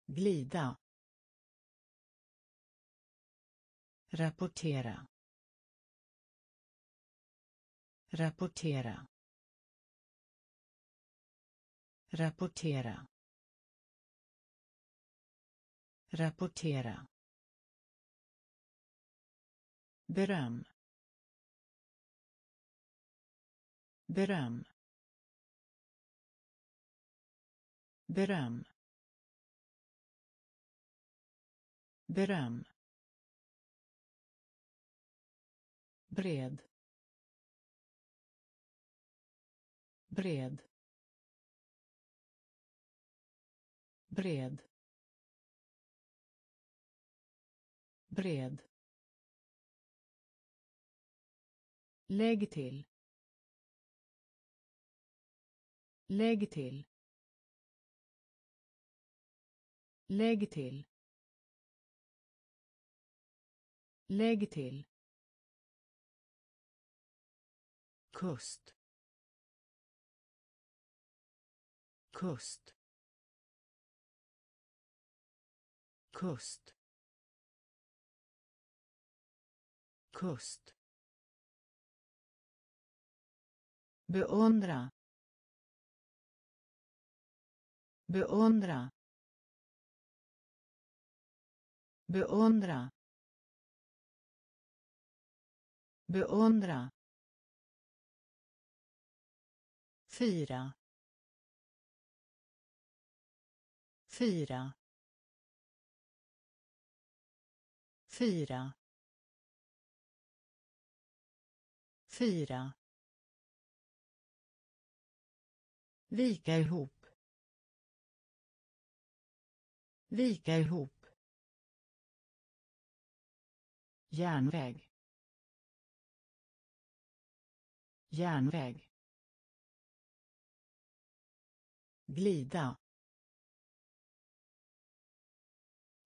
Glida. Rapportera. Rapportera. Rapportera. Rapportera. Beröm. Beröm. Beröm. Beröm. Bred. Bred. Bred. Bred. Lägg till. Lägg till. Lägg till. Lägg till. kust. Kust. Kust. Kust. Beundra. Beundra beundra beundra fyra fyra fyra fyra vika ihop. Vika ihop. Järnväg. Järnväg. Glida.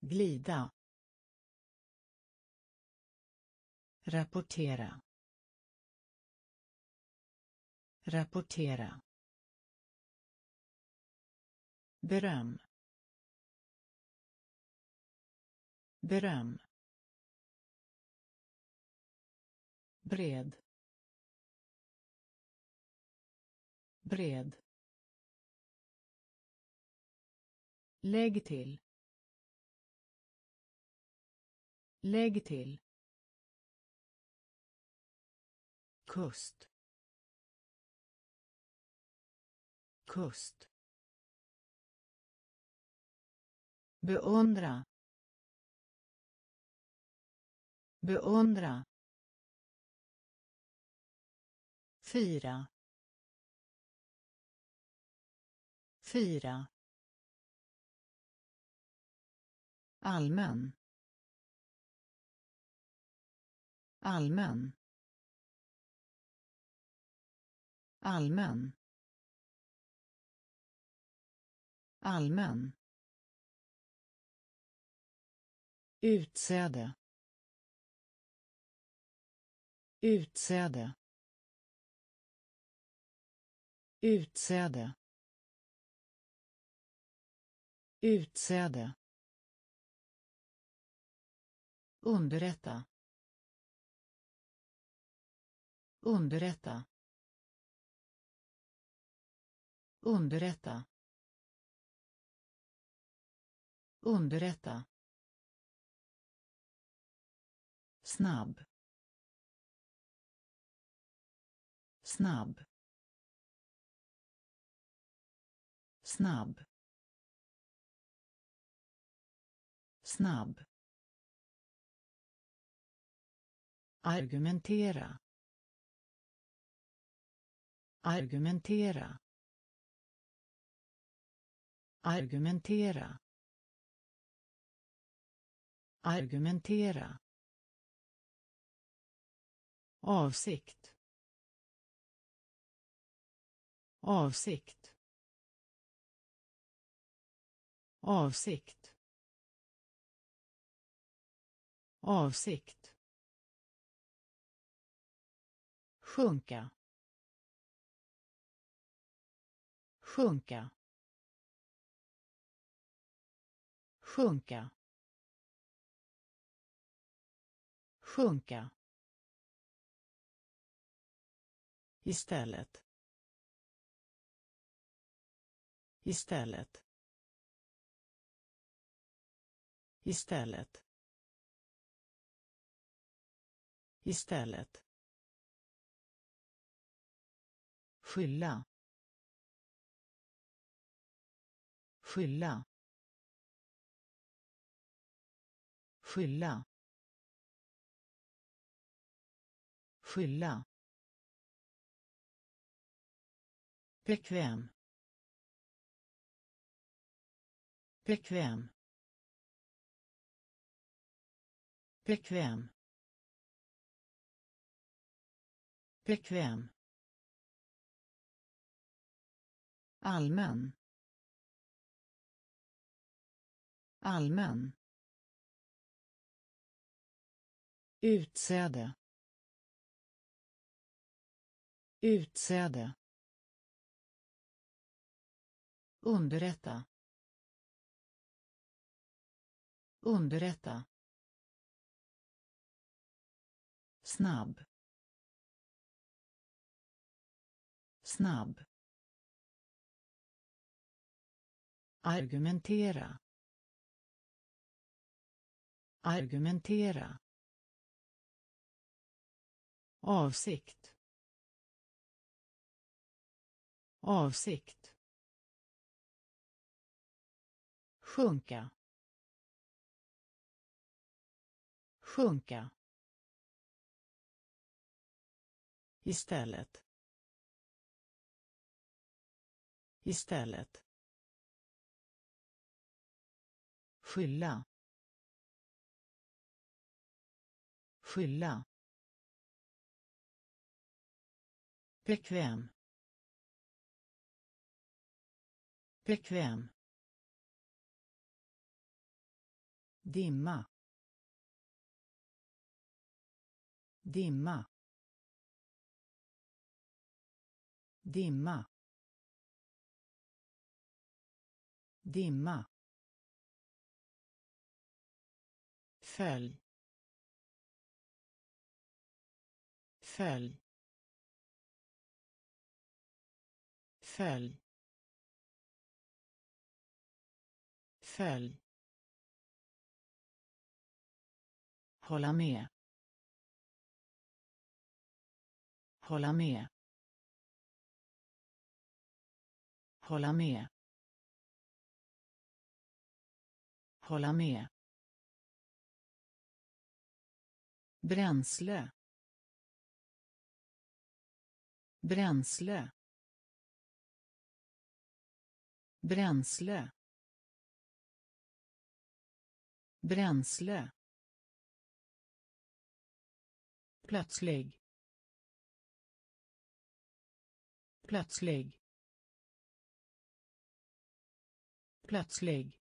Glida. Rapportera. Rapportera. Beröm. Beröm. Bred. Bred. Lägg till. Lägg till. Kust. Kust. Beundra. Beundra. Fyra. Fyra. Allmän. Allmän. Allmän. Allmän. Utsäde. Utsäde utsäde. Utsäde. Underrätta. Underrätta. Underrätta. Underrätta. Snabb. Snabb. Snabb. Snabb. Argumentera. Argumentera. Argumentera. Argumentera. Avsikt. Avsikt. Avsikt. Avsikt. Sjunka. Sjunka. Sjunka. Sjunka. Istället. Istället. Istället. Istället. Skylla. Skylla. Skylla. Skylla. Bekväm. Bekväm. Bekväm. Bekväm. Allmän. Allmän. Utsäde. Utsäde. Underrätta. Underrätta. Snabb. Snabb. Argumentera. Argumentera. Avsikt. Avsikt. Sjunka. Sjunka. Istället. Istället. Skylla. Skylla. Bekväm. Bekväm. Dimma. Dimma. Dimma dimma följ följ följ följ. Hålla med. Hålla med. Hålla med. Hålla med. Bränsle. Bränsle. Bränsle. Bränsle. Plötslig. Plötslig. Plötslig.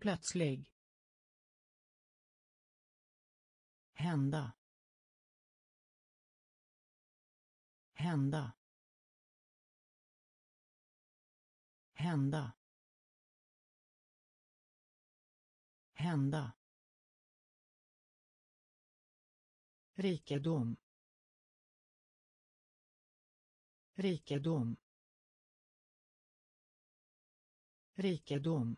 Plötslig. Hända. Hända. Hända. Hända. Rikedom. Rikedom. Rikedom.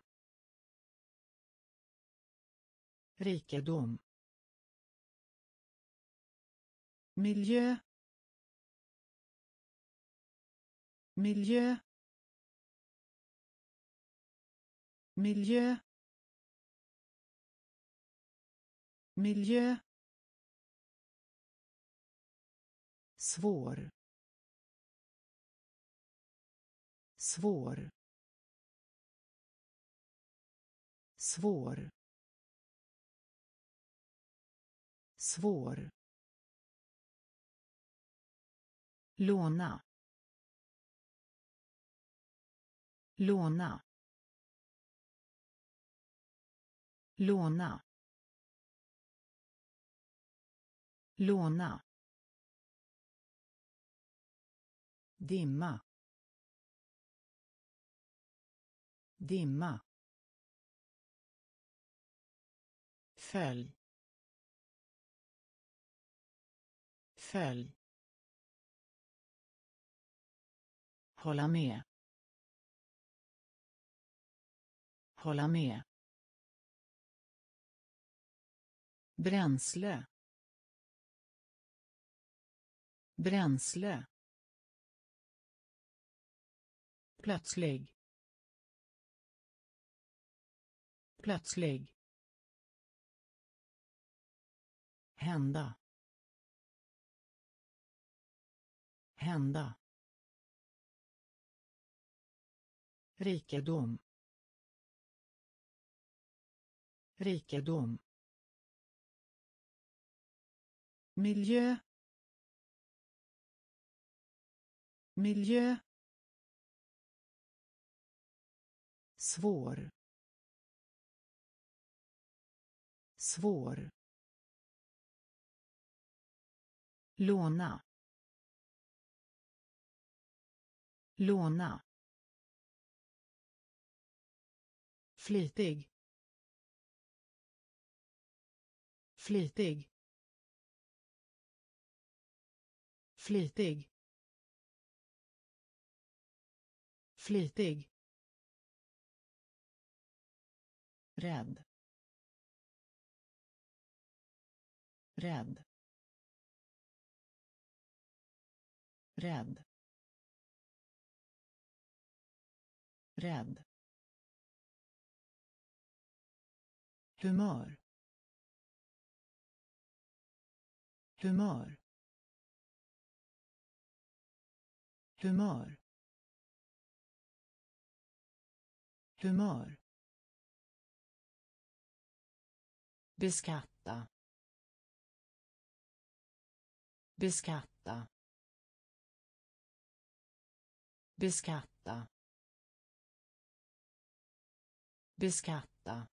Rikedom. Miljö. Miljö. Miljö. Miljö. Svår. Svår. Svår. Svår. Låna. Låna. Låna. Låna. Dimma. Dimma. Följ. Följ. Hålla med. Hålla med. Bränsle. Bränsle. Plötslig. Plötslig. Hända. Hända. Rikedom. Rikedom. Miljö. Miljö. Svår. Svår. Låna. Låna. Flitig. Flitig. Flitig. Flitig. Rädd. Rädd. Rädd. Rädd. Humör. Humör. Humör. Humör. Beskatta. Beskatta. Beskatta. Beskatta.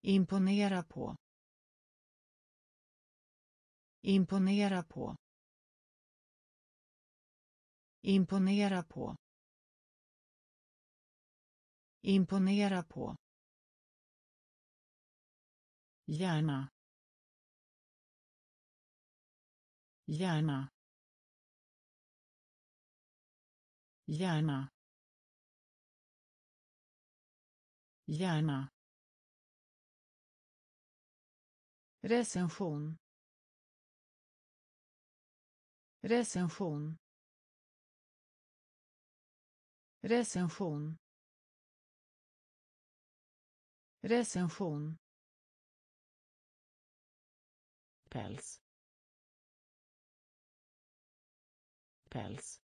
Imponera på. Imponera på. Imponera på. Imponera på. Gärna. Gärna. Hjärna. Hjärna. Recension. Recension. Recension. Recension. päls päls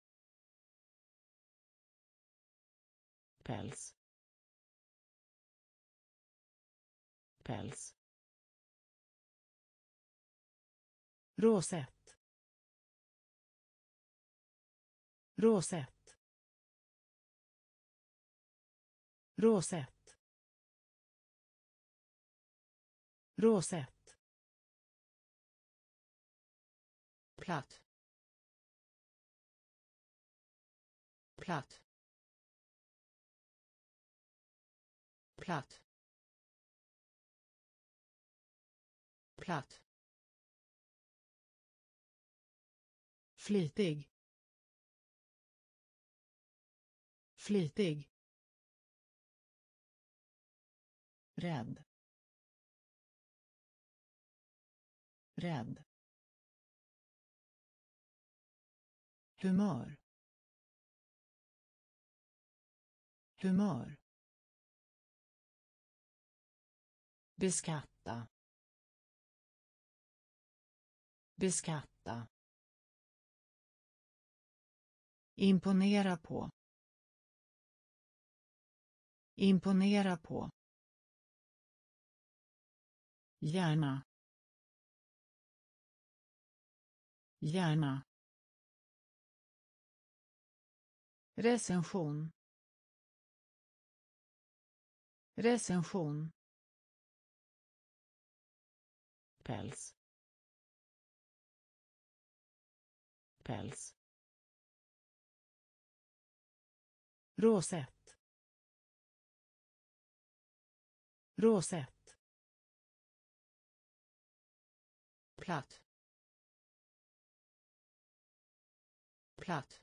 päls päls Råsett. Råsett. Råsett. Råsett. platt platt platt. Platt. Flitig. Flitig. Rädd. Rädd. Humör. Humör. Beskatta beskatta imponera på imponera på Gärna. Gärna. Recension. Recension. Päls. Päls. Råsett. Råsett. platt platt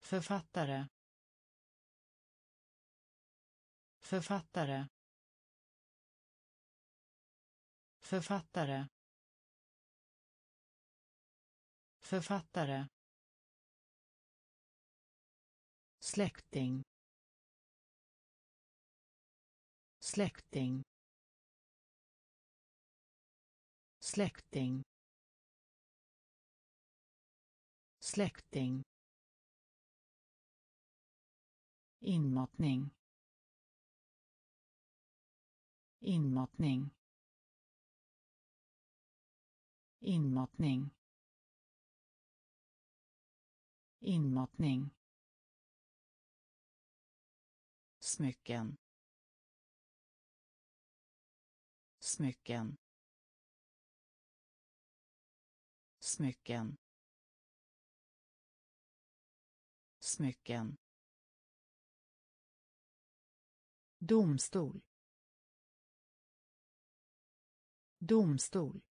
Författare. Författare. Författare. Författare. Släkting. Släkting. Släkting. Släkting. inmatning inmatning inmatning inmatning smycken. Smycken. Smycken. Smycken. Domstol. Domstol.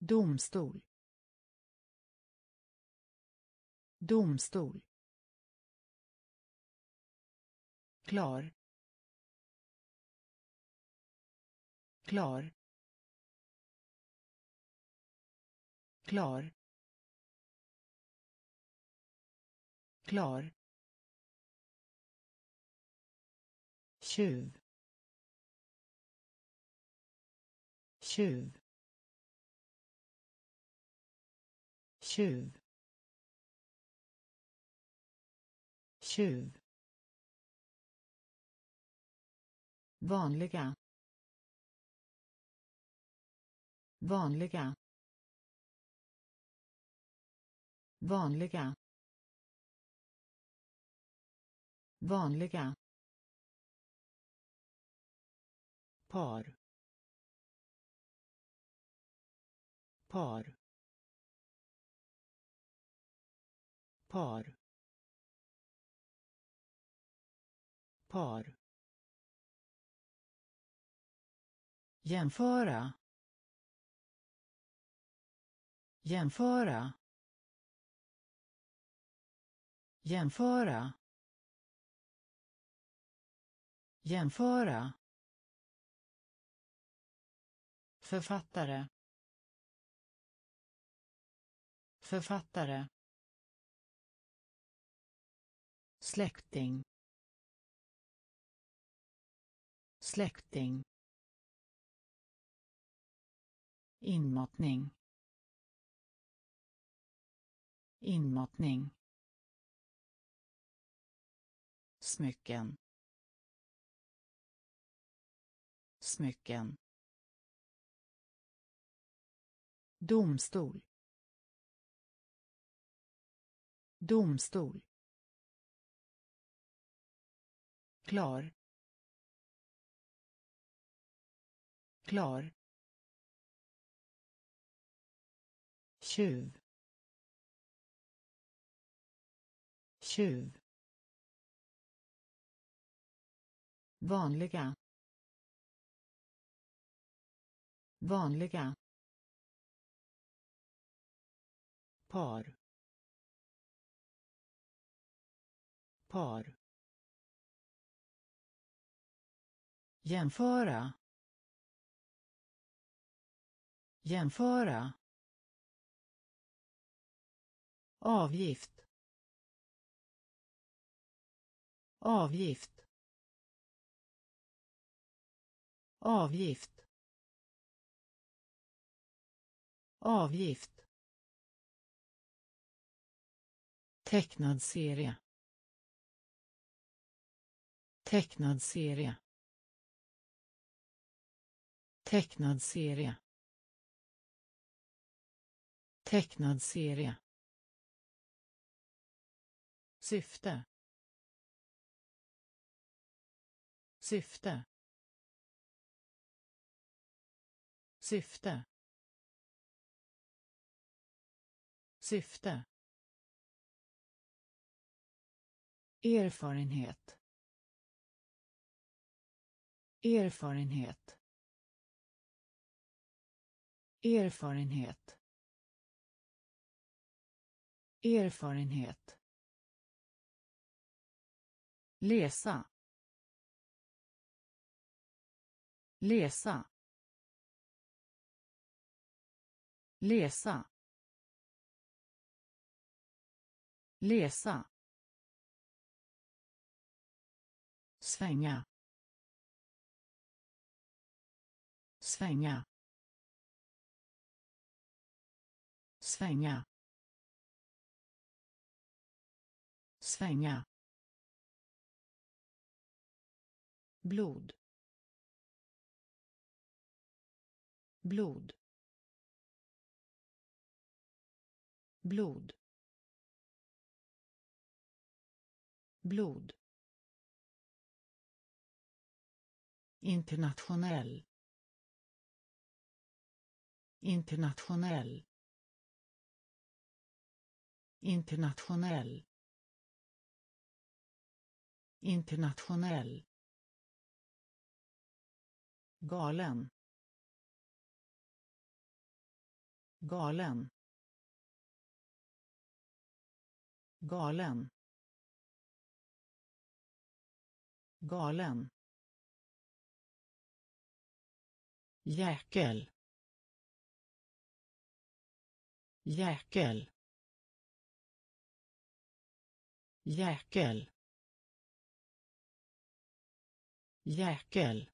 Domstol. Domstol. Klar. Klar. Klar. Klar. Tjuv. Tjuv. Tjuv. Tjuv. Vanliga. Vanliga. Vanliga. Vanliga. Par. Par. Par. Par. Jämföra. Jämföra. Jämföra. Jämföra. Författare. Författare. Släkting. Släkting. Inmatning. Inmatning. Smycken. Smycken. Domstol. Domstol. Klar. Klar. Tjuv. Tjuv. Vanliga. Vanliga. Par. Par. Jämföra. Jämföra. Avgift. Avgift. Avgift. Avgift. Tecknad serie. Tecknad serie tecknad serie. Tecknad serie. Syfte. Syfte. Syfte. Syfte. Erfarenhet. Erfarenhet erfarenhet. Erfarenhet. Läsa. Läsa. Läsa. Läsa. Svänga. Svänga. Svänga. Svänga. Blod. Blod. Blod. Blod. Internationell. Internationell internationell. Internationell. Galen. Galen. Galen. Galen. Jäkel. Jäkel. Jäkel. Jäkel.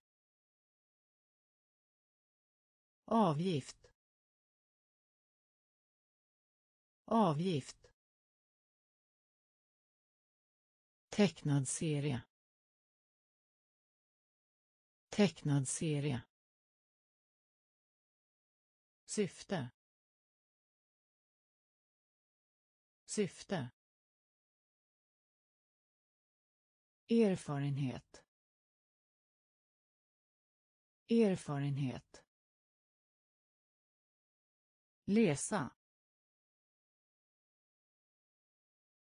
Avgift. Avgift. Tecknad serie. Tecknad serie. Syfte. Syfte. Erfarenhet. Erfarenhet. Läsa.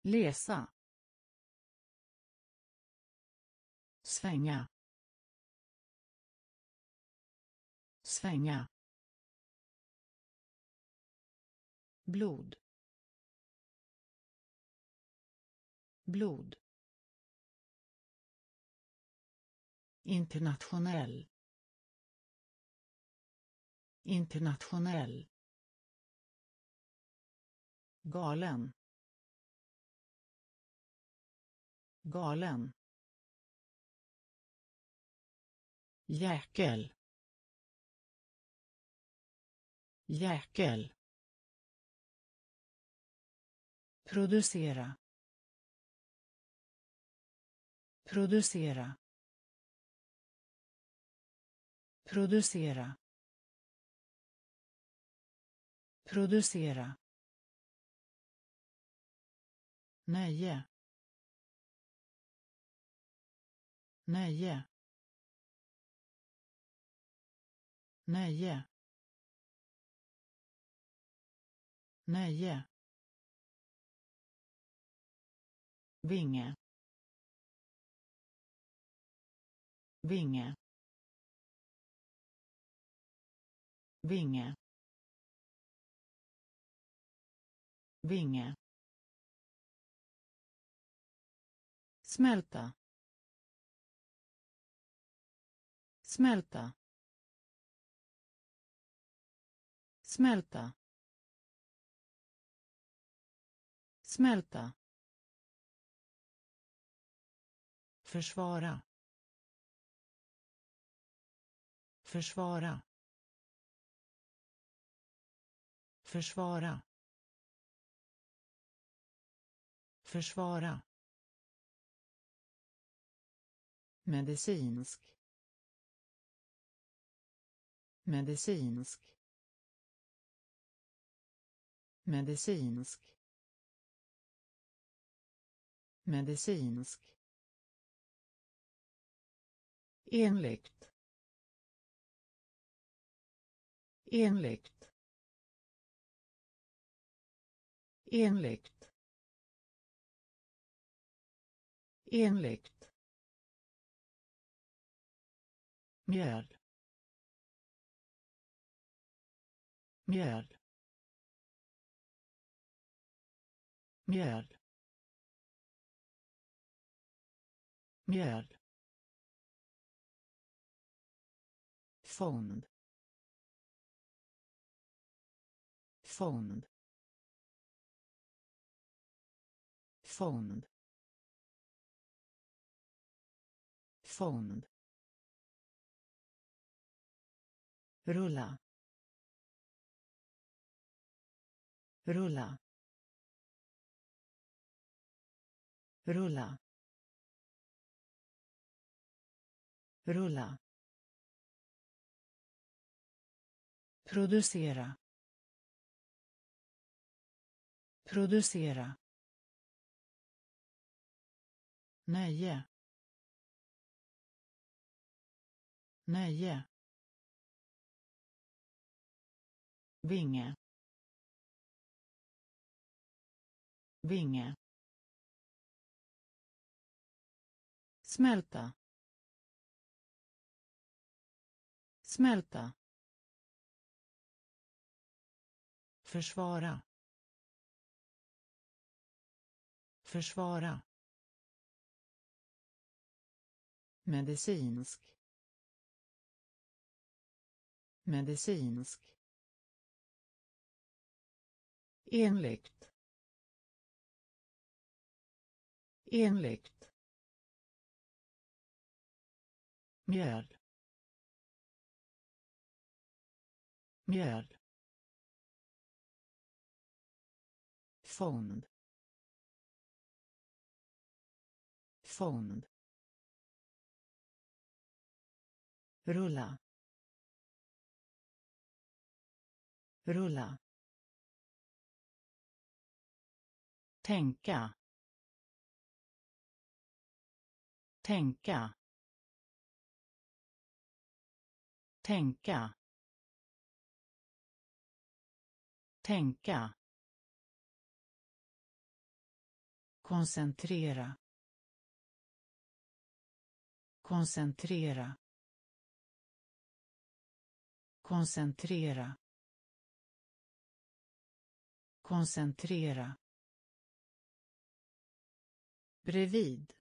Läsa. Svänga. Svänga. Blod. Blod. Internationell. Internationell. Galen. Galen. Jäkel. Jäkel. Producera. Producera. Producera producera nöje nöje nöje nöje vinge vinge. Vinge. Vinge. Smälta. Smälta. Smälta. Smälta. Försvara. Försvara. Försvara. Försvara. Medicinsk. Medicinsk. Medicinsk. Medicinsk. Enligt. Enligt. Enligt. Enligt. Mjöl. Mjöl. Mjöl. Mjöl. Fond. Fond. Fond. Fond. Rulla. Rulla. Rulla. Rulla. Producera. Producera. Nöje. Nöje. Vinge. Vinge. Smälta. Smälta. Försvara. Försvara. Medicinsk. Medicinsk. Enligt. Enligt. Mjöl. Mjöl. Fond. Fond. Rulla. Rulla. Tänka. Tänka. Tänka. Tänka. Koncentrera. Koncentrera koncentrera. Koncentrera. Bredvid.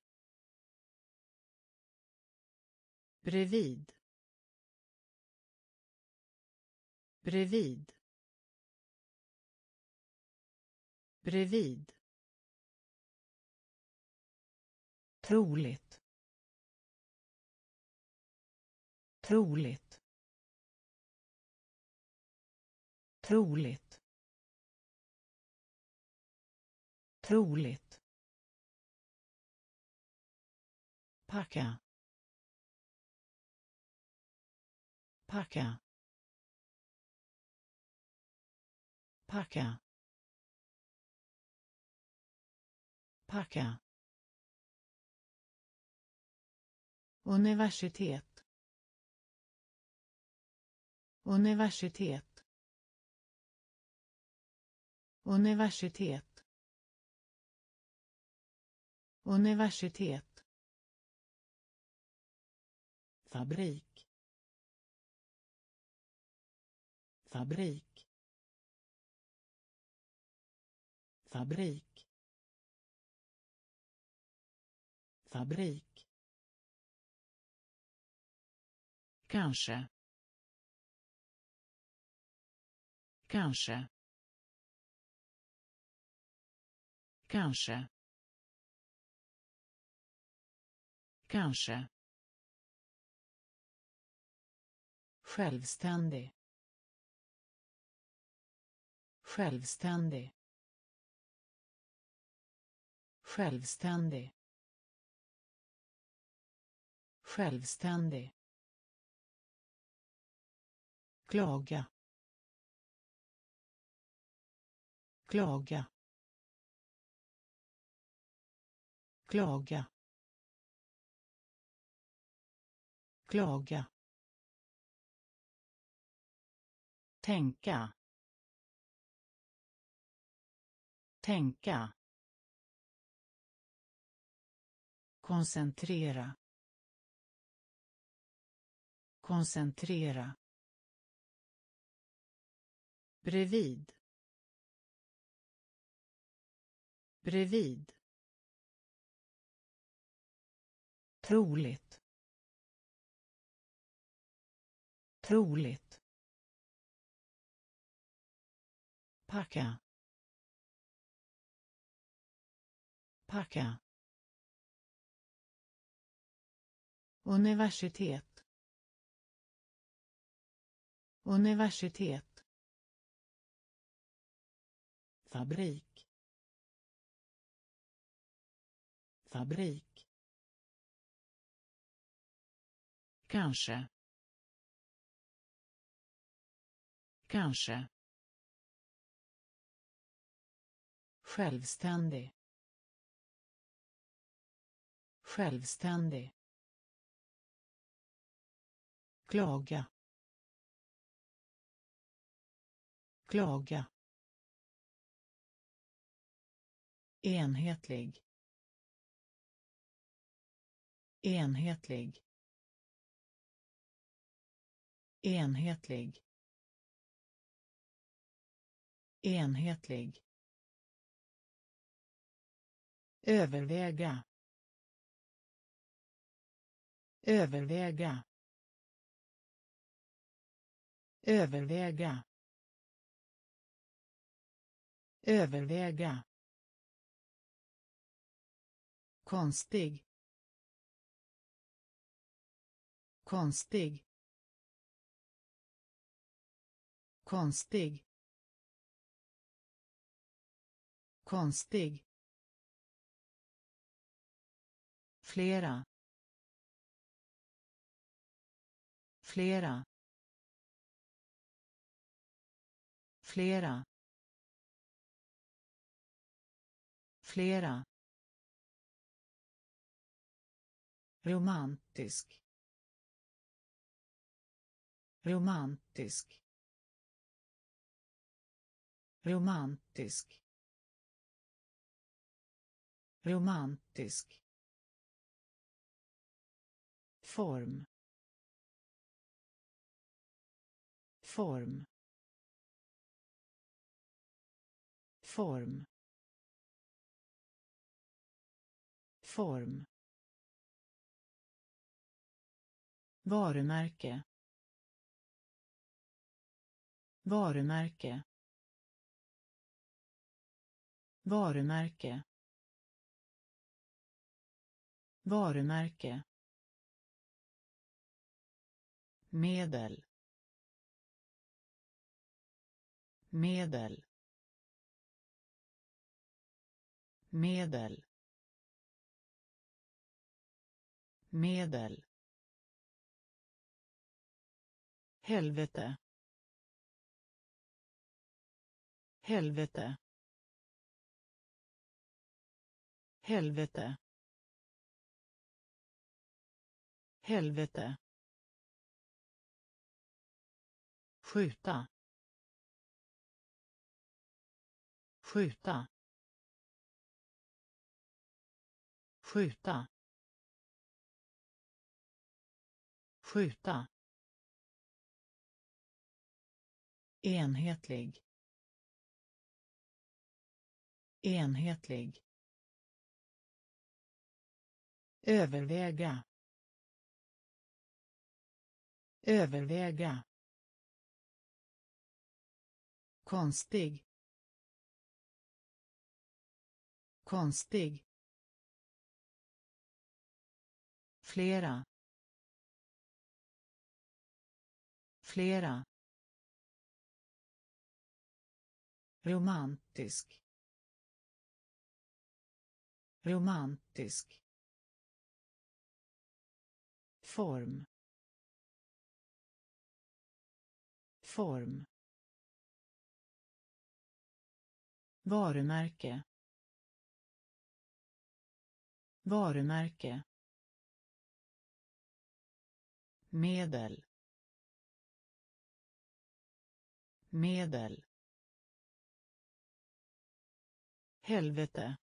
Bredvid. Bredvid. Bredvid. Troligt. Troligt. Troligt. Troligt. Packa. Packa. Packa. Packa. Universitet. Universitet universitet. Universitet. Fabrik. Fabrik. Fabrik. Fabrik. Kanske. Kanske. Kanske. Kanske. Självständig. Självständig. Självständig. Självständig. Klaga. Klaga. Klaga. Klaga. Tänka. Tänka. Koncentrera. Koncentrera. Bredvid. Bredvid. Troligt. Troligt. Packa. Packa. Universitet. Universitet. Fabrik. Fabrik. Kanske. Kanske. Självständig. Självständig. Klaga. Klaga. Enhetlig. Enhetlig enhetlig. Enhetlig. Överväga. Överväga. Överväga. Överväga. Konstig. Konstig. Konstig. Konstig. Flera. Flera. Flera. Flera. Romantisk. Romantisk romantisk. Romantisk. Form. Form. Form. Form. Varumärke. Varumärke varumärke. Varumärke. Medel. Medel. Medel. Medel. Helvete. Helvete. Helvete. Helvete. Skjuta. Skjuta. Skjuta. Skjuta. Enhetlig. Enhetlig överväga. Överväga. Konstig. Konstig. Flera. Flera. Romantisk. Romantisk form. Form. Varumärke. Varumärke. Medel. Medel. Helvete.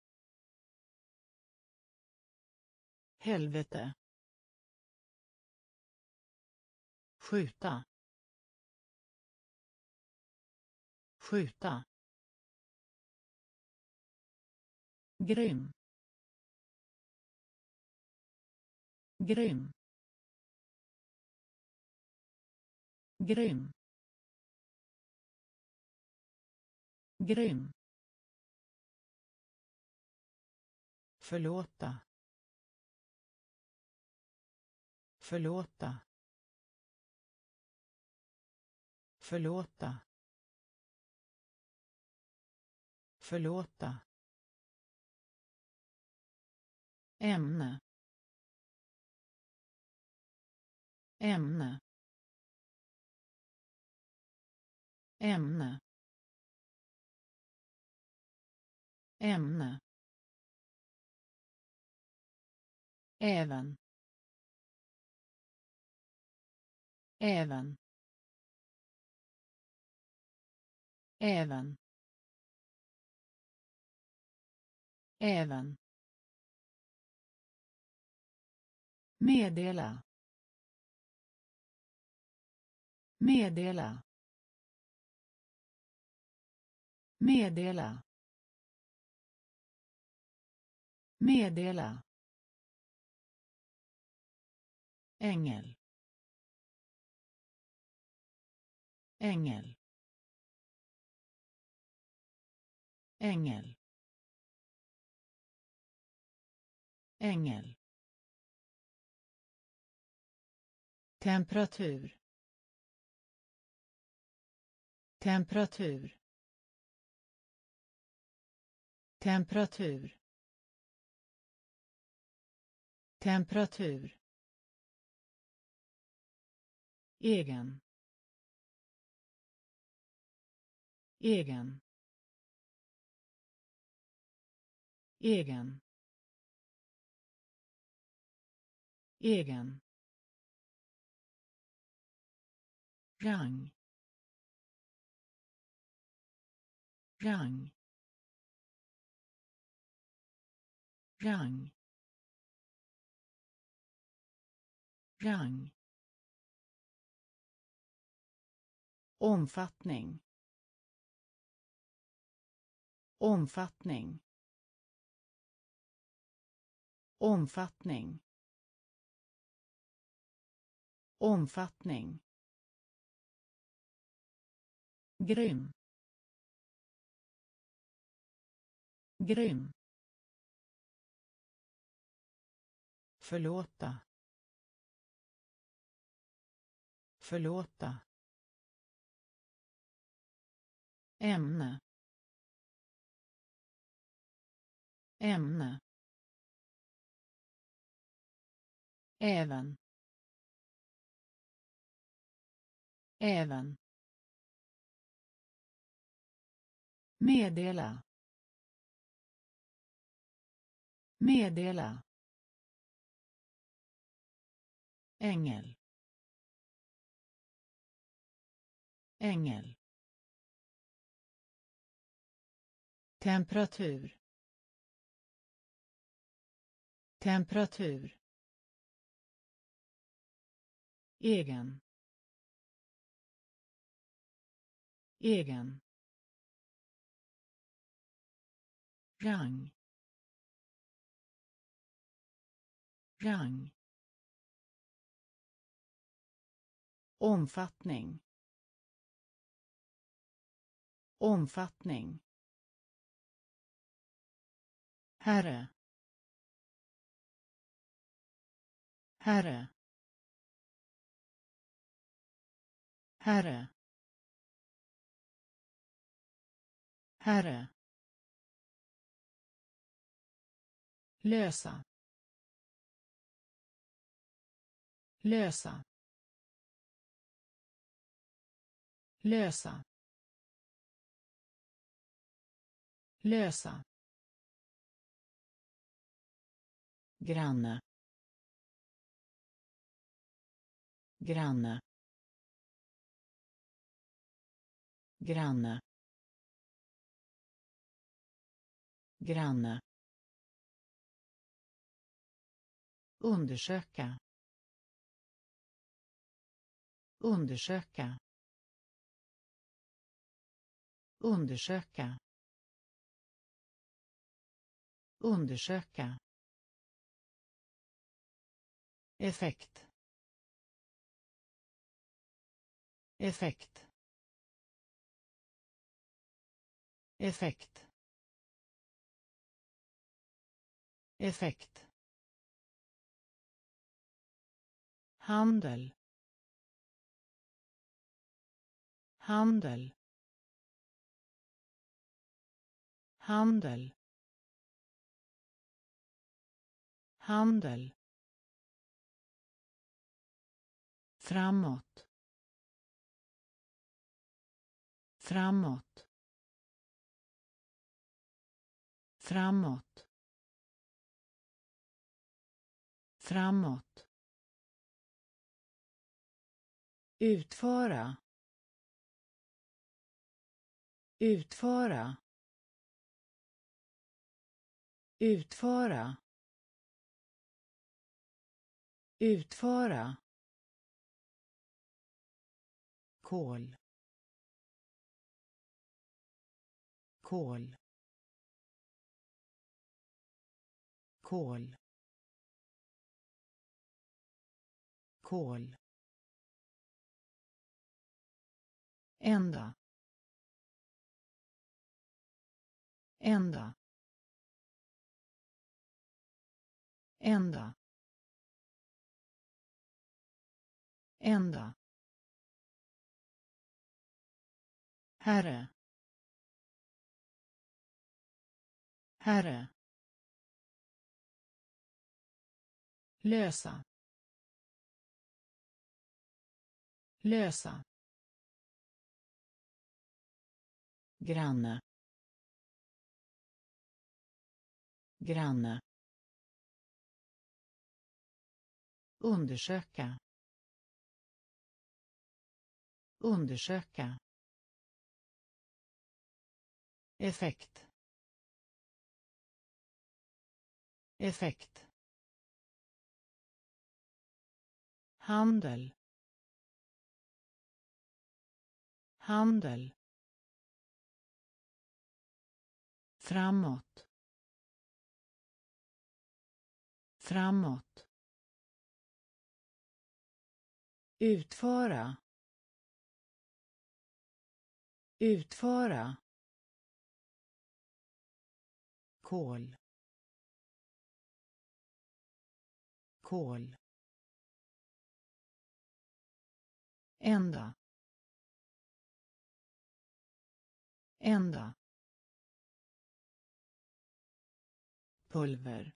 Helvete. Skjuta. Skjuta. Grym. Grym. Grym. Grym. Förlåta. Förlåta. Förlåta. Förlåta. Ämne. Ämne. Ämne. Ämne. Även. Även. Även. Även. Meddela. Meddela. Meddela. Meddela. Ängel. Ängel. Ängel ängel temperatur. Temperatur. Temperatur. Temperatur. Egen. Egen. Egen. Egen. Rang. Rang. Rang. Rang. Omfattning. Omfattning omfattning. Omfattning. Grym. Grym. Förlåta. Förlåta. Ämne. Ämne. Även. Även. Meddela. Meddela. Ängel. Ängel. Temperatur. Temperatur. Egen. Egen. Rang. Rang. Omfattning. Omfattning. Herre. Herre. Herre. Herre. Lösa. Lösa. Lösa. Lösa. Granne. Granne. Granne. Granne. Undersöka. Undersöka. Undersöka. Undersöka. Effekt. Effekt. Effekt. Effekt. Handel. Handel. Handel. Handel. Framåt. Framåt. Framåt. Framåt. Utföra. Utföra. Utföra. Utföra. Kol. Kol. Kol. Kol. Ända. Ända. Ända. Ända. Herre. Herre. Lösa. Lösa. Granne. Granne. Undersöka. Undersöka. Effekt. Effekt. Handel. Handel. Framåt. Framåt. Utföra. Utföra. Kol. Kol. Ända ända pulver.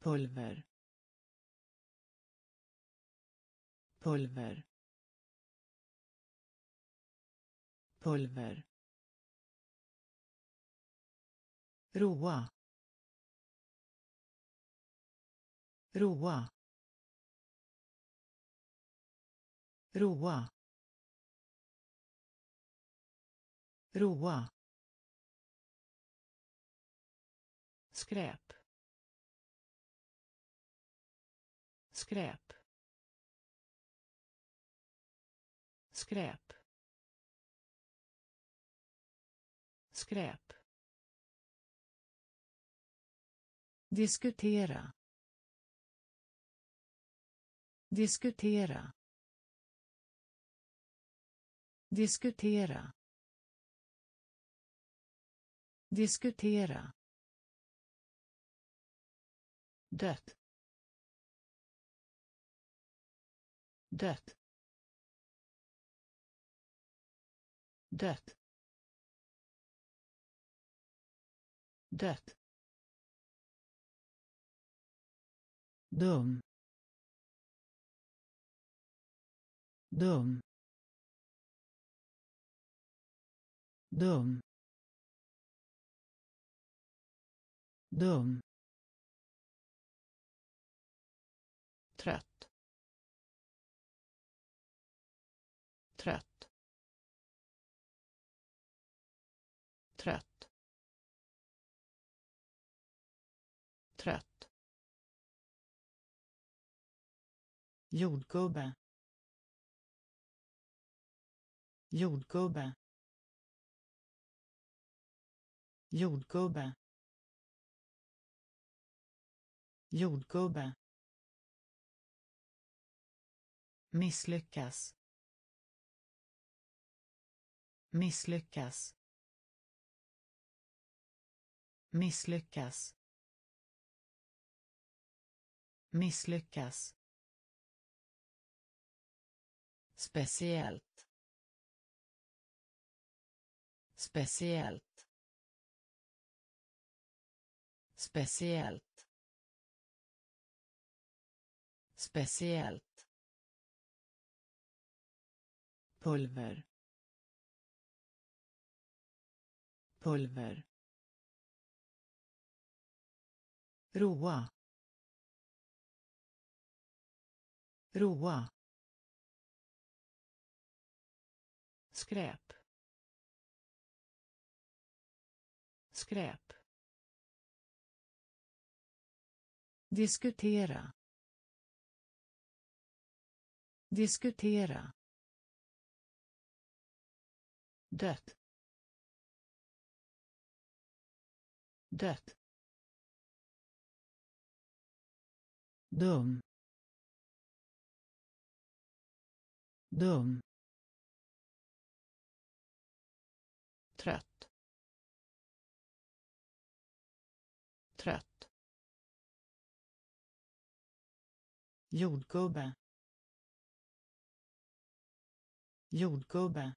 Pulver. Pulver. Pulver. Roa. Roa. Roa. Roa. Skräp. Skräp. Skräp. Skräp. Diskutera. Diskutera diskutera. Diskutera. Dött. Dött. Dött. Dött. Dum. Dum. Dum. Dum. Trött. Trött. Trött. Trött. Jordgubbe. Jordgubbe jordgubbe. Jordgubbe. Misslyckas. Misslyckas. Misslyckas. Misslyckas. Speciellt. Speciellt. Speciellt. Speciellt. Pulver. Pulver. Roa. Roa. Skräp. Skräp. Diskutera. Diskutera. Dött. Dött. Dum. Dum. Jordgubbe. Jordgubbe.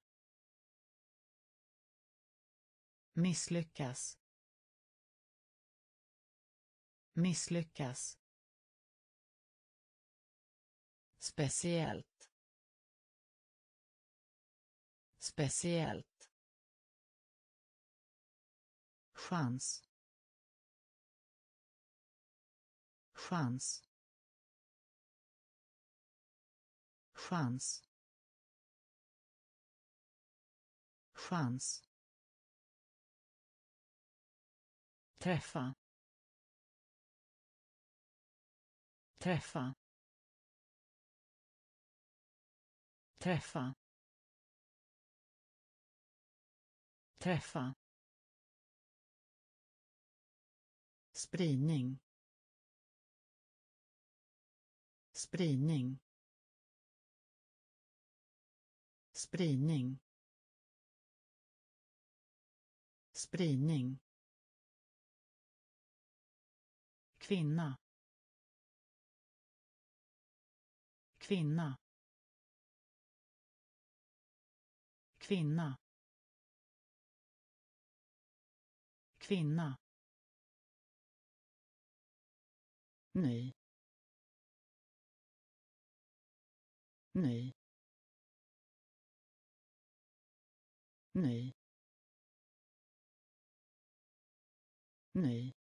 Misslyckas. Misslyckas. Speciellt. Speciellt. Chans. Chans. Chans. Chans. Träffa. Träffa. Träffa. Träffa. Spridning. Spridning. Spridning. Spridning. Kvinna. Kvinna. Kvinna. Kvinna. Ny. Ny. Ny ny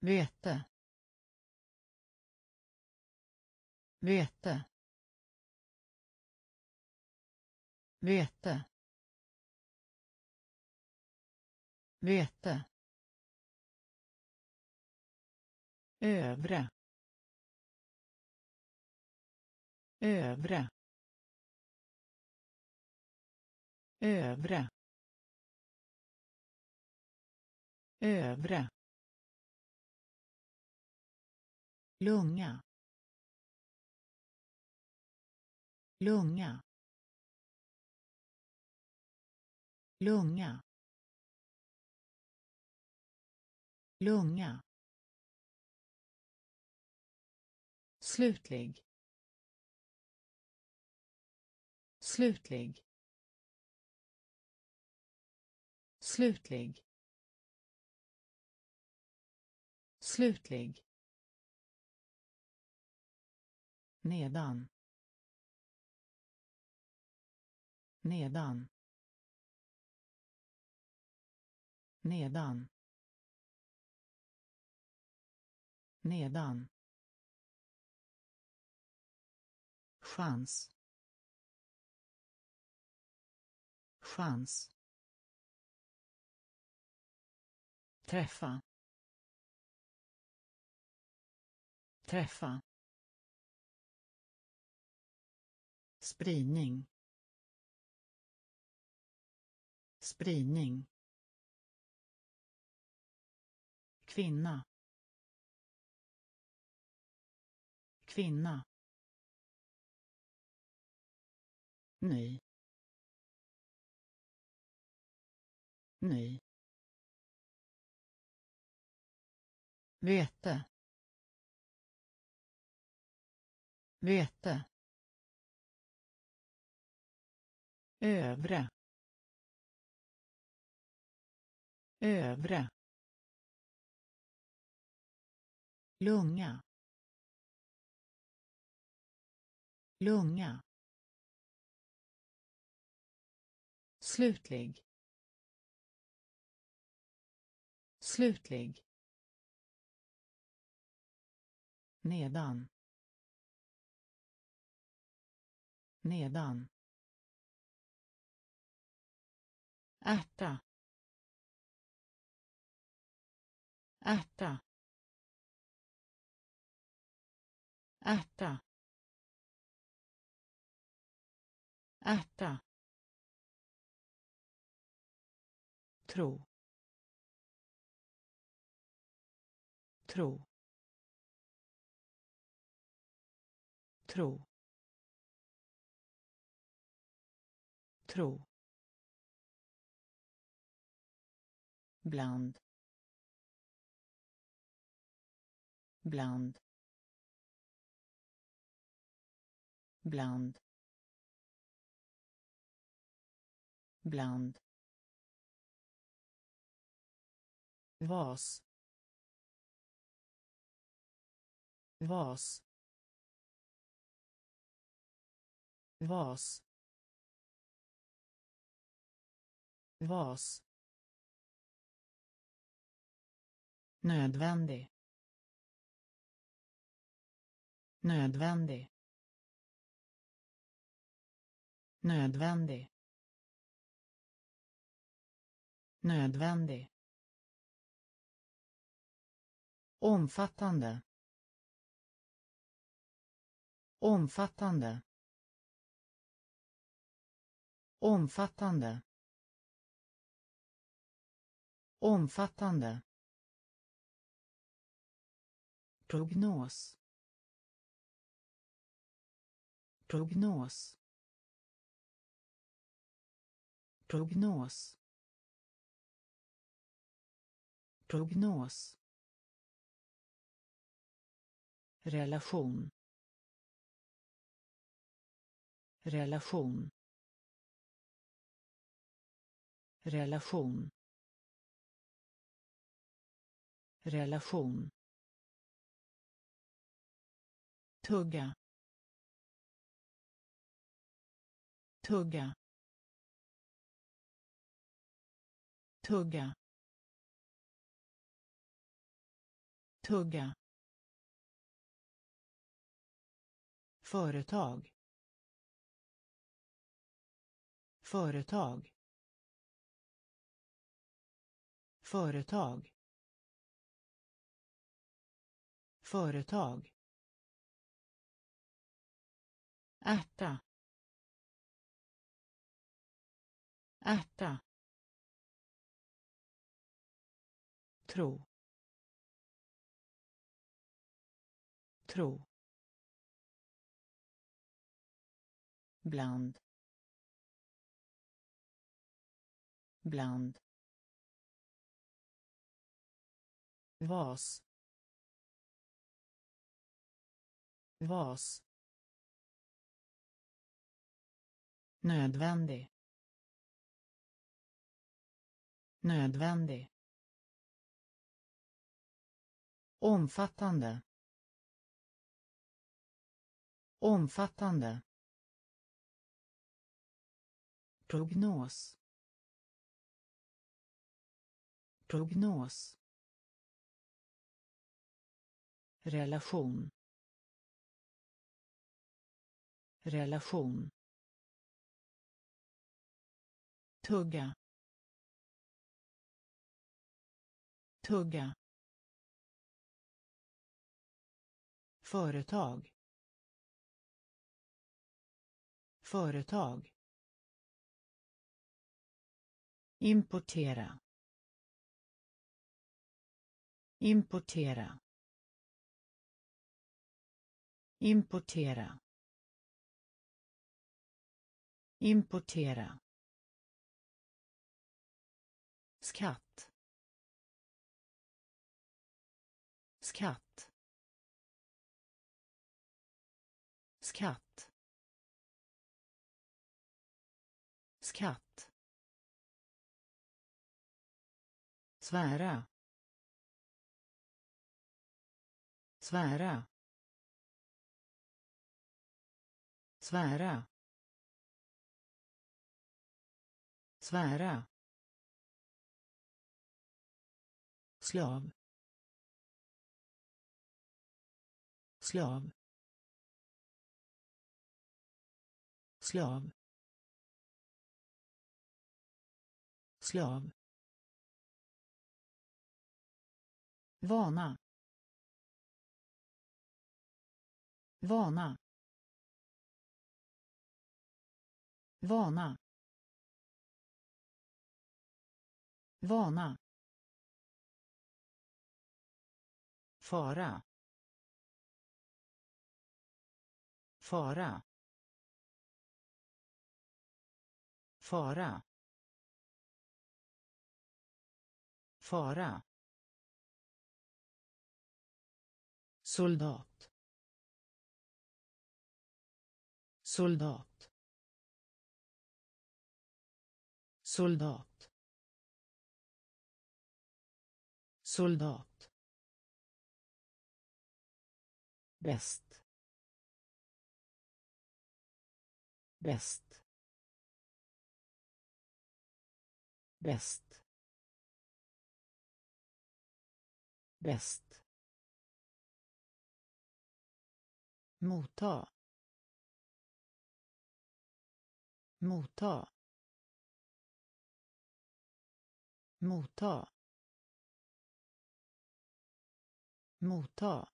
vete. Vete. Vete. Vete. Övre. Övre. Övre övre lunga lunga lunga lunga. Slutlig. Slutlig. Slutlig. Slutlig. Nedan. Nedan. Nedan. Nedan. Chans. Chans. Träffa. Träffa. Spridning. Spridning. Kvinna. Kvinna. Ny. Ny. Vete. Vete. Övre. Övre. Lunga. Lunga. Slutlig. Slutlig. Nedan. Nedan. Ärta ärta ärta ärta tro. Tro. Tro. Tro. Bland. Bland. Bland. Bland. Vas. Vas. Vas vas nödvändig nödvändig nödvändig nödvändig. Omfattande. Omfattande omfattande. Omfattande. Prognos. Prognos. Prognos. Prognos. Relation. Relation. Relation. Relation. Tugga. Tugga. Tugga. Tugga. Företag. Företag. Företag. Företag. Ärta ärta tro. Tro. Bland. Bland. Vas vas nödvändig nödvändig omfattande omfattande prognos prognos. Relation. Relation. Tugga. Tugga. Företag. Företag. Importera. Importera importera importera skatt skatt skatt skatt svära svära. Svära. Svära. Slav. Slav. Slav. Slav. Vana. Vana. Vana. Vana. Fara. Fara. Fara. Fara. Soldat. Soldat. Soldat. Soldat. Bäst. Bäst. Bäst. Bäst. Motta. Motta. Motta. Motta.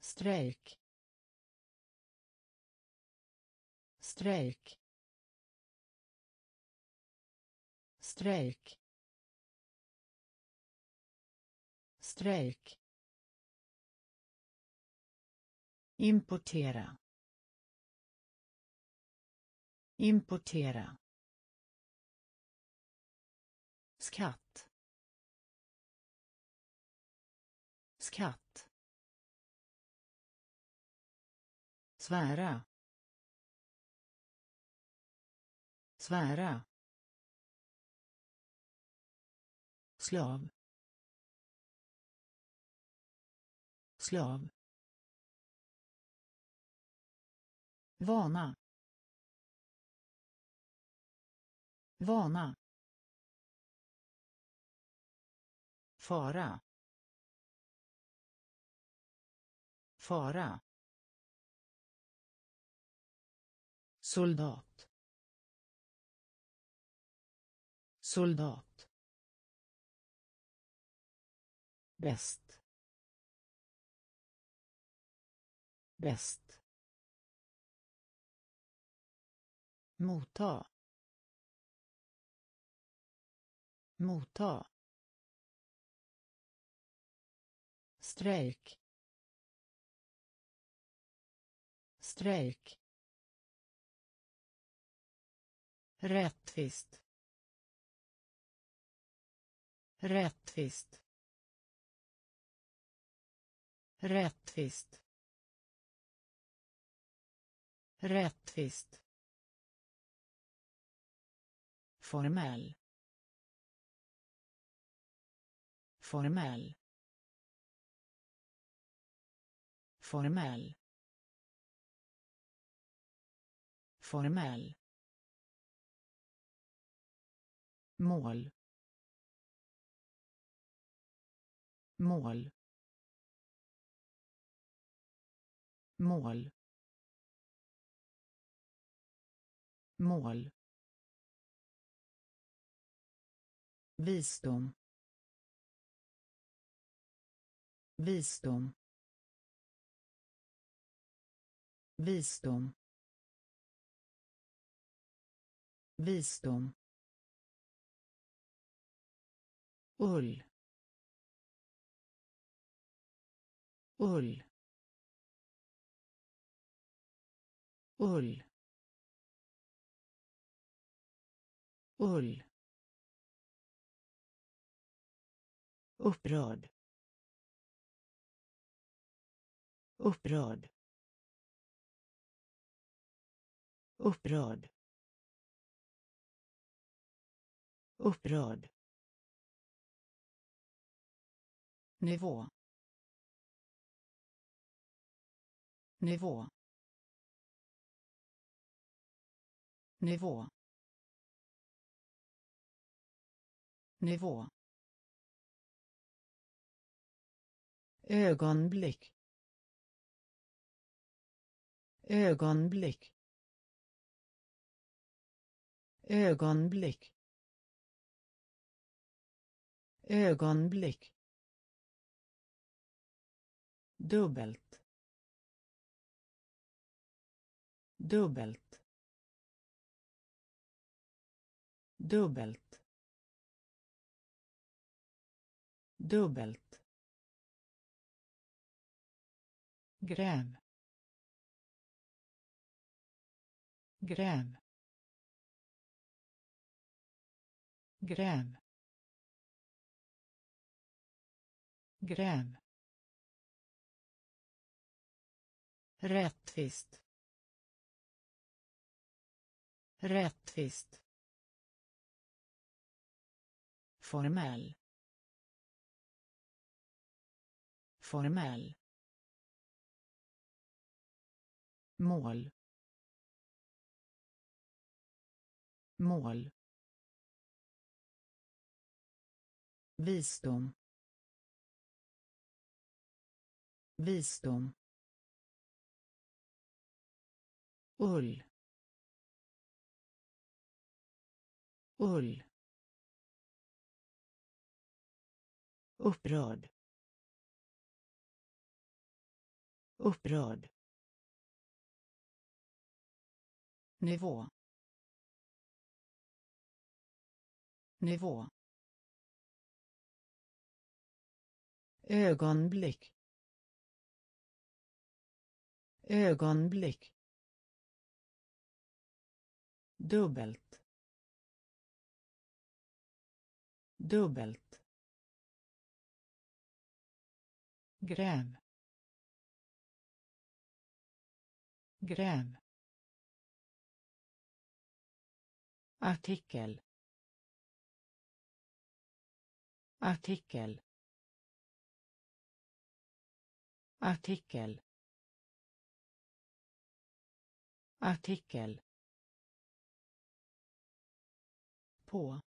Strejk. Strejk. Strejk. Strejk. Importera. Importera skatt. Skatt. Svära. Svära. Slav. Slav. Vana. Vana. Fara. Fara. Soldat. Soldat. Bäst. Bäst. Motta. Motta. Strejk. Strejk. Rättvist. Rättvist. Rättvist. Rättvist. Formell. Formell. Formell. Formell. Mål. Mål. Mål. Mål. Visdom. Visdom. Visdom. Visdom. Ull. Ull. Ull. Ull. Upprörd. Upprörd. Upprörd. Upprörd. Nivå. Nivå. Nivå. Nivå. Ögonblick. Ögonblick ögonblick. Ögonblick. Dubbelt. Dubbelt. Dubbelt. Dubbelt. Gräv gräv gräv gräv rättvist. Rättvist. Formell. Formell. Mål. Mål. Visdom. Visdom. Ull. Ull. Upprörd. Upprörd. Nivå. Nivå. Ögonblick. Ögonblick. Dubbelt. Dubbelt. Gräv. Gräv. Artikel. Artikel. Artikel. Artikel. På.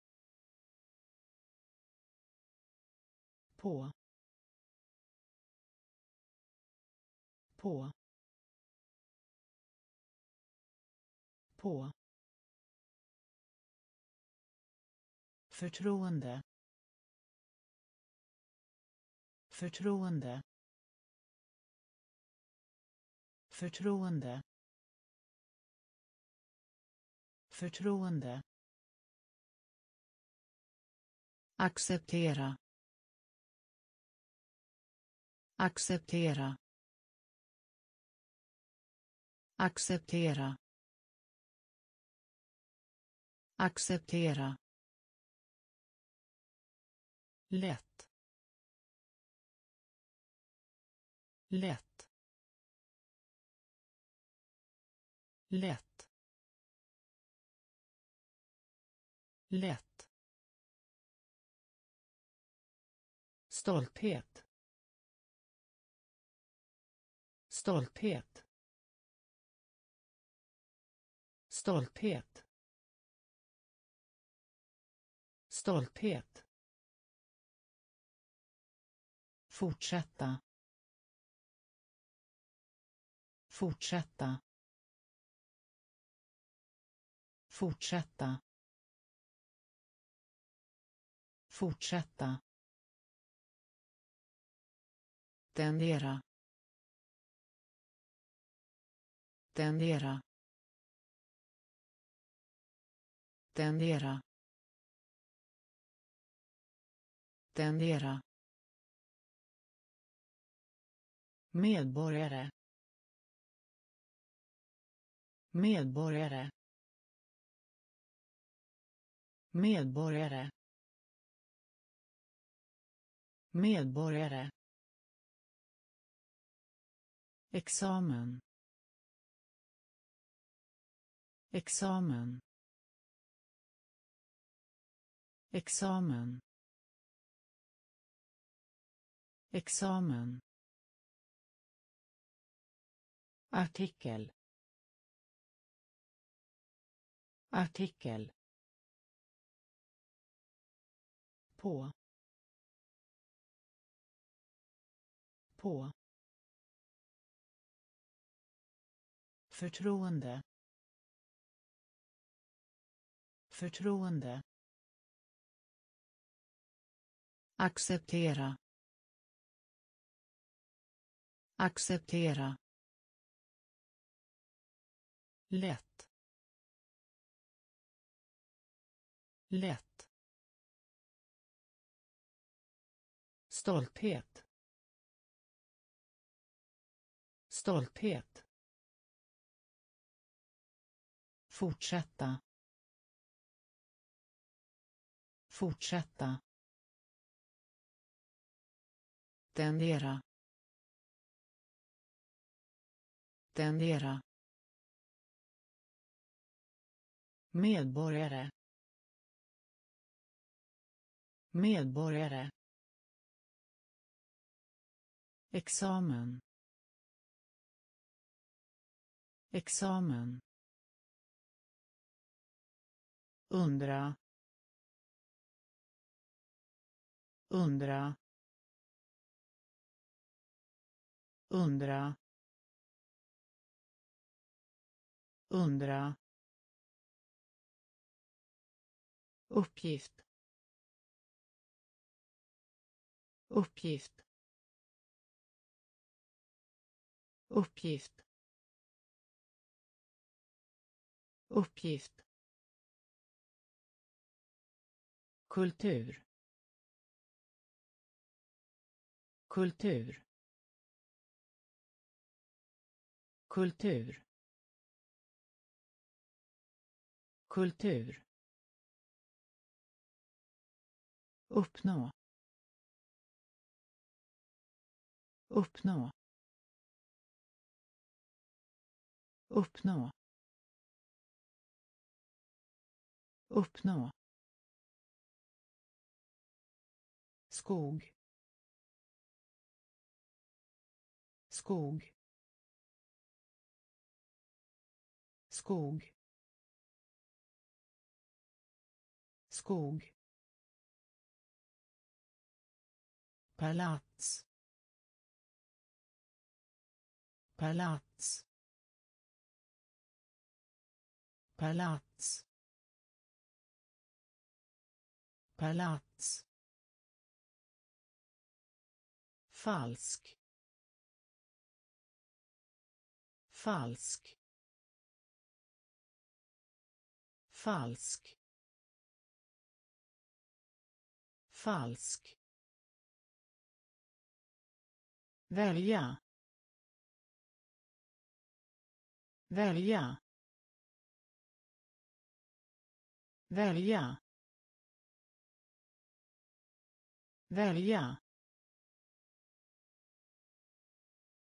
På. På. På. Förtroende. Förtroende. Förtroende. Förtroende. Acceptera. Acceptera. Acceptera. Acceptera. Lätt. Lätt. Lätt. Lätt. Stolthet. Stolthet. Stolthet. Stolthet. Fortsätta. Fortsätta. Fortsätta. Fortsätta. Tendera. Tendera. Tendera. Tendera. Medborgare. Medborgare medborgare. Medborgare. Examen. Examen. Examen. Examen. Artikel. Artikel. På på förtroende förtroende acceptera acceptera lätt lätt. Stolthet. Stolthet. Fortsätta. Fortsätta. Tendera. Tendera. Medborgare. Medborgare examen. Examen. Undra. Undra. Undra. Undra. Uppgift. Uppgift. Uppgift. Uppgift. Kultur. Kultur. Kultur. Kultur. Uppnå. Uppnå. Uppnå. Uppnå. Skog. Skog. Skog. Skog. Palats. Palats. Palats. Palats. Falsk. Falsk. Falsk. Falsk. Välja. Välja. Välja. Välja.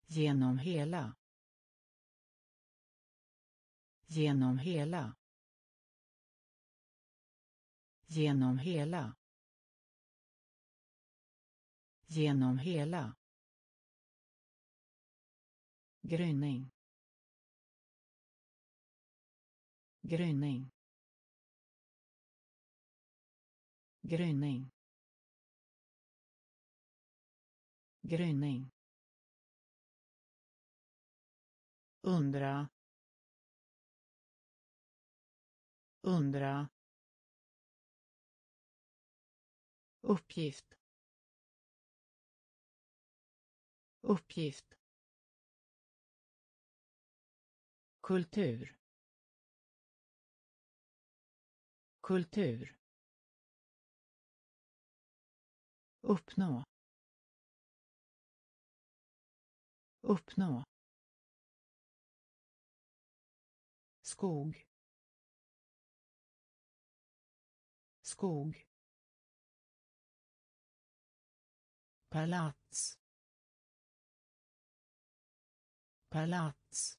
Genom hela. Genom hela. Genom hela. Genom hela. Gryning. Gryning. Gryning. Gryning. Undra. Undra. Uppgift. Uppgift. Kultur. Kultur. Uppnå uppnå. Skog. Skog. Palats. Palats.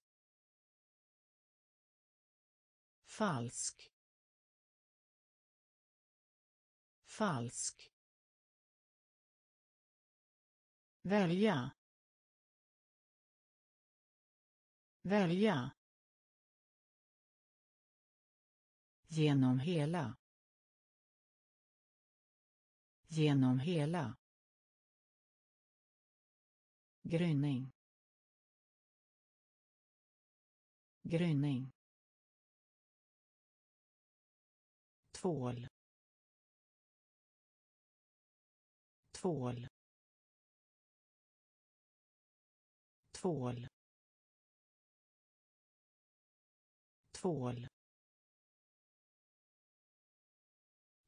Falsk. Falsk. Välja. Välja. Genom hela. Genom hela. Gryning. Gryning. Tvål. Tvål. Tvål. Tvål.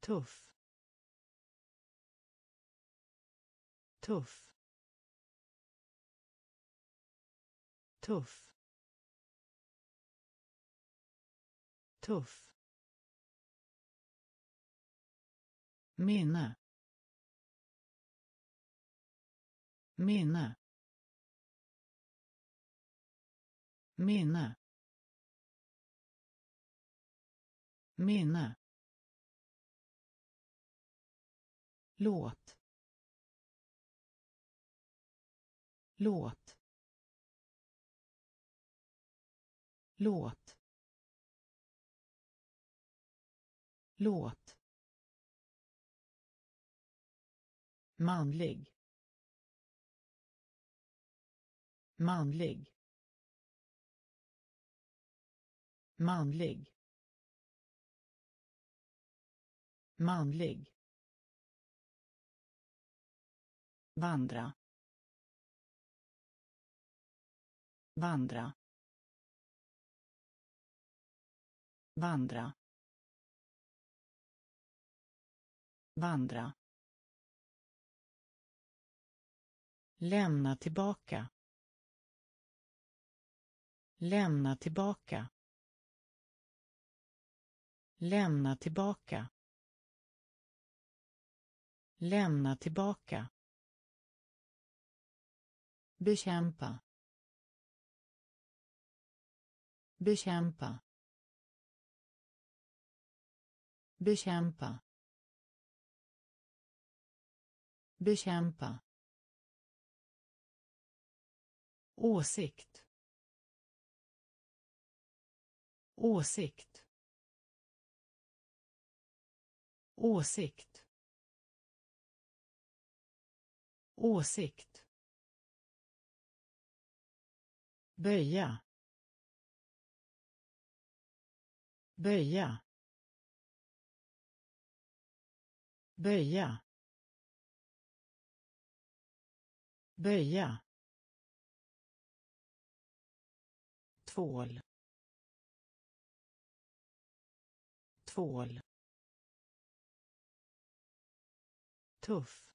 Tuff. Tuff. Tuff. Tuff. Minne. Minne. Minne. Minne. Låt. Låt. Låt. Låt. Manlig. Manlig. Manlig. Manlig. Vandra. Vandra. Vandra. Vandra. Lämna tillbaka. Lämna tillbaka lämna tillbaka. Lämna tillbaka. Bekämpa. Bekämpa. Bekämpa. Bekämpa. Åsikt. Åsikt. Åsikt. Åsikt. Böja. Böja. Böja. Böja. Tvål. Tvål. Tuff.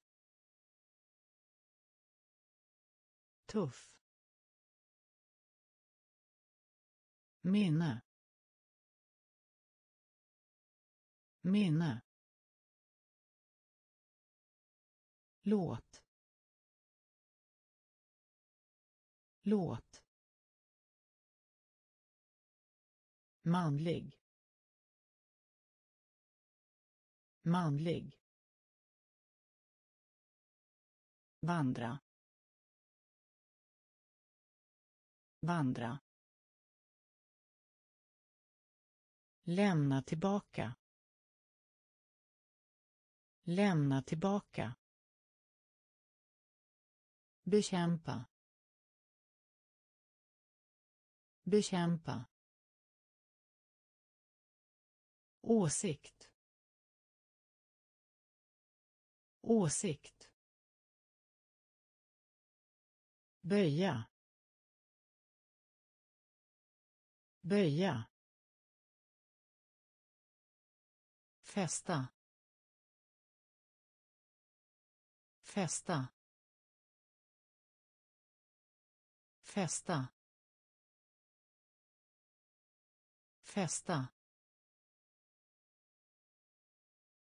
Tuff. Minne. Minne. Låt. Låt. Manlig. Manlig. Vandra. Vandra. Lämna tillbaka. Lämna tillbaka. Bekämpa. Bekämpa. Åsikt. Åsikt. Böja böja fästa fästa fästa fästa.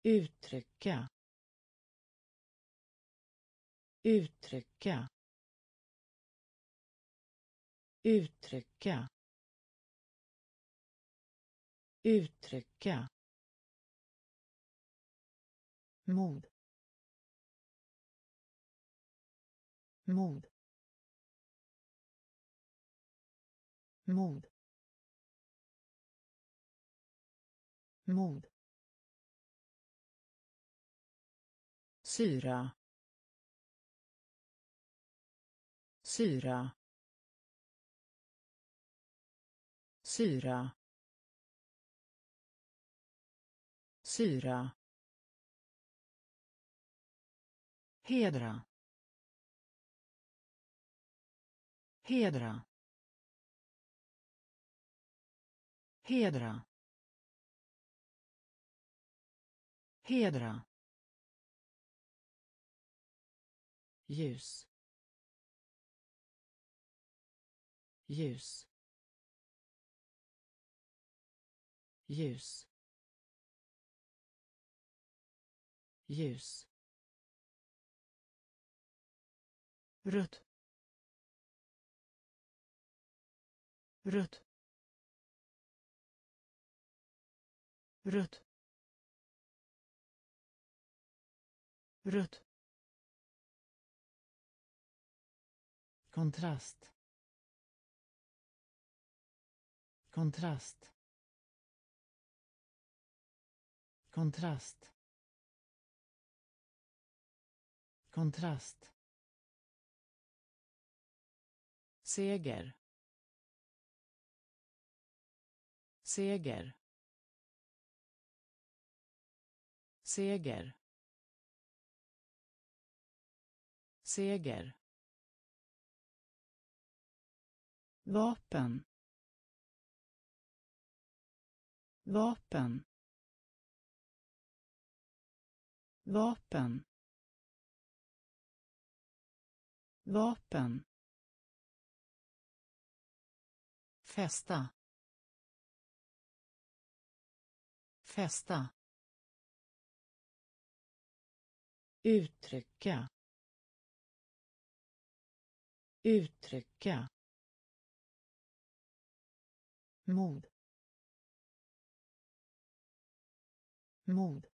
Uttrycka uttrycka uttrycka uttrycka mod mod mod mod. Syra. Syra. Syra. Syra. Hedra. Hedra. Hedra. Hedra. Ljus. Ljus. Ljus. Ljus. Rött rött rött rött kontrast. Kontrast. Kontrast. Kontrast. Seger. Seger. Seger. Seger. Vapen. Vapen. Vapen. Vapen. Fästa fästa uttrycka. Uttrycka. Mod. Mod.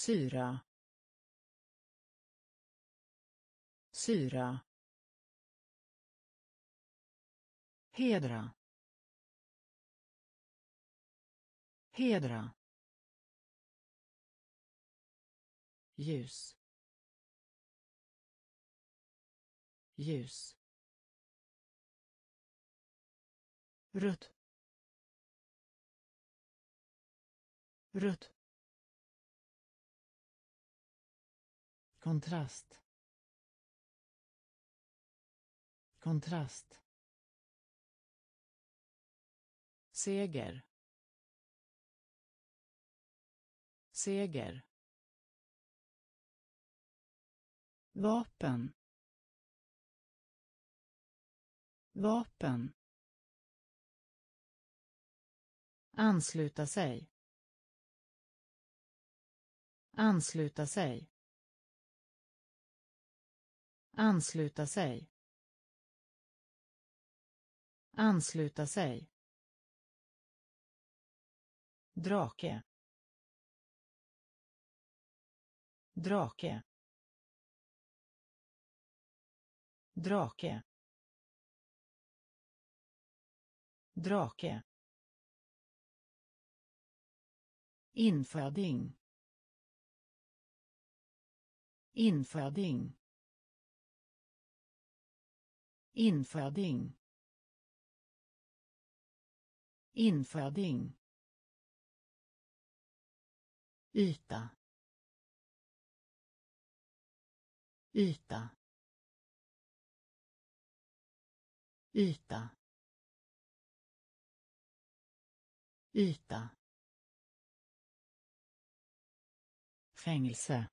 Syra. Syra. Hedra. Hedra. Ljus. Ljus. Rött rött kontrast. Kontrast. Seger. Seger. Vapen. Vapen. Ansluta sig. Ansluta sig ansluta sig. Ansluta sig. Drake. Drake. Drake. Drake. Inföding. Inföding inföding. Inföding. Yta. Yta. Yta. Yta. Fängelse.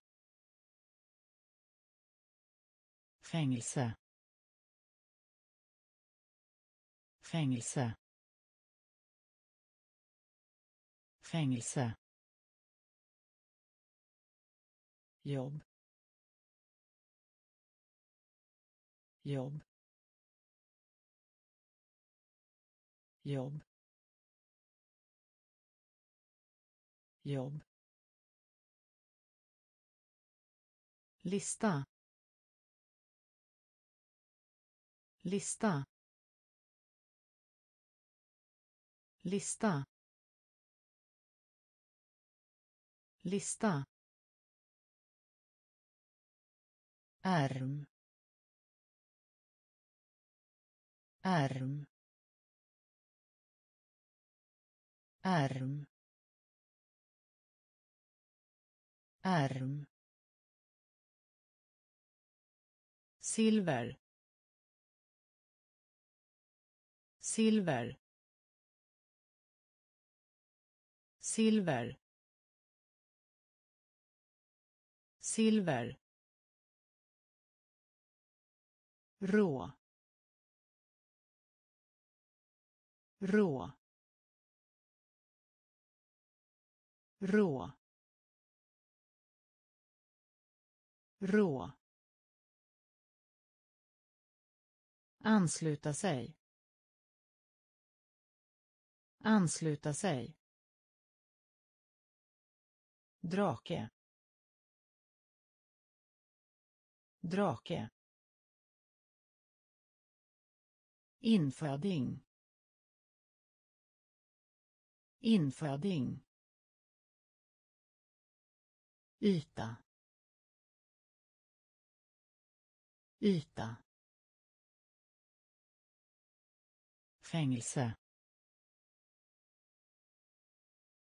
Fängelse. Fängelse. Fängelse. Jobb. Jobb. Jobb. Jobb. Lista. Lista. Lista lista Arm. Arm. Arm. Arm. silver silver silver. Silver. Rå. Rå. Rå. Rå. Ansluta sig. Ansluta sig drake. Drake. Inföding. Inföding. Yta. Yta. Fängelse.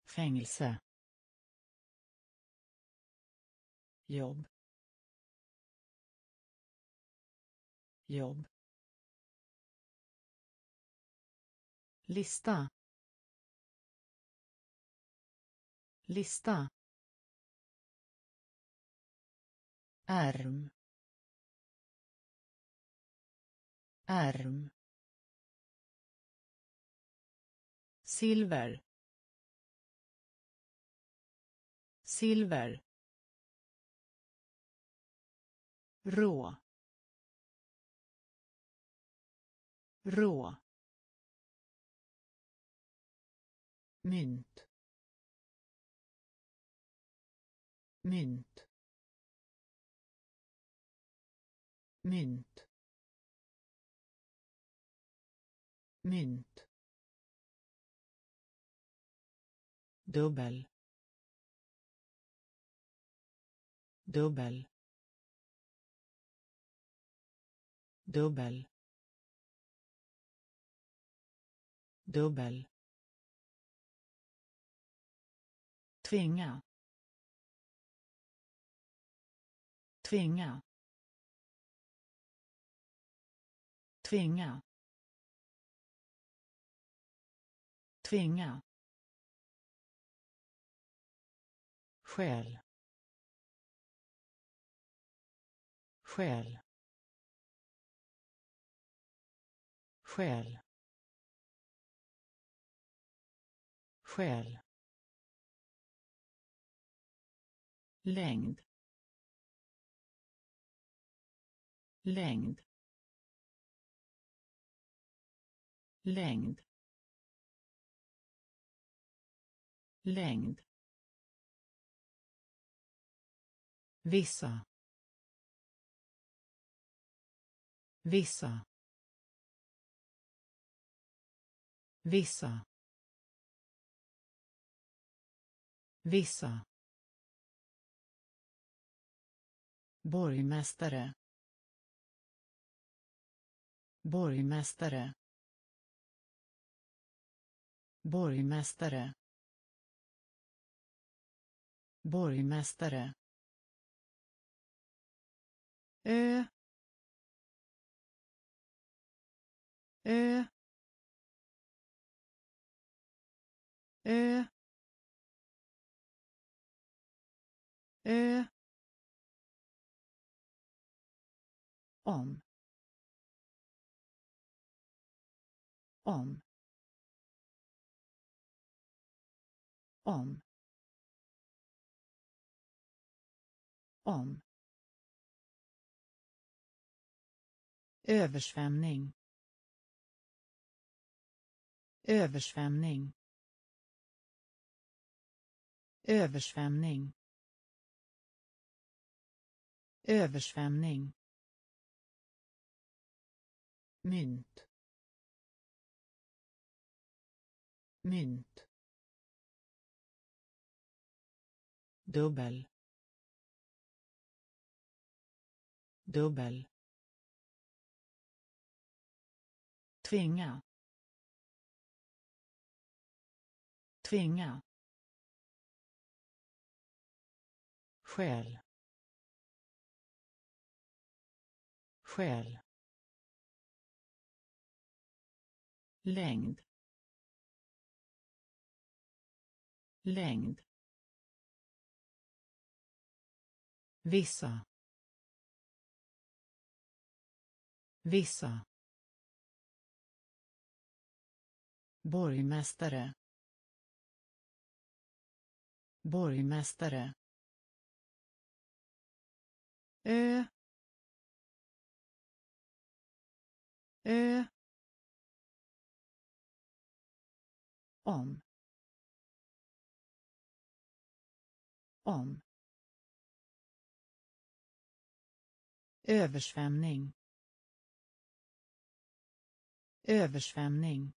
Fängelse. Jobb. Jobb. Lista. Lista. Ärm ärm silver. Silver. Rå. Rå. Mynt. Mynt. Mynt. Mynt. Dubbel. Dubbel. Dubbel. Dubbel. Tvinga. Tvinga. Tvinga. Tvinga. Skäl. Skäl. Skäl skäl längd. Längd. Längd. Längd. Vissa. Vissa. Vissa. Vissa. Borgmästare. Borgmästare. Borgmästare. Borgmästare. Ö. Ö. ö. Ö. Om. Om. Om. Om. Översvämning. Översvämning översvämning. Översvämning. Mynt. Mynt. Dubbel. Dubbel. Tvinga. Tvinga. Skäl skäl längd. Längd. Vissa. Vissa. Borgmästare. Borgmästare ö. Ö. Om. Om. Översvämning. Översvämning.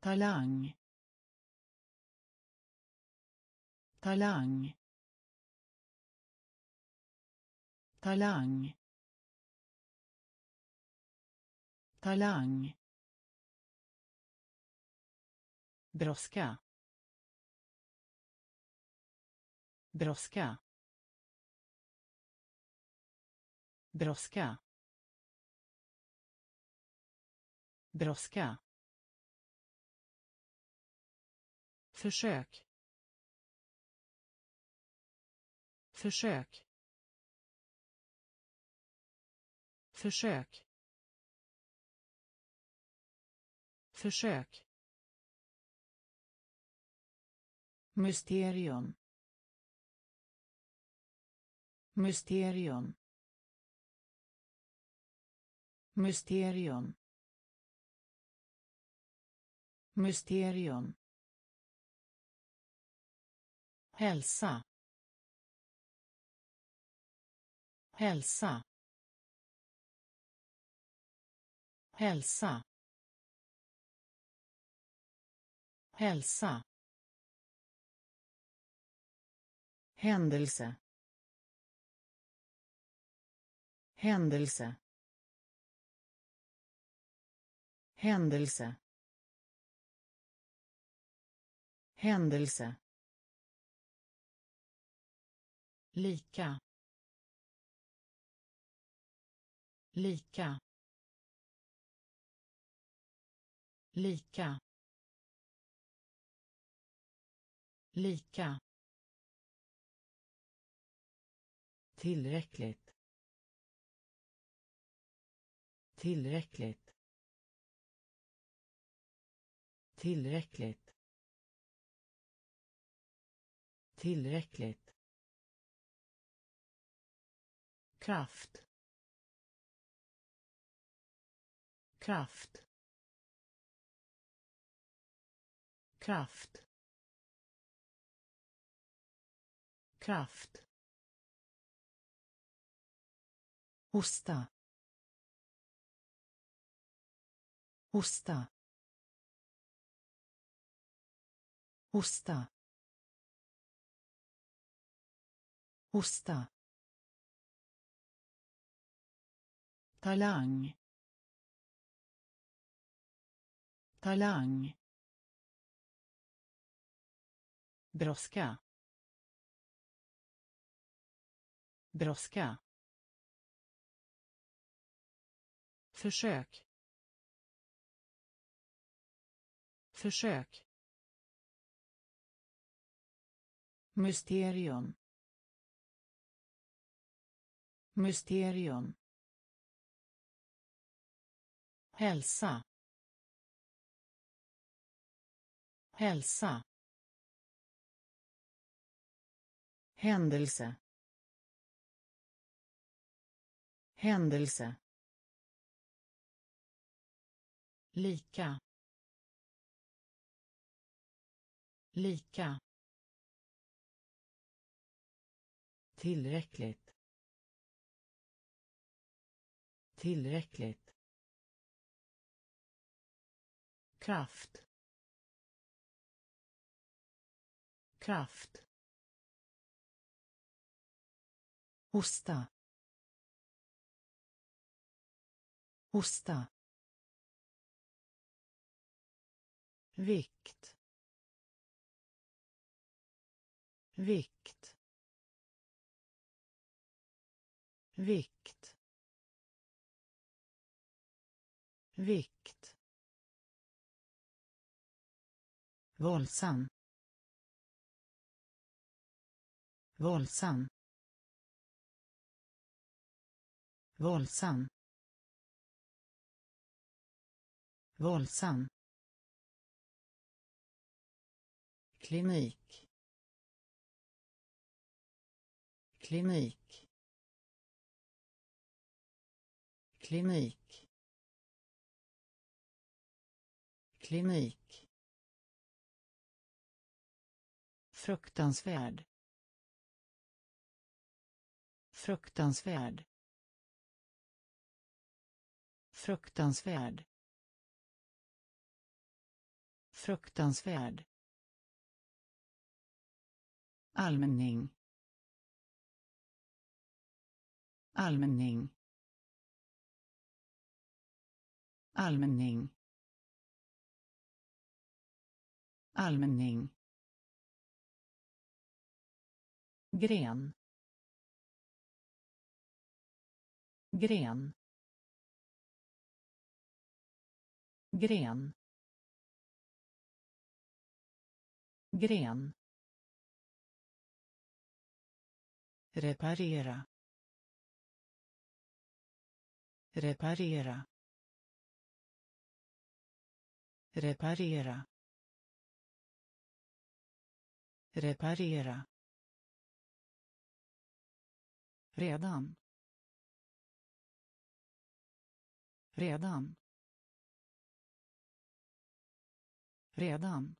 Talang. Talang. Talang. Talang. Brådska. Brådska. Brådska. Brådska. Försök. Försök. Försök. Försök. Mysterium. Mysterium. Mysterium. Mysterium. Hälsa. Hälsa. Hälsa. Hälsa. Händelse. Händelse. Händelse. Händelse. Lika. Lika. Lika. Lika. Tillräckligt. Tillräckligt. Tillräckligt. Tillräckligt. Kraft. Kraft. Kraft. Kraft. Hosta. Hosta. Hosta. Hosta. Talang. Talang. Brådska. Brådska. Försök. Försök. Mysterium. Mysterium. Hälsa. Hälsa. Händelse. Händelse. Lika. Lika. Tillräckligt. Tillräckligt. Kraft. Kraft. Hosta. Hosta. Vikt. Vikt. Vikt. Vikt. Våldsam. Våldsam. Våldsam. Våldsam. Klinik. Klinik. Klinik. Klinik. Fruktansvärd. Fruktansvärd fruktansvärd. Fruktansvärd. Allmänning. Allmänning. Allmänning. Allmänning. Gren. Gren. Gren. Gren. Reparera. Reparera. Reparera. Reparera. Redan. Redan redan.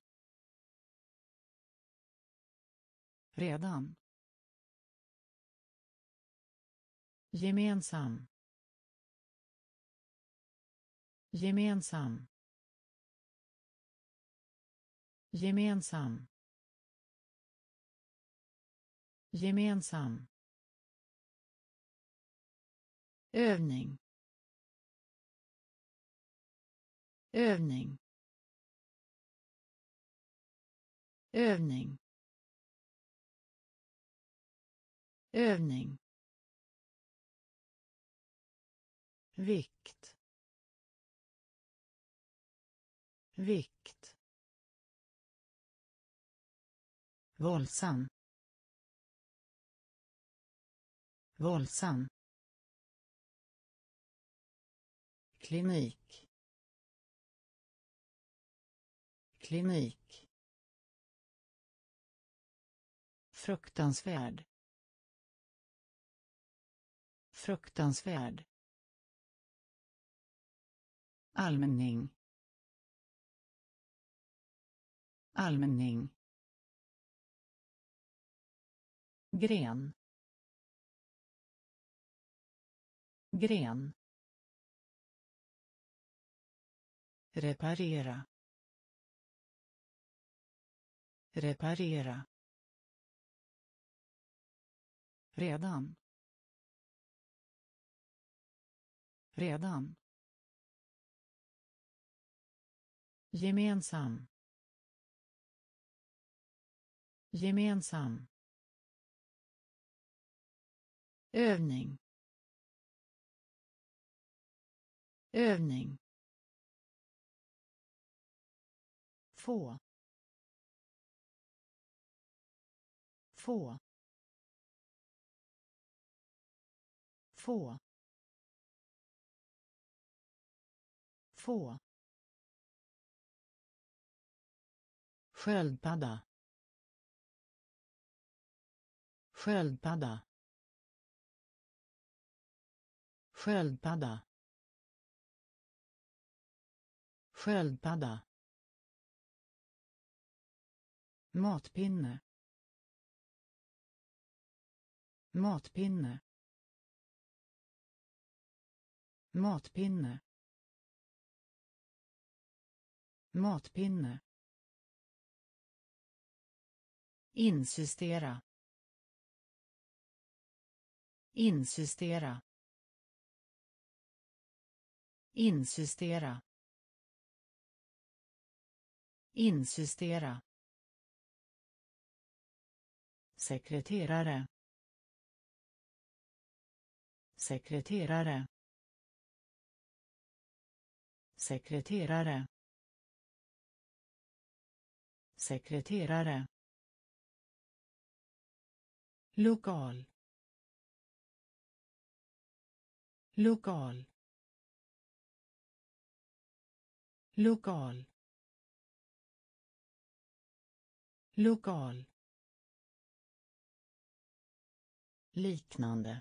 Redan. Gemensam. Gemensam. Gemensam. Gemensam. Övning. Övning. Övning. Övning. Vikt. Vikt. Våldsam. Våldsam. Klinik. Klinik. Fruktansvärd. Fruktansvärd. Allmänning. Allmänning. Gren. Gren. Reparera. Reparera. Redan. Redan. Gemensam. Gemensam. Övning. Övning. Få. Få. Få. Få. Sköldpadda. Sköldpadda. Sköldpadda. Sköldpadda. Matpinne. Matpinne. Matpinne. Matpinne. Insistera. Insistera. Insistera. Insistera. Sekreterare. Sekreterare sekreterare sekreterare lokal lokal lokal lokal. Liknande.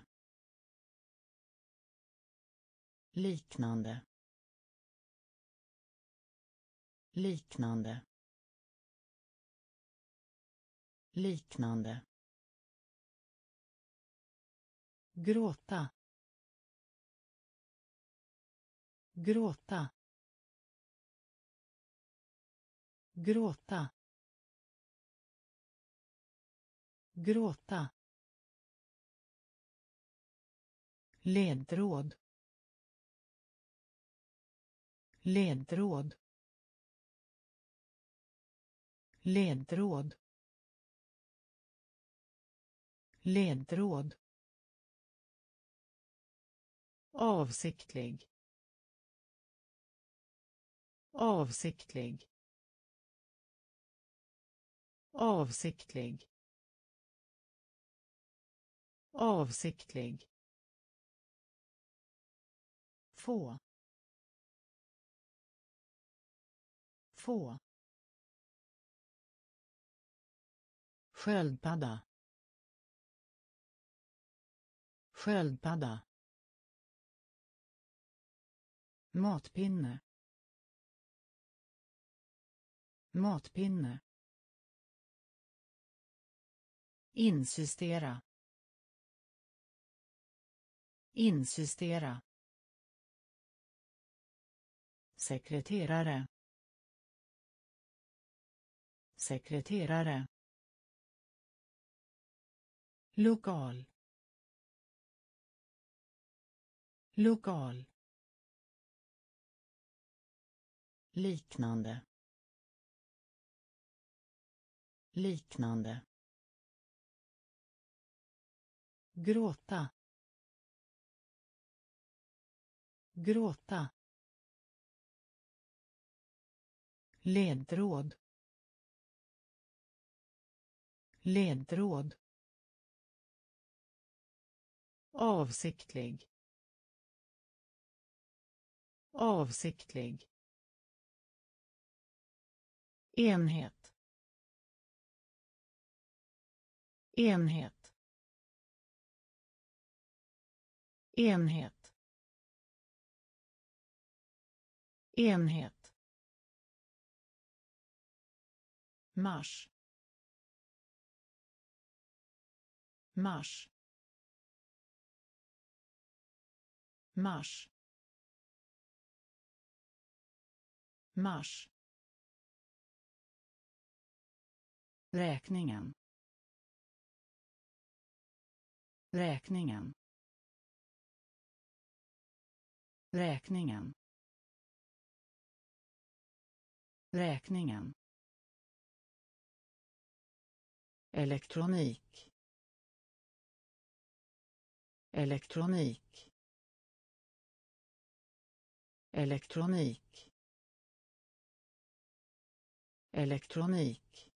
Liknande. Liknande. Liknande. Gråta. Gråta. Gråta. Gråta. Ledtråd. Ledtråd ledtråd. Ledtråd. Avsiktlig. Avsiktlig. Avsiktlig. Avsiktlig. Få. Få. Sköldpadda. Sköldpadda. Matpinne. Matpinne. Insistera. Insistera. Sekreterare. Sekreterare lokal. Lokal. Liknande. Liknande. Gråta. Gråta. Ledtråd. Ledtråd avsiktlig. Avsiktlig. Enhet. Enhet. Enhet. Enhet. Mars. Mars. Mars. Mars. Räkningen. Räkningen. Räkningen. Räkningen. Elektronik. Elektronik elektronik. Elektronik.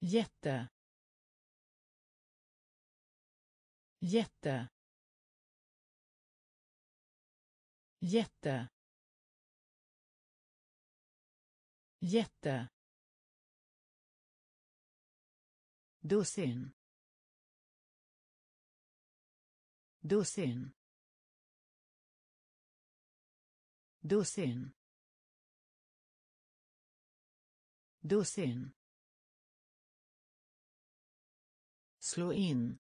Jätte. Jätte. Jätte. Jätte. Dussin. Dussin. Dussin. Dussin. Slå in.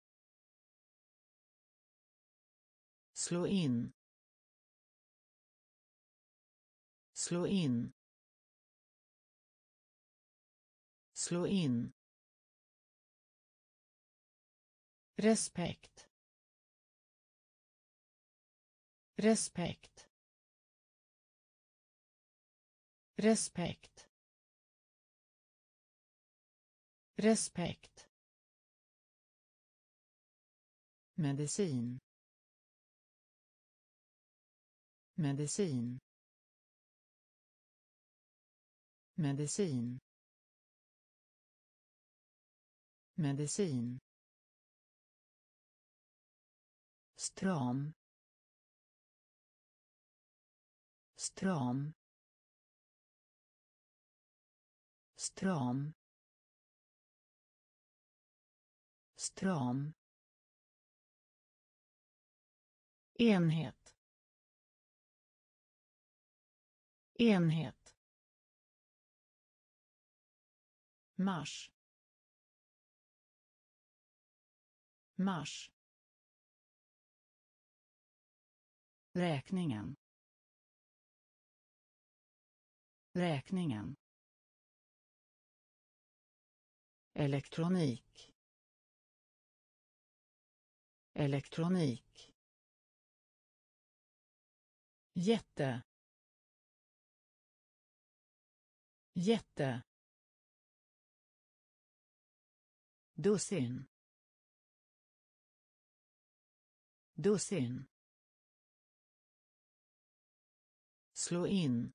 Slå in. Slå in. Slå in. Respekt. Respekt. Respekt. Respekt. Medicin. Medicin. Medicin. Medicin. Stram. Stram. Stram. Stram. Enhet. Enhet. Mars. Mars. Räkningen. Räkningen. Elektronik. Elektronik. Jätte. Jätte. Dussin. Dussin. Slå in.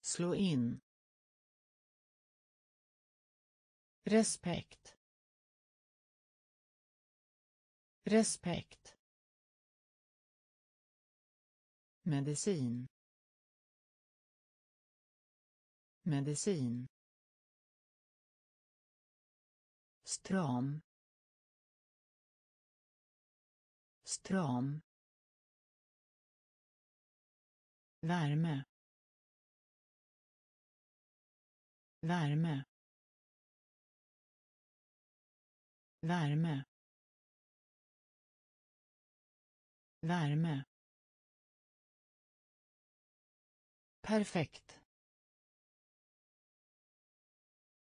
Slå in. Respekt. Respekt. Medicin. Medicin. Stram. Stram. Värme. Värme. Värme. Värme. Perfekt.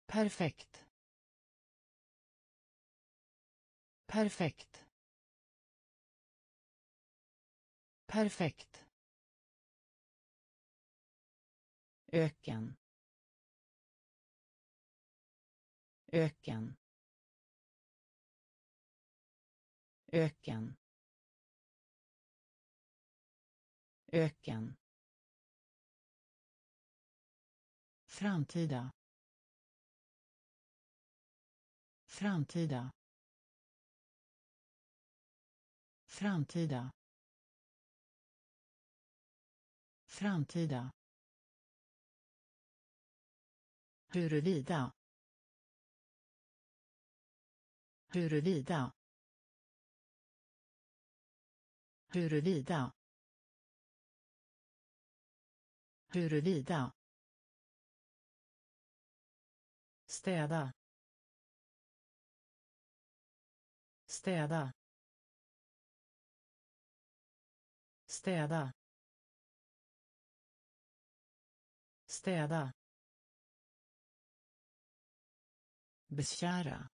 Perfekt. Perfekt. Perfekt. Öken. Öken. Öken. Öken. Framtida. Framtida. Framtida. Framtida. Huruvida. Huruvida. Huruvida. Huruvida. Städa. Städa. Städa. Städa. Beskära.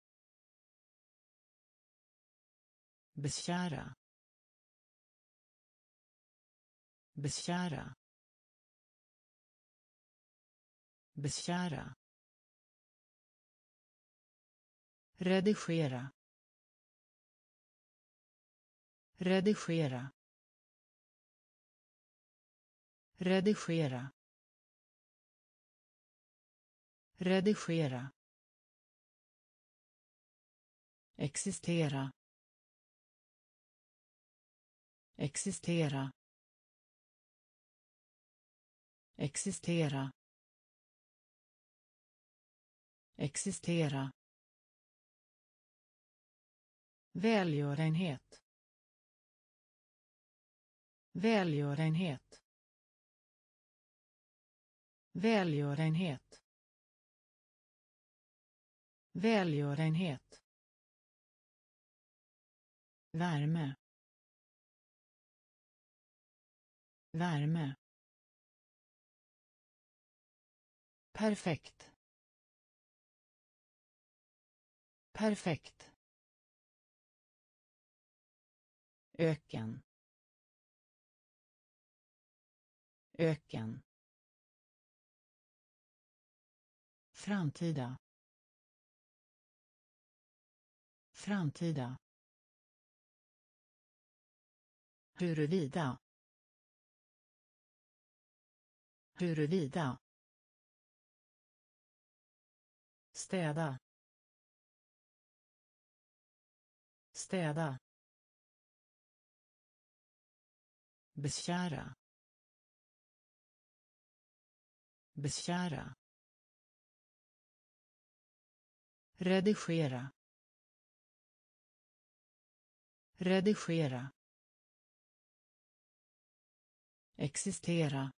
Beskära. Beskära. Beskära. Redigera. Redigera. Redigera. Redigera. Existera. Existera existera. Existera. Välgörenhet. Välgörenhet. Välgörenhet. Välgörenhet. Värme. Värme. Perfekt. Perfekt. Öken. Öken. Framtida. Framtida. Huruvida. Huruvida. Städa. Städa. Beskära. Beskära. Redigera. Redigera. Existera.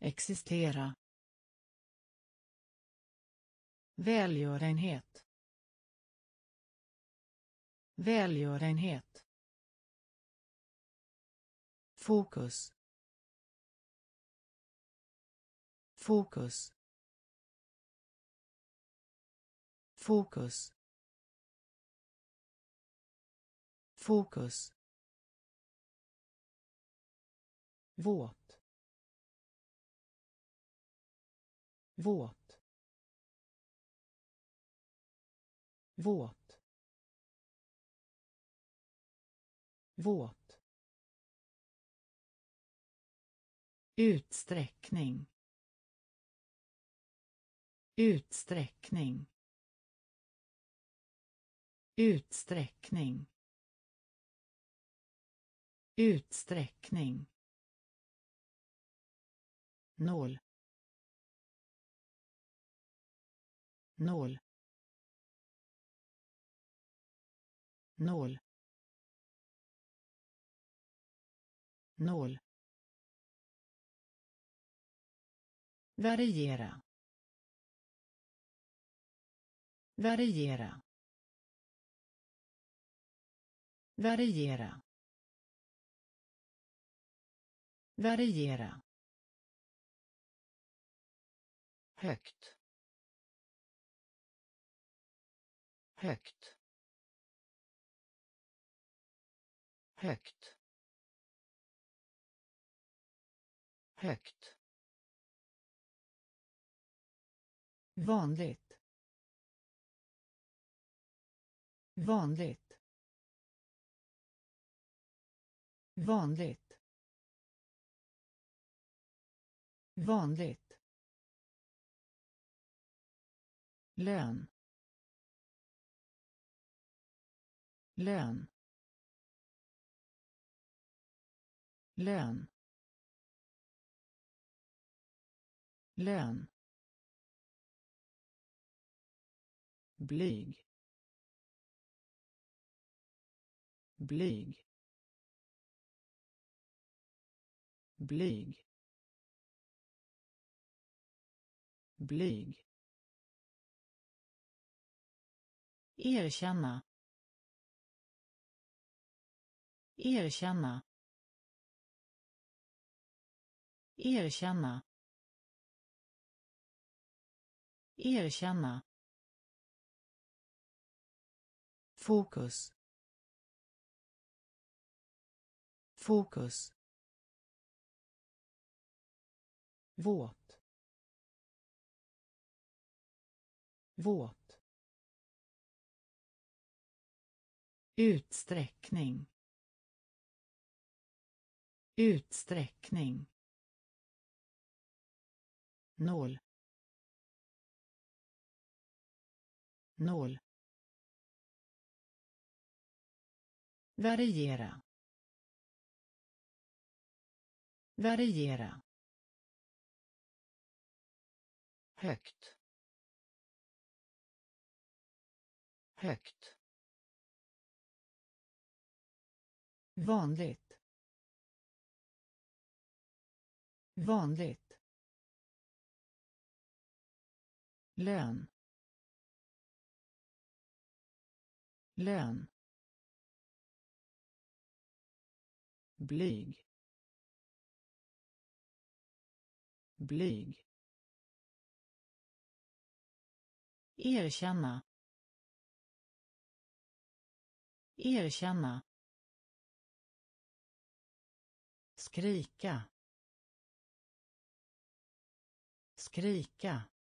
Existera välgörenhet. Välgörenhet. Fokus. Fokus. Fokus. Fokus. Våt. Våt. Våt. Våt. Utsträckning. Utsträckning. Utsträckning. Utsträckning. Noll. Noll. Noll. Noll. Variera. Variera. Variera. Variera. Högt. Högt. Högt. Högt. Vanligt. Vanligt. Vanligt. Vanligt. Lön. Lön. Lön. Lön. Blyg. Blyg. Blyg. Blyg. Erkänna. Erkänna. Erkänna. Erkänna. Fokus. Fokus. Våt. Våt. Utsträckning. Utsträckning noll. Noll. Variera. Variera. Högt. Högt. Vanligt. Vanligt lön. Lön. Blyg. Blyg. Erkänna. Erkänna. Skrika. Skrika.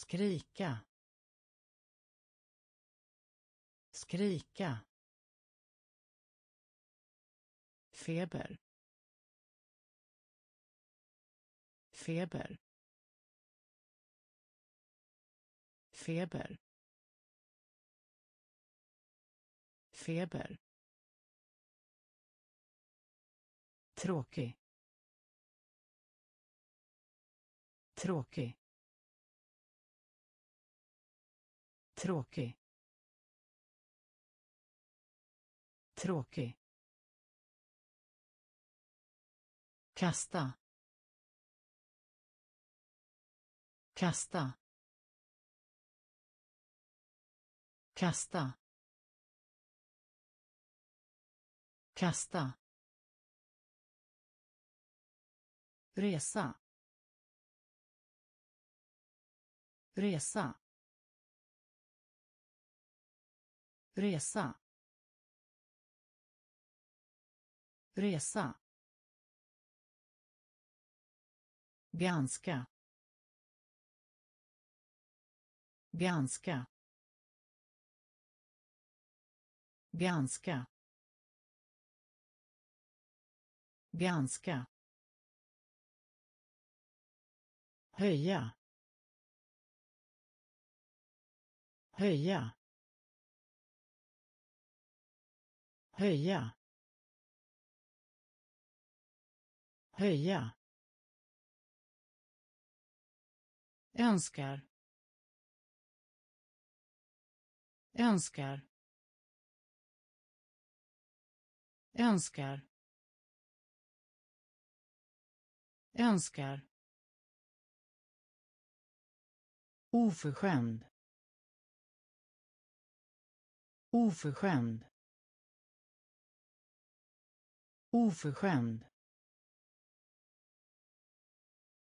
Skrika. Skrika. Feber. Feber. Feber. Feber. Tråkig. Tråkig. Tråkig. Tråkig. Kasta. Kasta. Kasta. Kasta. Resa. Resa. Resa. Resa. Ganska ganska ganska ganska höja. Höja. Höja. Höja. Önskar. Önskar. Önskar. Önskar. Oförskämd. Oförskämd oförskämd.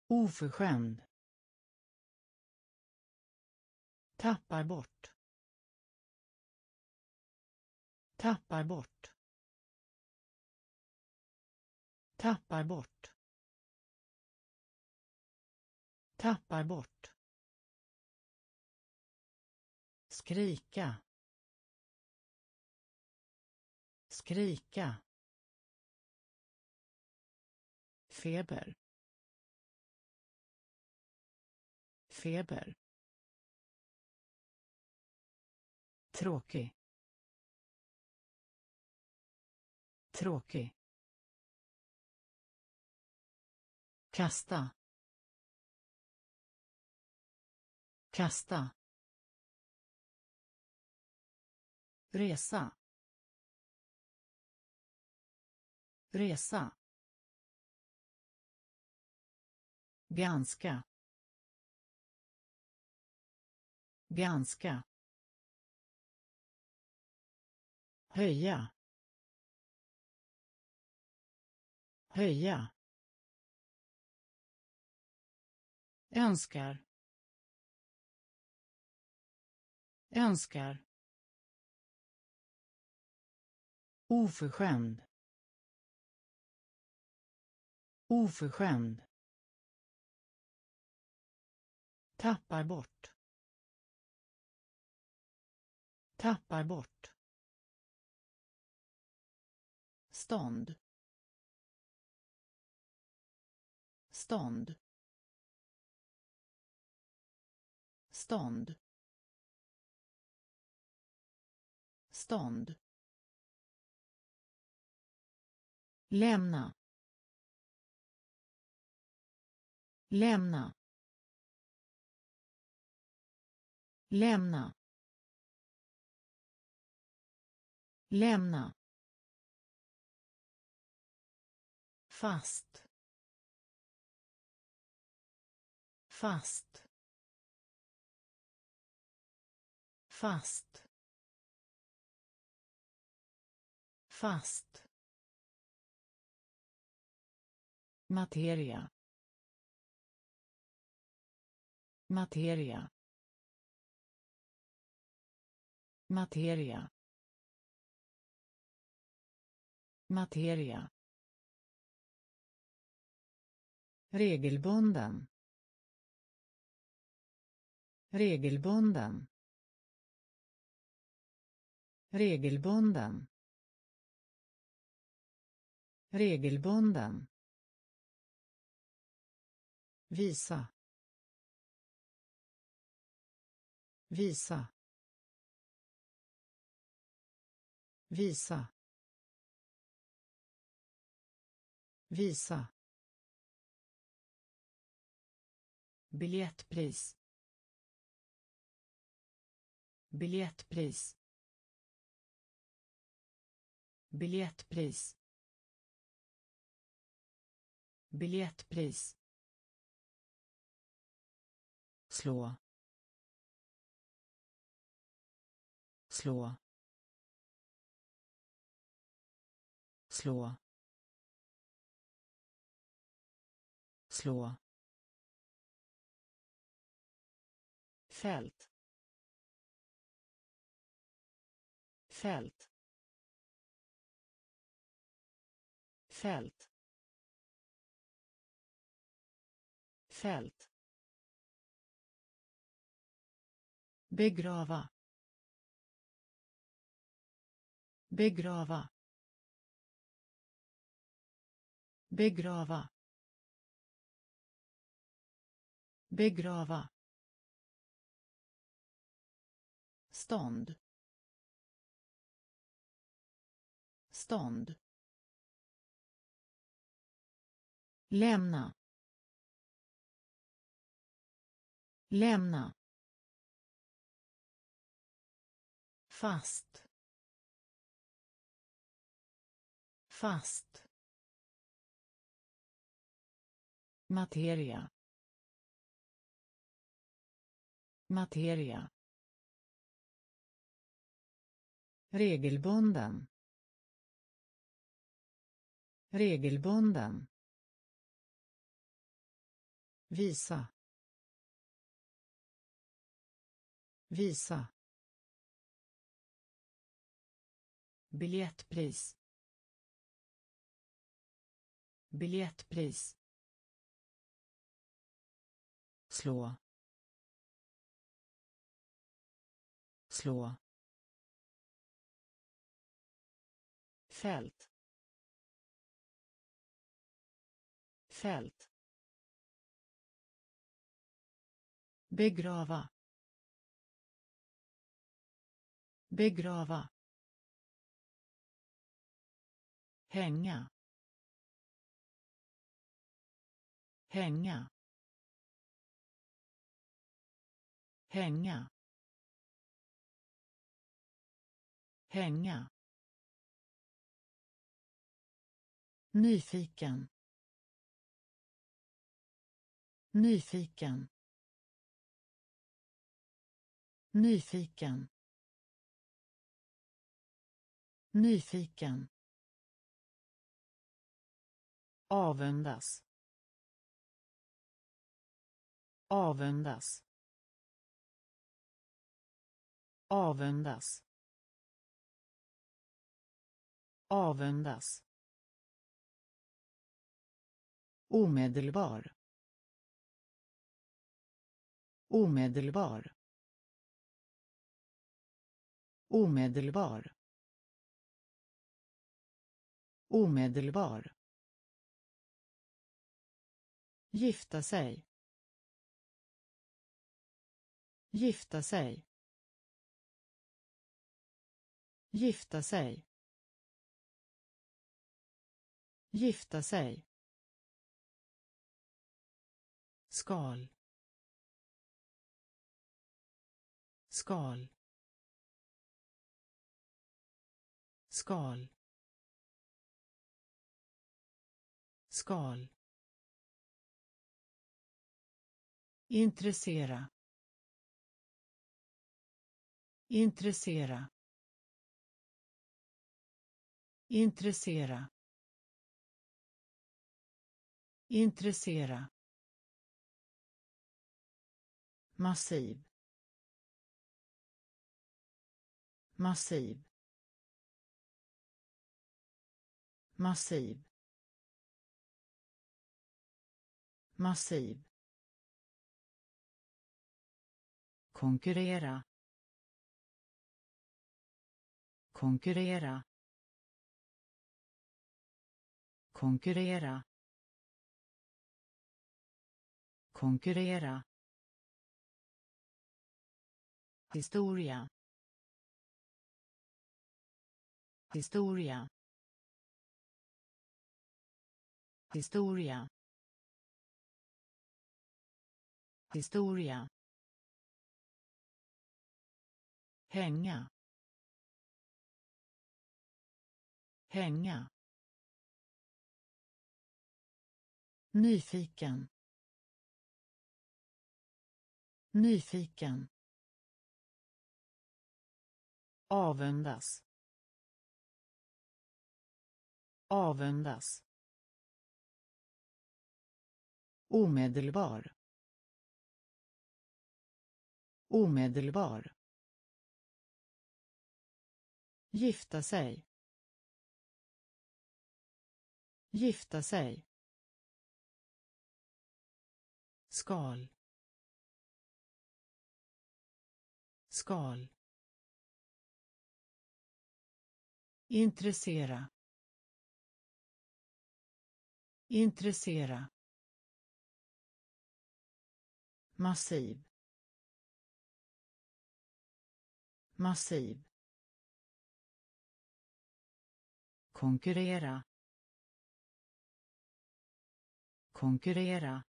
Oförskämd. Tappar bort. Tappar bort. Tappar bort. Tappar bort. Skrika. Skrika. Feber. Feber. Tråkig. Tråkig. Kasta. Kasta. Resa. Resa. Ganska ganska höja. Höja. Önskar. Önskar. Oförskämd. Oförskämd. Tappar bort. Tappar bort. Stånd. Stånd. Stånd. Stånd. Lämna. Lämna. Lämna. Lämna. Fast. Fast. Fast. Fast. Materia. Materia. Materia. Materia. Regelbunden. Regelbunden. Regelbunden. Regelbunden. Visa. Visa. Visa. Visa. Biljettpris. Biljettpris. Biljettpris. Biljettpris. Slå. Slå. Slå. Slå. Fält. Fält. Fält. Fält. Begrava. Begrava. Begrava. Begrava. Stånd. Stånd. Lämna. Lämna. Fast. Fast. Materia. Materia. Regelbunden. Regelbunden. Visa. Visa. Biljettpris. Biljettpris slå. Slå. Fält. Fält. Begrava. Begrava. Hänga. Hänga. Hänga. Hänga. Nyfiken. Nyfiken. Nyfiken. Nyfiken. Avundas. Avundas avundas. Avundas. Omedelbar. Omedelbar. Omedelbar. Omedelbar. Gifta sig. Gifta sig. Gifta sig. Gifta sig. Skal. Skal. Skal. Skal. Intressera. Intressera intressera intressera massiv massiv massiv massiv. Konkurrera. Konkurrera. Konkurrera. Konkurrera. Historia. Historia. Historia. Historia. Hänga. Hänga. Nyfiken. Nyfiken. Avundas. Avundas. Omedelbar. Omedelbar. Gifta sig. Gifta sig. Skal. Skal. Intressera. Intressera. Massiv. Massiv. Konkurrera. Konkurrera.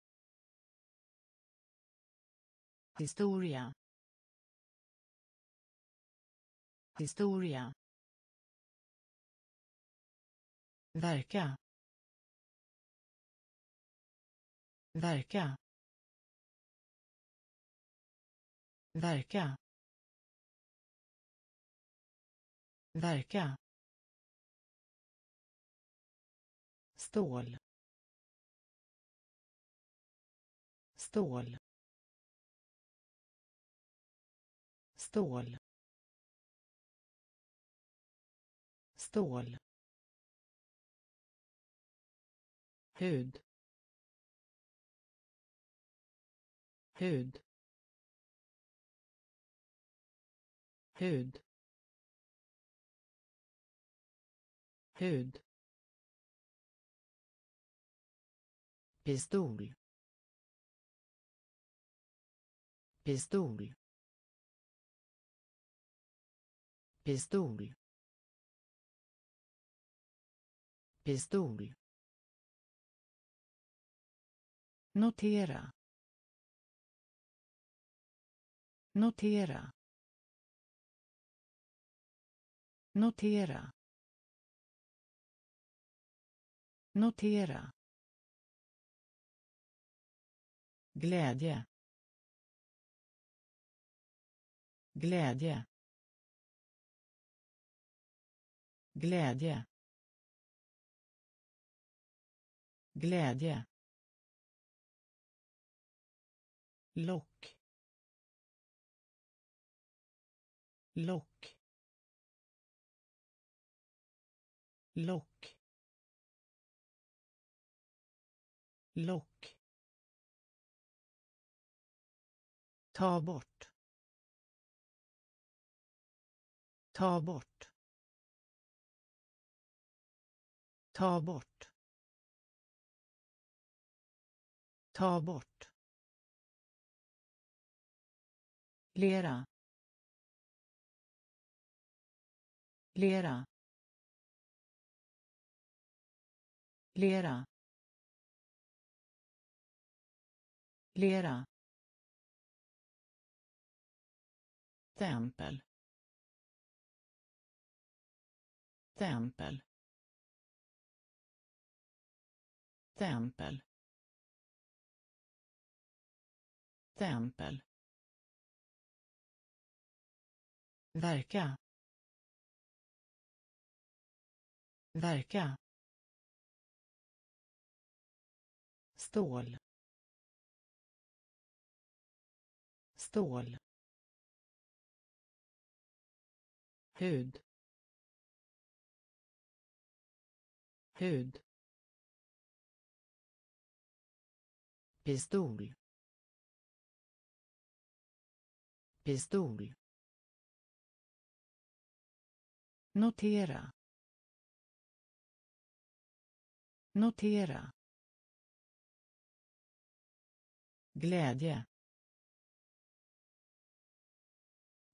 Historia. Historia. Verka. Verka. Verka. Verka. Stål. Stål. Stål. Stål. Hud. Hud. Hud. Hud. Pistol. Pistol. Pistol pistol Notera. Notera. Notera. Notera. Glädje. Glädje. Glädje. Glädje. lock. Lock. Lock. Lock. Ta bort. Ta bort. Ta bort. Ta bort. Lera. Lera. Lera. Lera. Tempel tempel stämpel. Stämpel. Verka. Verka. Stål. Stål. Hud. Hud. Pistol. Pistol. Notera. Notera. Glädje.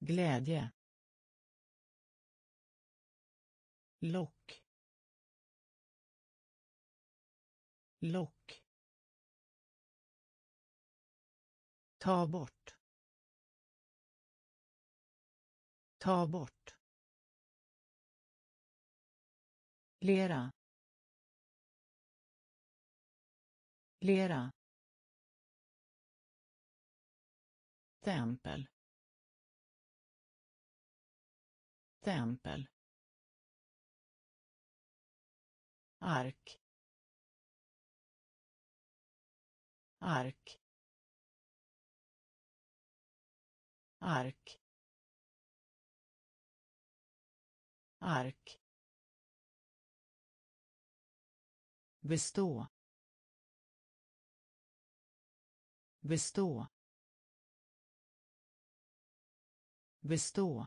Glädje. Lock. Lock. Ta bort. Ta bort. Lera. Lera. Tempel tempel ark. Ark. Ark. Ark. Bestå. Bestå. Bestå.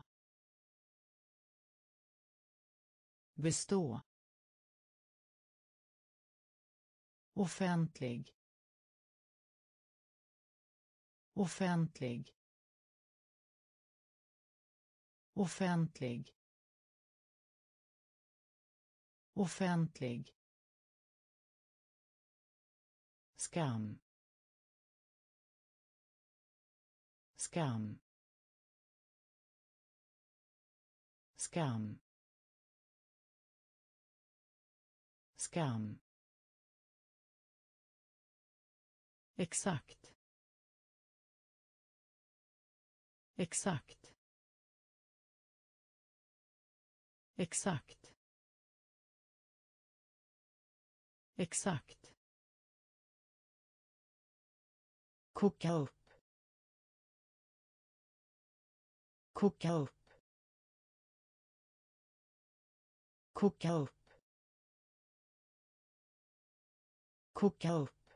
Bestå. Offentlig. Offentlig offentlig. Offentlig. Skam. Skam. Skam. Skam. Exakt. Exakt. Exakt. Exakt. Koka upp. Koka upp. Koka upp. Koka upp.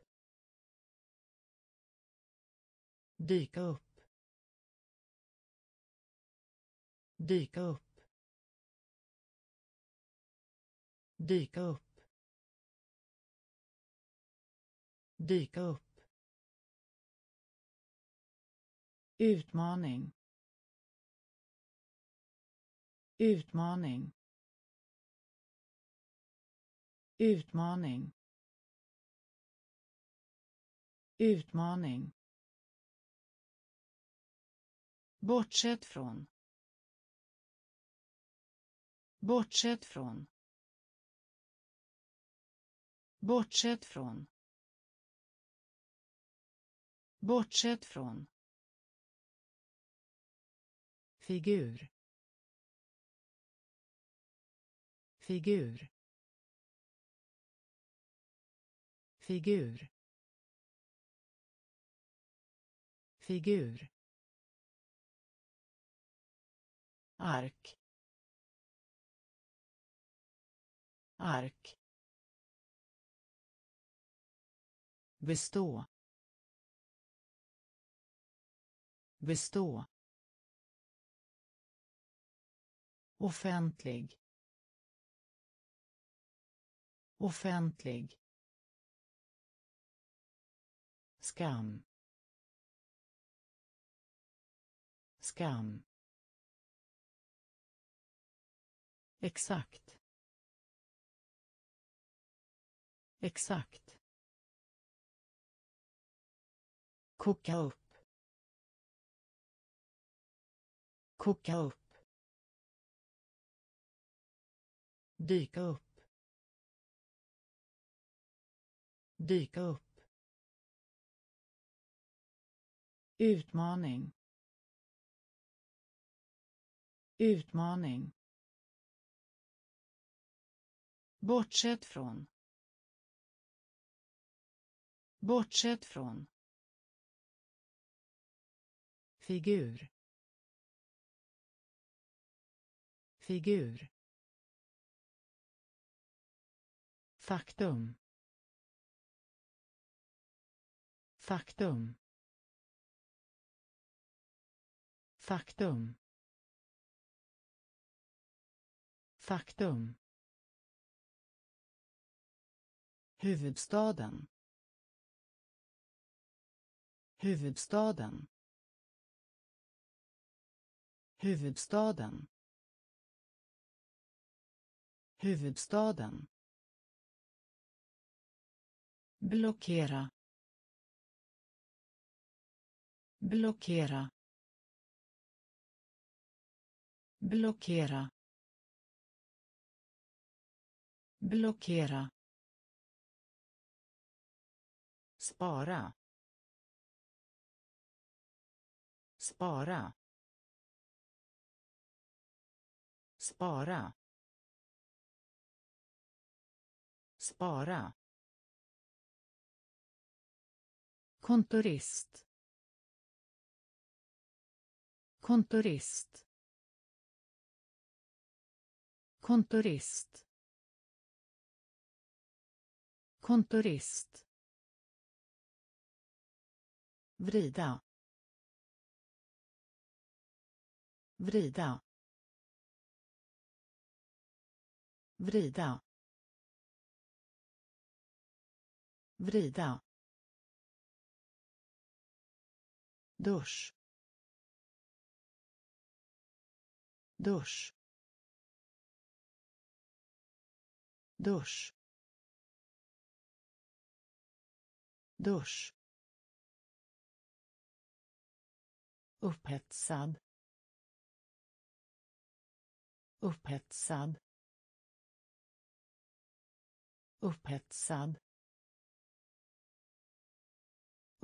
Dyka upp. Dyka upp. Dyka upp. Dyka upp. Utmaning. Utmaning. Utmaning. Utmaning. Bortsett från. Bortsett från. Bortsett från. Bortsett från. Figur. Figur. Figur. Figur. ark ark bestå. Bestå. Offentlig. Offentlig. Skam. Skam. Exakt. Exakt. Koka upp. Koka upp. Dyka upp. Dyka upp. Utmaning. Utmaning. Bortsett från. Bortsett från. Figur. Figur. Faktum. Faktum. Faktum. Faktum. Huvudstaden. Huvudstaden. Huvudstaden. Huvudstaden. Blockera. Blockera. Blockera. Blockera. Spara. Spara. Spara. Spara. Kontorist. Kontorist. Kontorist. Kontorist. Vrida. Vrida. Vrida. Vrida. dusch dusch dusch dusch upphetsad upphetsad upphetsad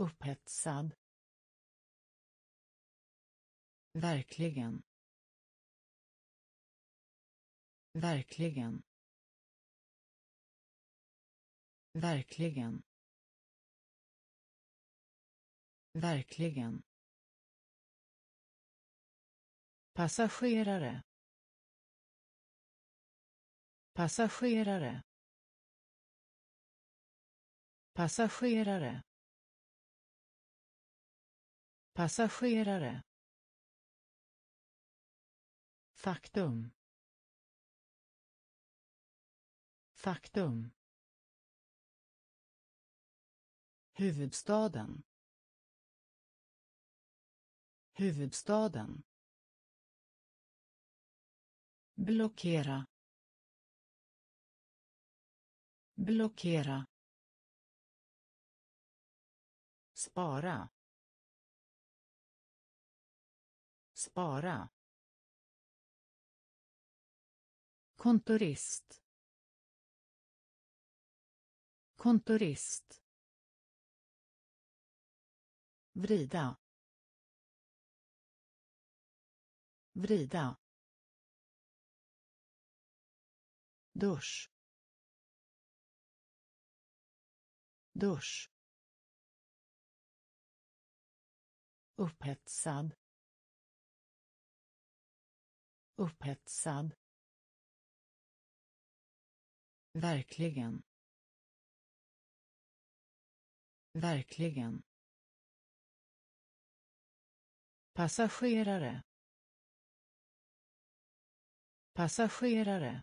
upphetsad Verkligen. Verkligen. Verkligen. Verkligen. Passagerare. Passagerare. Passagerare. Passagerare. Faktum. Faktum. Huvudstaden. Huvudstaden. Blockera. Blockera. Spara. Spara. Kontorist. Kontorist. Vrida. Vrida. dusch dusch upphetsad upphetsad Verkligen. Verkligen. Passagerare. Passagerare.